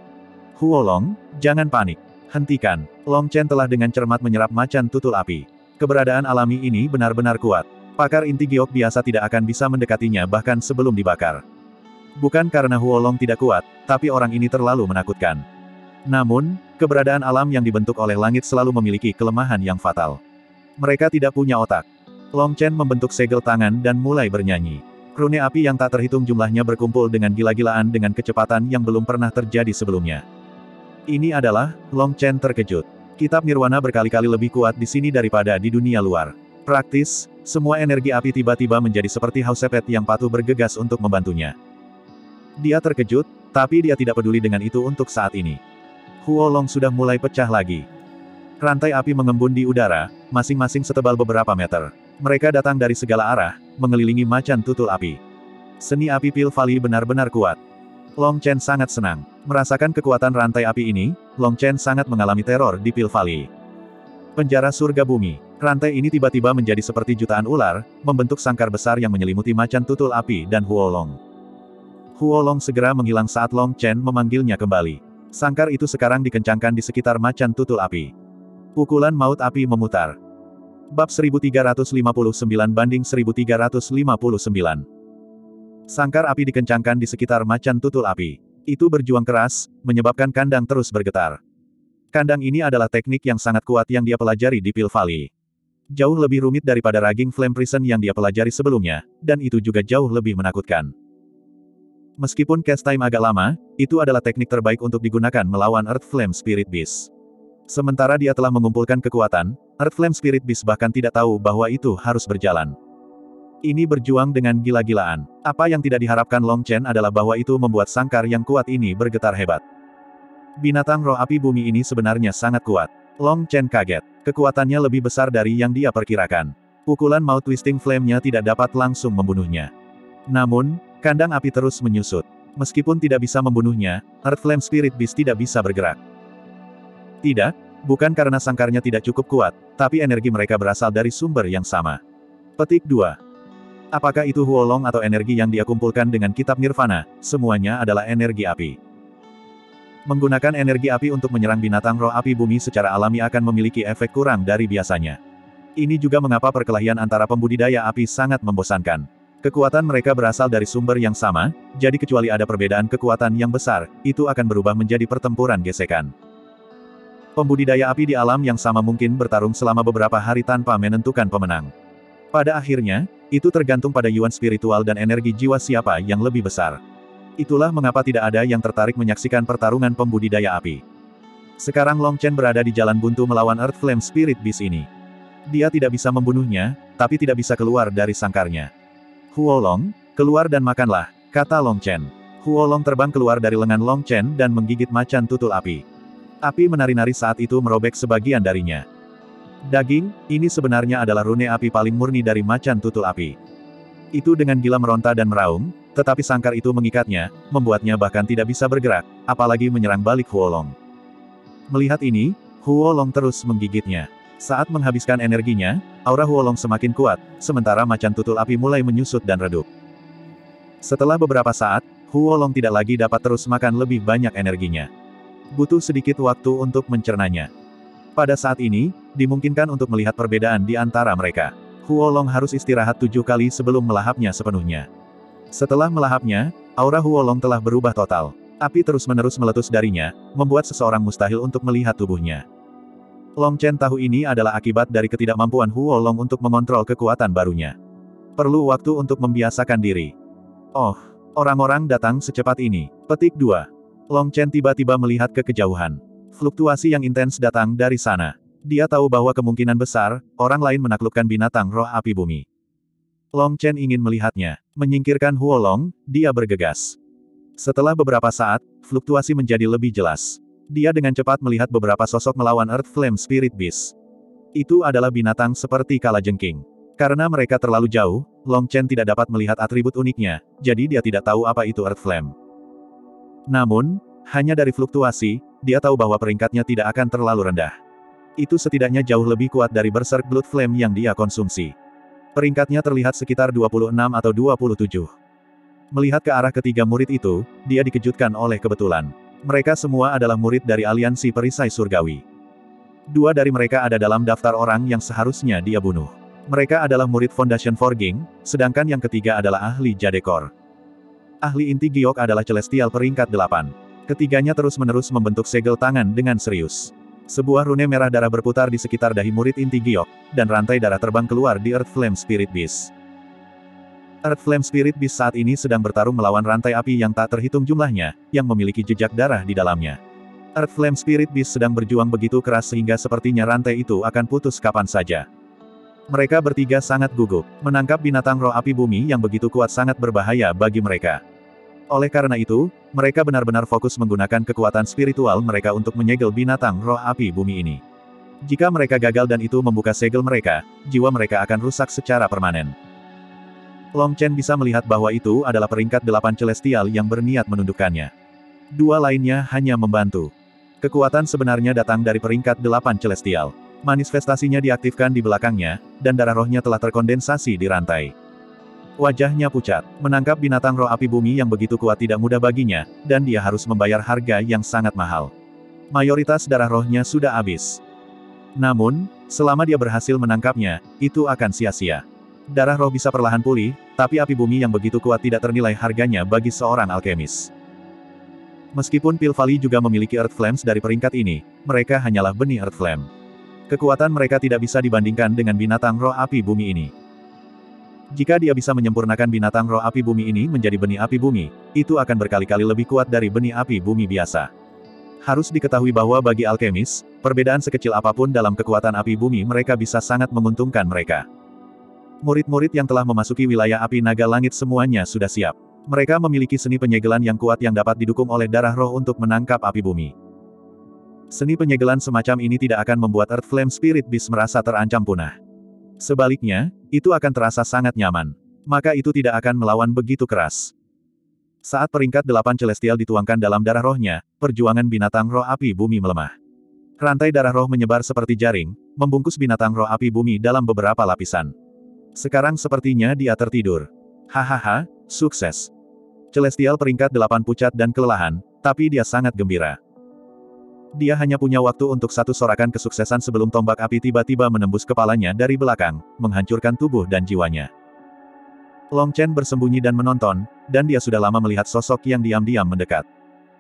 Huolong, jangan panik. Hentikan. Long Chen telah dengan cermat menyerap macan tutul api. Keberadaan alami ini benar-benar kuat. Pakar inti giok biasa tidak akan bisa mendekatinya bahkan sebelum dibakar. Bukan karena Huolong tidak kuat, tapi orang ini terlalu menakutkan. Namun, keberadaan alam yang dibentuk oleh langit selalu memiliki kelemahan yang fatal. Mereka tidak punya otak. Long Chen membentuk segel tangan dan mulai bernyanyi. Rune api yang tak terhitung jumlahnya berkumpul dengan gila-gilaan dengan kecepatan yang belum pernah terjadi sebelumnya. Ini adalah, Long Chen terkejut. Kitab Nirwana berkali-kali lebih kuat di sini daripada di dunia luar. Praktis, semua energi api tiba-tiba menjadi seperti Hausepet yang patuh bergegas untuk membantunya. Dia terkejut, tapi dia tidak peduli dengan itu untuk saat ini. Huo Long sudah mulai pecah lagi. Rantai api mengembun di udara, masing-masing setebal beberapa meter. Mereka datang dari segala arah, mengelilingi macan tutul api. Seni api Pil Valley benar-benar kuat. Long Chen sangat senang. Merasakan kekuatan rantai api ini, Long Chen sangat mengalami teror di Pil Valley. Penjara surga bumi. Rantai ini tiba-tiba menjadi seperti jutaan ular, membentuk sangkar besar yang menyelimuti macan tutul api dan Huolong. Huolong segera menghilang saat Long Chen memanggilnya kembali. Sangkar itu sekarang dikencangkan di sekitar macan tutul api. Pukulan maut api memutar. Bab 1359 banding 1359. Sangkar api dikencangkan di sekitar macan tutul api. Itu berjuang keras, menyebabkan kandang terus bergetar. Kandang ini adalah teknik yang sangat kuat yang dia pelajari di Pil Valley. Jauh lebih rumit daripada Raging Flame Prison yang dia pelajari sebelumnya, dan itu juga jauh lebih menakutkan. Meskipun cast time agak lama, itu adalah teknik terbaik untuk digunakan melawan Earth Flame Spirit Beast. Sementara dia telah mengumpulkan kekuatan, Earth Flame Spirit Beast bahkan tidak tahu bahwa itu harus berjalan. Ini berjuang dengan gila-gilaan. Apa yang tidak diharapkan Long Chen adalah bahwa itu membuat sangkar yang kuat ini bergetar hebat. Binatang roh api bumi ini sebenarnya sangat kuat. Long Chen kaget. Kekuatannya lebih besar dari yang dia perkirakan. Pukulan maut twisting flame-nya tidak dapat langsung membunuhnya. Namun, kandang api terus menyusut. Meskipun tidak bisa membunuhnya, Earth Flame Spirit Beast tidak bisa bergerak. Tidak, bukan karena sangkarnya tidak cukup kuat, tapi energi mereka berasal dari sumber yang sama. Petik 2. Apakah itu Huolong atau energi yang dia kumpulkan dengan kitab Nirvana, semuanya adalah energi api. Menggunakan energi api untuk menyerang binatang roh api bumi secara alami akan memiliki efek kurang dari biasanya. Ini juga mengapa perkelahian antara pembudidaya api sangat membosankan. Kekuatan mereka berasal dari sumber yang sama, jadi kecuali ada perbedaan kekuatan yang besar, itu akan berubah menjadi pertempuran gesekan. Pembudidaya api di alam yang sama mungkin bertarung selama beberapa hari tanpa menentukan pemenang. Pada akhirnya, itu tergantung pada yuan spiritual dan energi jiwa siapa yang lebih besar. Itulah mengapa tidak ada yang tertarik menyaksikan pertarungan pembudidaya api. Sekarang Long Chen berada di jalan buntu melawan Earth Flame Spirit Beast ini. Dia tidak bisa membunuhnya, tapi tidak bisa keluar dari sangkarnya. Huo Long, keluar dan makanlah, kata Long Chen. Huo Long terbang keluar dari lengan Long Chen dan menggigit macan tutul api. Api menari-nari saat itu merobek sebagian darinya. Daging, ini sebenarnya adalah rune api paling murni dari macan tutul api. Itu dengan gila meronta dan meraung, tetapi sangkar itu mengikatnya, membuatnya bahkan tidak bisa bergerak, apalagi menyerang balik Huolong. Melihat ini, Huolong terus menggigitnya. Saat menghabiskan energinya, aura Huolong semakin kuat, sementara macan tutul api mulai menyusut dan redup. Setelah beberapa saat, Huolong tidak lagi dapat terus makan lebih banyak energinya. Butuh sedikit waktu untuk mencernanya. Pada saat ini, dimungkinkan untuk melihat perbedaan di antara mereka. Huolong harus istirahat tujuh kali sebelum melahapnya sepenuhnya. Setelah melahapnya, aura Huolong telah berubah total. Api terus-menerus meletus darinya, membuat seseorang mustahil untuk melihat tubuhnya. Long Chen tahu ini adalah akibat dari ketidakmampuan Huolong untuk mengontrol kekuatan barunya. Perlu waktu untuk membiasakan diri. Oh, Orang-orang datang secepat ini. Petik 2. Long Chen tiba-tiba melihat ke kejauhan. Fluktuasi yang intens datang dari sana. Dia tahu bahwa kemungkinan besar, orang lain menaklukkan binatang roh api bumi. Long Chen ingin melihatnya. Menyingkirkan Huo Long, dia bergegas. Setelah beberapa saat, fluktuasi menjadi lebih jelas. Dia dengan cepat melihat beberapa sosok melawan Earth Flame Spirit Beast. Itu adalah binatang seperti kalajengking. Karena mereka terlalu jauh, Long Chen tidak dapat melihat atribut uniknya, jadi dia tidak tahu apa itu Earth Flame. Namun, hanya dari fluktuasi, dia tahu bahwa peringkatnya tidak akan terlalu rendah. Itu setidaknya jauh lebih kuat dari Berserk Blood Flame yang dia konsumsi. Peringkatnya terlihat sekitar 26 atau 27. Melihat ke arah ketiga murid itu, dia dikejutkan oleh kebetulan. Mereka semua adalah murid dari aliansi perisai surgawi. Dua dari mereka ada dalam daftar orang yang seharusnya dia bunuh. Mereka adalah murid Foundation Forging, sedangkan yang ketiga adalah ahli Jadekor. Ahli inti Giok adalah Celestial peringkat 8. Ketiganya terus-menerus membentuk segel tangan dengan serius. Sebuah rune merah darah berputar di sekitar dahi murid inti Giok, dan rantai darah terbang keluar di Earth Flame Spirit Beast. Earth Flame Spirit Beast saat ini sedang bertarung melawan rantai api yang tak terhitung jumlahnya, yang memiliki jejak darah di dalamnya. Earth Flame Spirit Beast sedang berjuang begitu keras sehingga sepertinya rantai itu akan putus kapan saja. Mereka bertiga sangat gugup. Menangkap binatang roh api bumi yang begitu kuat sangat berbahaya bagi mereka. Oleh karena itu, mereka benar-benar fokus menggunakan kekuatan spiritual mereka untuk menyegel binatang roh api bumi ini. Jika mereka gagal dan itu membuka segel mereka, jiwa mereka akan rusak secara permanen. Long Chen bisa melihat bahwa itu adalah peringkat delapan celestial yang berniat menundukkannya. Dua lainnya hanya membantu. Kekuatan sebenarnya datang dari peringkat delapan celestial. Manifestasinya diaktifkan di belakangnya, dan darah rohnya telah terkondensasi di rantai. Wajahnya pucat. Menangkap binatang roh api bumi yang begitu kuat tidak mudah baginya, dan dia harus membayar harga yang sangat mahal. Mayoritas darah rohnya sudah habis. Namun, selama dia berhasil menangkapnya, itu akan sia-sia. Darah roh bisa perlahan pulih, tapi api bumi yang begitu kuat tidak ternilai harganya bagi seorang alkemis. Meskipun Pil Valley juga memiliki Earth Flames dari peringkat ini, mereka hanyalah benih Earth Flame. Kekuatan mereka tidak bisa dibandingkan dengan binatang roh api bumi ini. Jika dia bisa menyempurnakan binatang roh api bumi ini menjadi benih api bumi, itu akan berkali-kali lebih kuat dari benih api bumi biasa. Harus diketahui bahwa bagi alkemis, perbedaan sekecil apa pun dalam kekuatan api bumi mereka bisa sangat menguntungkan mereka. Murid-murid yang telah memasuki wilayah api naga langit semuanya sudah siap. Mereka memiliki seni penyegelan yang kuat yang dapat didukung oleh darah roh untuk menangkap api bumi. Seni penyegelan semacam ini tidak akan membuat Earth Flame Spirit Beast merasa terancam punah. Sebaliknya, itu akan terasa sangat nyaman. Maka itu tidak akan melawan begitu keras. Saat peringkat delapan celestial dituangkan dalam darah rohnya, perjuangan binatang roh api bumi melemah. Rantai darah roh menyebar seperti jaring, membungkus binatang roh api bumi dalam beberapa lapisan. Sekarang sepertinya dia tertidur. Hahaha, sukses. Celestial peringkat delapan pucat dan kelelahan, tapi dia sangat gembira. Dia hanya punya waktu untuk satu sorakan kesuksesan sebelum tombak api tiba-tiba menembus kepalanya dari belakang, menghancurkan tubuh dan jiwanya. Long Chen bersembunyi dan menonton, dan dia sudah lama melihat sosok yang diam-diam mendekat.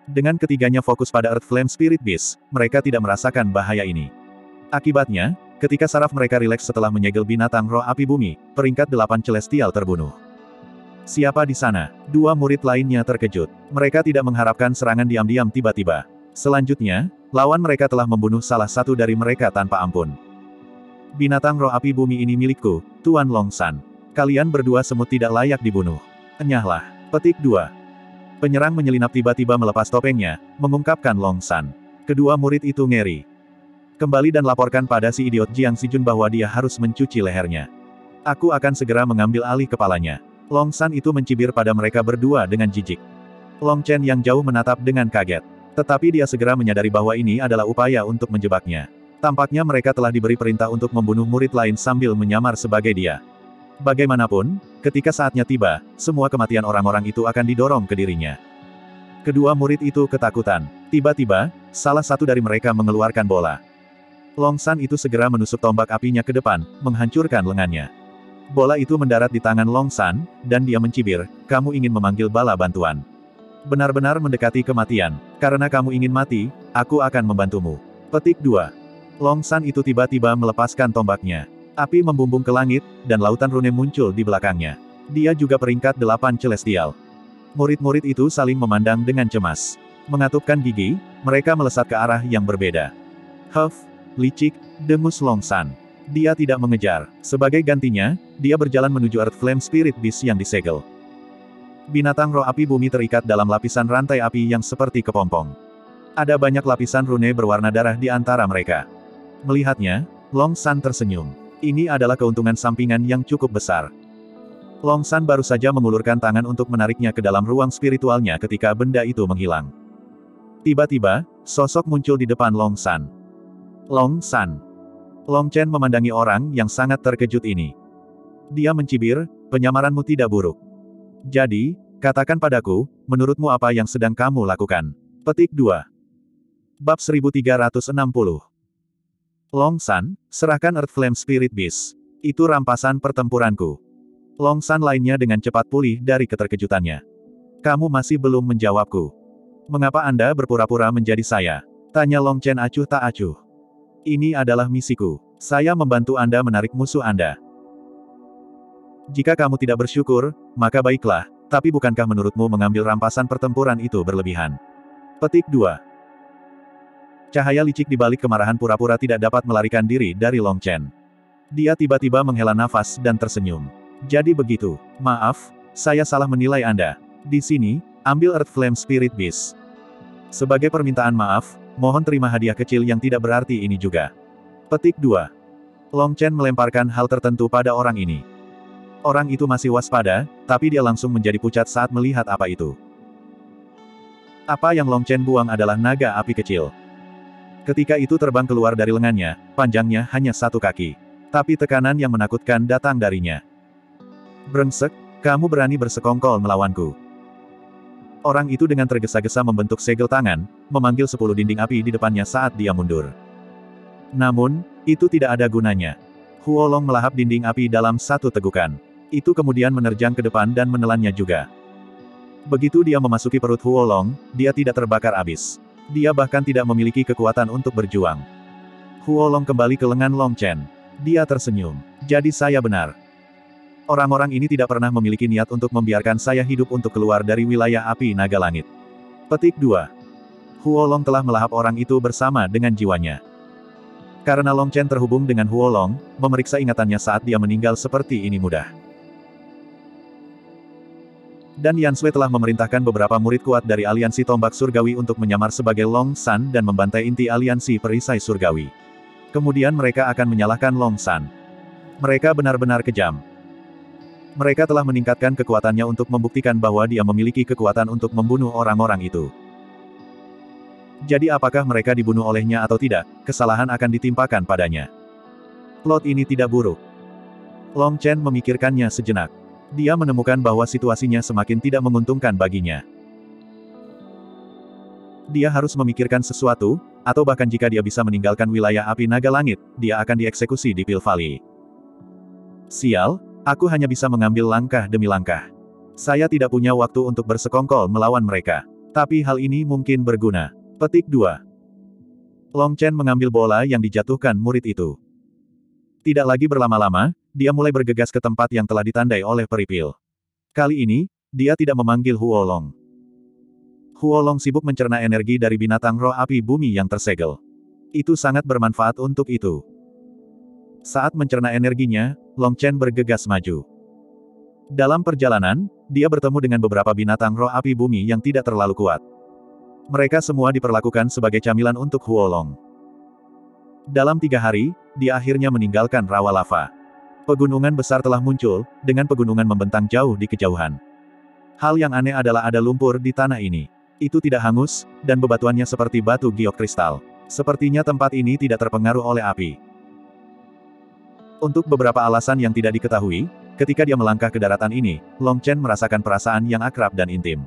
Dengan ketiganya fokus pada Earth Flame Spirit Beast, mereka tidak merasakan bahaya ini. Akibatnya, ketika saraf mereka rileks setelah menyegel binatang roh api bumi, peringkat delapan celestial terbunuh. Siapa di sana? Dua murid lainnya terkejut. Mereka tidak mengharapkan serangan diam-diam tiba-tiba. Selanjutnya, lawan mereka telah membunuh salah satu dari mereka tanpa ampun. Binatang roh api bumi ini milikku, Tuan Longsan. Kalian berdua semut tidak layak dibunuh. Enyahlah. Petik 2. Penyerang menyelinap tiba-tiba melepas topengnya, mengungkapkan Longsan. Kedua murid itu ngeri. Kembali dan laporkan pada si idiot Jiang Sijun bahwa dia harus mencuci lehernya. Aku akan segera mengambil alih kepalanya. Longsan itu mencibir pada mereka berdua dengan jijik. Long Chen yang jauh menatap dengan kaget. Tetapi dia segera menyadari bahwa ini adalah upaya untuk menjebaknya. Tampaknya mereka telah diberi perintah untuk membunuh murid lain sambil menyamar sebagai dia. Bagaimanapun, ketika saatnya tiba, semua kematian orang-orang itu akan didorong ke dirinya. Kedua murid itu ketakutan. Tiba-tiba, salah satu dari mereka mengeluarkan bola. Longsan itu segera menusuk tombak apinya ke depan, menghancurkan lengannya. Bola itu mendarat di tangan Longsan, dan dia mencibir, kamu ingin memanggil bala bantuan benar-benar mendekati kematian. Karena kamu ingin mati, aku akan membantumu. Petik 2. Longsan itu tiba-tiba melepaskan tombaknya. Api membumbung ke langit, dan lautan rune muncul di belakangnya. Dia juga peringkat delapan celestial. Murid-murid itu saling memandang dengan cemas. Mengatupkan gigi, mereka melesat ke arah yang berbeda. Huff, licik, dengus Longsan. Dia tidak mengejar. Sebagai gantinya, dia berjalan menuju Earth Flame Spirit Beast yang disegel. Binatang roh api bumi terikat dalam lapisan rantai api yang seperti kepompong. Ada banyak lapisan rune berwarna darah di antara mereka. Melihatnya, Long San tersenyum. Ini adalah keuntungan sampingan yang cukup besar. Long San baru saja mengulurkan tangan untuk menariknya ke dalam ruang spiritualnya ketika benda itu menghilang. Tiba-tiba, sosok muncul di depan Long San. Long San. Long Chen memandangi orang yang sangat terkejut ini. Dia mencibir, penyamaranmu tidak buruk. Jadi, katakan padaku, menurutmu apa yang sedang kamu lakukan? Petik 2. Bab 1360. Long San, serahkan Earth Flame Spirit Beast. Itu rampasan pertempuranku. Long San lainnya dengan cepat pulih dari keterkejutannya. Kamu masih belum menjawabku. Mengapa Anda berpura-pura menjadi saya? Tanya Long Chen acuh tak acuh. Ini adalah misiku. Saya membantu Anda menarik musuh Anda. Jika kamu tidak bersyukur, maka baiklah, tapi bukankah menurutmu mengambil rampasan pertempuran itu berlebihan? Petik 2. Cahaya licik di balik kemarahan pura-pura tidak dapat melarikan diri dari Long Chen. Dia tiba-tiba menghela nafas dan tersenyum. Jadi begitu. Maaf, saya salah menilai Anda. Di sini, ambil Earth Flame Spirit Beast. Sebagai permintaan maaf, mohon terima hadiah kecil yang tidak berarti ini juga. Petik 2. Long Chen melemparkan hal tertentu pada orang ini. Orang itu masih waspada, tapi dia langsung menjadi pucat saat melihat apa itu. Apa yang Long Chen buang adalah naga api kecil. Ketika itu terbang keluar dari lengannya, panjangnya hanya satu kaki. Tapi tekanan yang menakutkan datang darinya. Brengsek, kamu berani bersekongkol melawanku. Orang itu dengan tergesa-gesa membentuk segel tangan, memanggil sepuluh dinding api di depannya saat dia mundur. Namun, itu tidak ada gunanya. Huolong melahap dinding api dalam satu tegukan. Itu kemudian menerjang ke depan dan menelannya juga. Begitu dia memasuki perut Huolong, dia tidak terbakar abis. Dia bahkan tidak memiliki kekuatan untuk berjuang. Huolong kembali ke lengan Long Chen. Dia tersenyum. Jadi saya benar. Orang-orang ini tidak pernah memiliki niat untuk membiarkan saya hidup untuk keluar dari wilayah api naga langit. Petik 2. Huolong telah melahap orang itu bersama dengan jiwanya. Karena Long Chen terhubung dengan Huolong, memeriksa ingatannya saat dia meninggal seperti ini mudah. Dan Yan Sui telah memerintahkan beberapa murid kuat dari aliansi tombak surgawi untuk menyamar sebagai Long San dan membantai inti aliansi perisai surgawi. Kemudian mereka akan menyalahkan Long San. Mereka benar-benar kejam. Mereka telah meningkatkan kekuatannya untuk membuktikan bahwa dia memiliki kekuatan untuk membunuh orang-orang itu. Jadi apakah mereka dibunuh olehnya atau tidak, kesalahan akan ditimpakan padanya. Plot ini tidak buruk. Long Chen memikirkannya sejenak. Dia menemukan bahwa situasinya semakin tidak menguntungkan baginya. Dia harus memikirkan sesuatu, atau bahkan jika dia bisa meninggalkan wilayah api naga langit, dia akan dieksekusi di Pil Valley. Sial, Aku hanya bisa mengambil langkah demi langkah. Saya tidak punya waktu untuk bersekongkol melawan mereka. Tapi hal ini mungkin berguna. Petik 2. Long Chen mengambil bola yang dijatuhkan murid itu. Tidak lagi berlama-lama, dia mulai bergegas ke tempat yang telah ditandai oleh peripil. Kali ini, dia tidak memanggil Huo Long. Huo Long sibuk mencerna energi dari binatang roh api bumi yang tersegel. Itu sangat bermanfaat untuk itu. Saat mencerna energinya, Long Chen bergegas maju. Dalam perjalanan, dia bertemu dengan beberapa binatang roh api bumi yang tidak terlalu kuat. Mereka semua diperlakukan sebagai camilan untuk Huo Long. Dalam tiga hari, dia akhirnya meninggalkan rawa lava. Pegunungan besar telah muncul, dengan pegunungan membentang jauh di kejauhan. Hal yang aneh adalah ada lumpur di tanah ini. Itu tidak hangus, dan bebatuannya seperti batu giok kristal. Sepertinya tempat ini tidak terpengaruh oleh api. Untuk beberapa alasan yang tidak diketahui, ketika dia melangkah ke daratan ini, Long Chen merasakan perasaan yang akrab dan intim.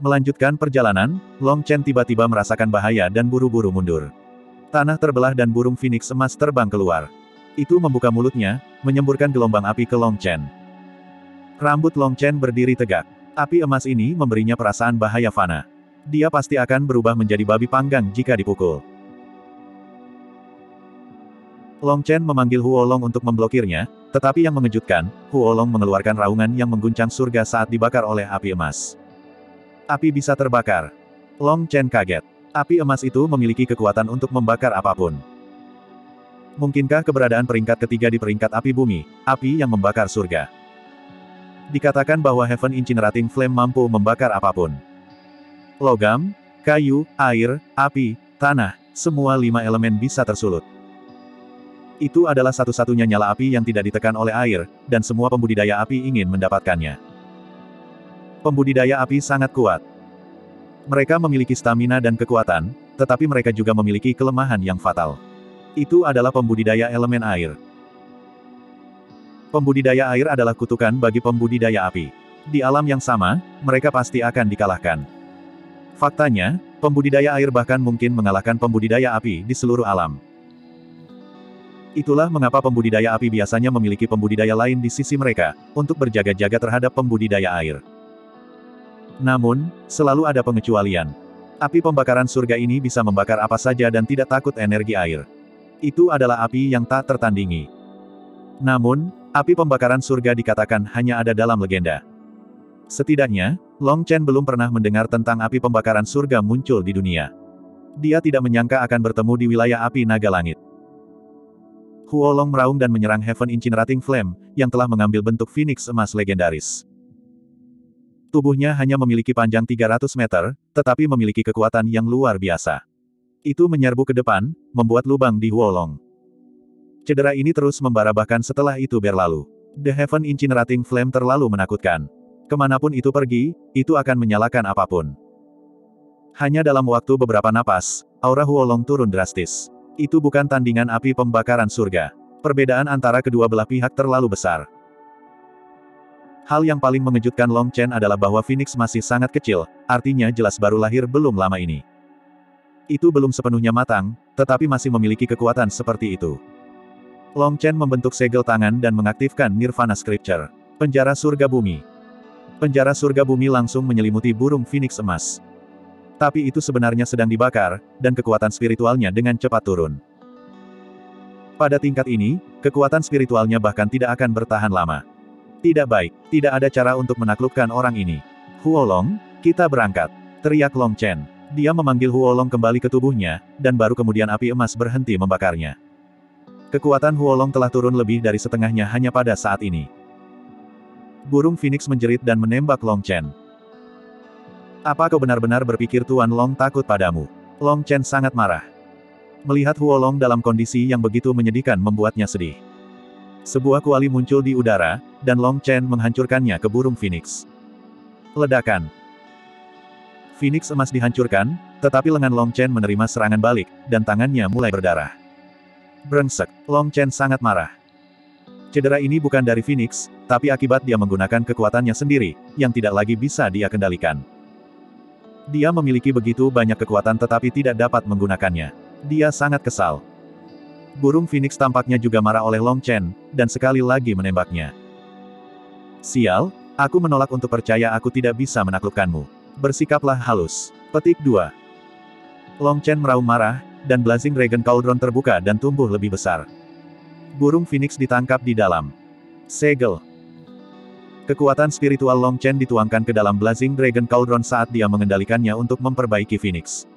Melanjutkan perjalanan, Long Chen tiba-tiba merasakan bahaya dan buru-buru mundur. Tanah terbelah dan burung phoenix emas terbang keluar. Itu membuka mulutnya, menyemburkan gelombang api ke Long Chen. Rambut Long Chen berdiri tegak. Api emas ini memberinya perasaan bahaya fana. Dia pasti akan berubah menjadi babi panggang jika dipukul. Long Chen memanggil Huo Long untuk memblokirnya, Tetapi yang mengejutkan, Huolong mengeluarkan raungan yang mengguncang surga saat dibakar oleh api emas. Api bisa terbakar. Long Chen kaget. Api emas itu memiliki kekuatan untuk membakar apa pun. Mungkinkah keberadaan peringkat ketiga di peringkat api bumi, api yang membakar surga? Dikatakan bahwa Heaven Incinerating Flame mampu membakar apa pun. Logam, kayu, air, api, tanah, semua lima elemen bisa tersulut. Itu adalah satu-satunya nyala api yang tidak ditekan oleh air, dan semua pembudidaya api ingin mendapatkannya. Pembudidaya api sangat kuat. Mereka memiliki stamina dan kekuatan, tetapi mereka juga memiliki kelemahan yang fatal. Itu adalah pembudidaya elemen air. Pembudidaya air adalah kutukan bagi pembudidaya api. Di alam yang sama, mereka pasti akan dikalahkan. Faktanya, pembudidaya air bahkan mungkin mengalahkan pembudidaya api di seluruh alam. Itulah mengapa pembudidaya api biasanya memiliki pembudidaya lain di sisi mereka, untuk berjaga-jaga terhadap pembudidaya air. Namun, selalu ada pengecualian. Api pembakaran surga ini bisa membakar apa saja dan tidak takut energi air. Itu adalah api yang tak tertandingi. Namun, api pembakaran surga dikatakan hanya ada dalam legenda. Setidaknya, Long Chen belum pernah mendengar tentang api pembakaran surga muncul di dunia. Dia tidak menyangka akan bertemu di wilayah api naga langit. Huo Long meraung dan menyerang Heaven Incinerating Flame, yang telah mengambil bentuk Phoenix emas legendaris. Tubuhnya hanya memiliki panjang 300 meter, tetapi memiliki kekuatan yang luar biasa. Itu menyerbu ke depan, membuat lubang di Wolong. Cedera ini terus membara bahkan setelah itu berlalu. The Heaven Incinerating Flame terlalu menakutkan. Ke mana pun itu pergi, itu akan menyalakan apa pun. Hanya dalam waktu beberapa napas, aura Huolong turun drastis. Itu bukan tandingan api pembakaran surga. Perbedaan antara kedua belah pihak terlalu besar. Hal yang paling mengejutkan Long Chen adalah bahwa Phoenix masih sangat kecil, artinya jelas baru lahir belum lama ini. Itu belum sepenuhnya matang, tetapi masih memiliki kekuatan seperti itu. Long Chen membentuk segel tangan dan mengaktifkan Nirvana Scripture. Penjara surga bumi. Penjara surga bumi langsung menyelimuti burung Phoenix emas. Tapi itu sebenarnya sedang dibakar, dan kekuatan spiritualnya dengan cepat turun. Pada tingkat ini, kekuatan spiritualnya bahkan tidak akan bertahan lama. Tidak baik, tidak ada cara untuk menaklukkan orang ini. Huolong, kita berangkat. Teriak Long Chen. Dia memanggil Huolong kembali ke tubuhnya, dan baru kemudian api emas berhenti membakarnya. Kekuatan Huolong telah turun lebih dari setengahnya hanya pada saat ini. Burung Phoenix menjerit dan menembak Long Chen. Apa kau benar-benar berpikir Tuan Long takut padamu? Long Chen sangat marah. Melihat Huolong dalam kondisi yang begitu menyedihkan membuatnya sedih. Sebuah kuali muncul di udara, dan Long Chen menghancurkannya ke burung Phoenix. Ledakan. Phoenix emas dihancurkan, tetapi lengan Long Chen menerima serangan balik, dan tangannya mulai berdarah. Brengsek, Long Chen sangat marah. Cedera ini bukan dari Phoenix, tapi akibat dia menggunakan kekuatannya sendiri, yang tidak lagi bisa dia kendalikan. Dia memiliki begitu banyak kekuatan tetapi tidak dapat menggunakannya. Dia sangat kesal. Burung Phoenix tampaknya juga marah oleh Long Chen, dan sekali lagi menembaknya. Sial, aku menolak untuk percaya aku tidak bisa menaklukkanmu. Bersikaplah halus. Petik 2. Long Chen meraung marah, dan Blazing Dragon Cauldron terbuka dan tumbuh lebih besar. Burung Phoenix ditangkap di dalam. Segel. Kekuatan spiritual Long Chen dituangkan ke dalam Blazing Dragon Cauldron saat dia mengendalikannya untuk memperbaiki Phoenix.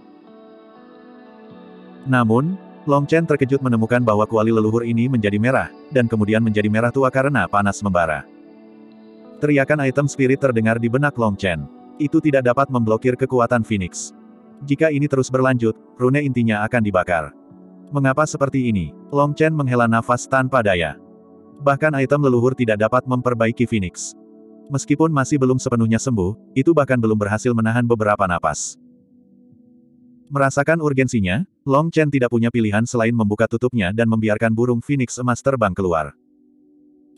Namun, Long Chen terkejut menemukan bahwa kuali leluhur ini menjadi merah, dan kemudian menjadi merah tua karena panas membara. Teriakan item spirit terdengar di benak Long Chen. Itu tidak dapat memblokir kekuatan Phoenix. Jika ini terus berlanjut, rune intinya akan dibakar. Mengapa seperti ini? Long Chen menghela nafas tanpa daya. Bahkan item leluhur tidak dapat memperbaiki Phoenix. Meskipun masih belum sepenuhnya sembuh, itu bahkan belum berhasil menahan beberapa napas. Merasakan urgensinya, Long Chen tidak punya pilihan selain membuka tutupnya dan membiarkan burung Phoenix emas terbang keluar.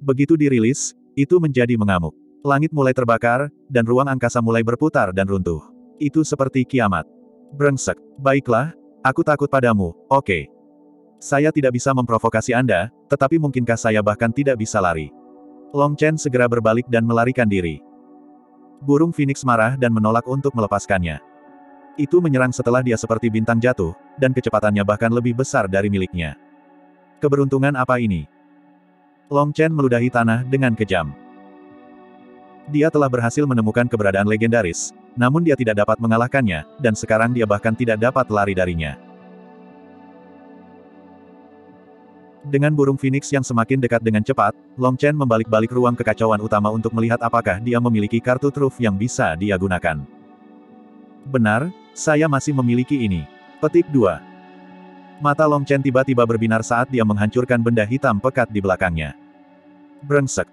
Begitu dirilis, itu menjadi mengamuk. Langit mulai terbakar, dan ruang angkasa mulai berputar dan runtuh. Itu seperti kiamat. Brengsek. Baiklah, aku takut padamu, oke. Saya tidak bisa memprovokasi Anda, tetapi mungkinkah saya bahkan tidak bisa lari. Long Chen segera berbalik dan melarikan diri. Burung Phoenix marah dan menolak untuk melepaskannya. Itu menyerang setelah dia seperti bintang jatuh, dan kecepatannya bahkan lebih besar dari miliknya. Keberuntungan apa ini? Long Chen meludahi tanah dengan kejam. Dia telah berhasil menemukan keberadaan legendaris, namun dia tidak dapat mengalahkannya, dan sekarang dia bahkan tidak dapat lari darinya. Dengan burung Phoenix yang semakin dekat dengan cepat, Long Chen membalik-balik ruang kekacauan utama untuk melihat apakah dia memiliki kartu truf yang bisa dia gunakan. Benar, saya masih memiliki ini. Petik 2. Mata Long Chen tiba-tiba berbinar saat dia menghancurkan benda hitam pekat di belakangnya. Brengsek.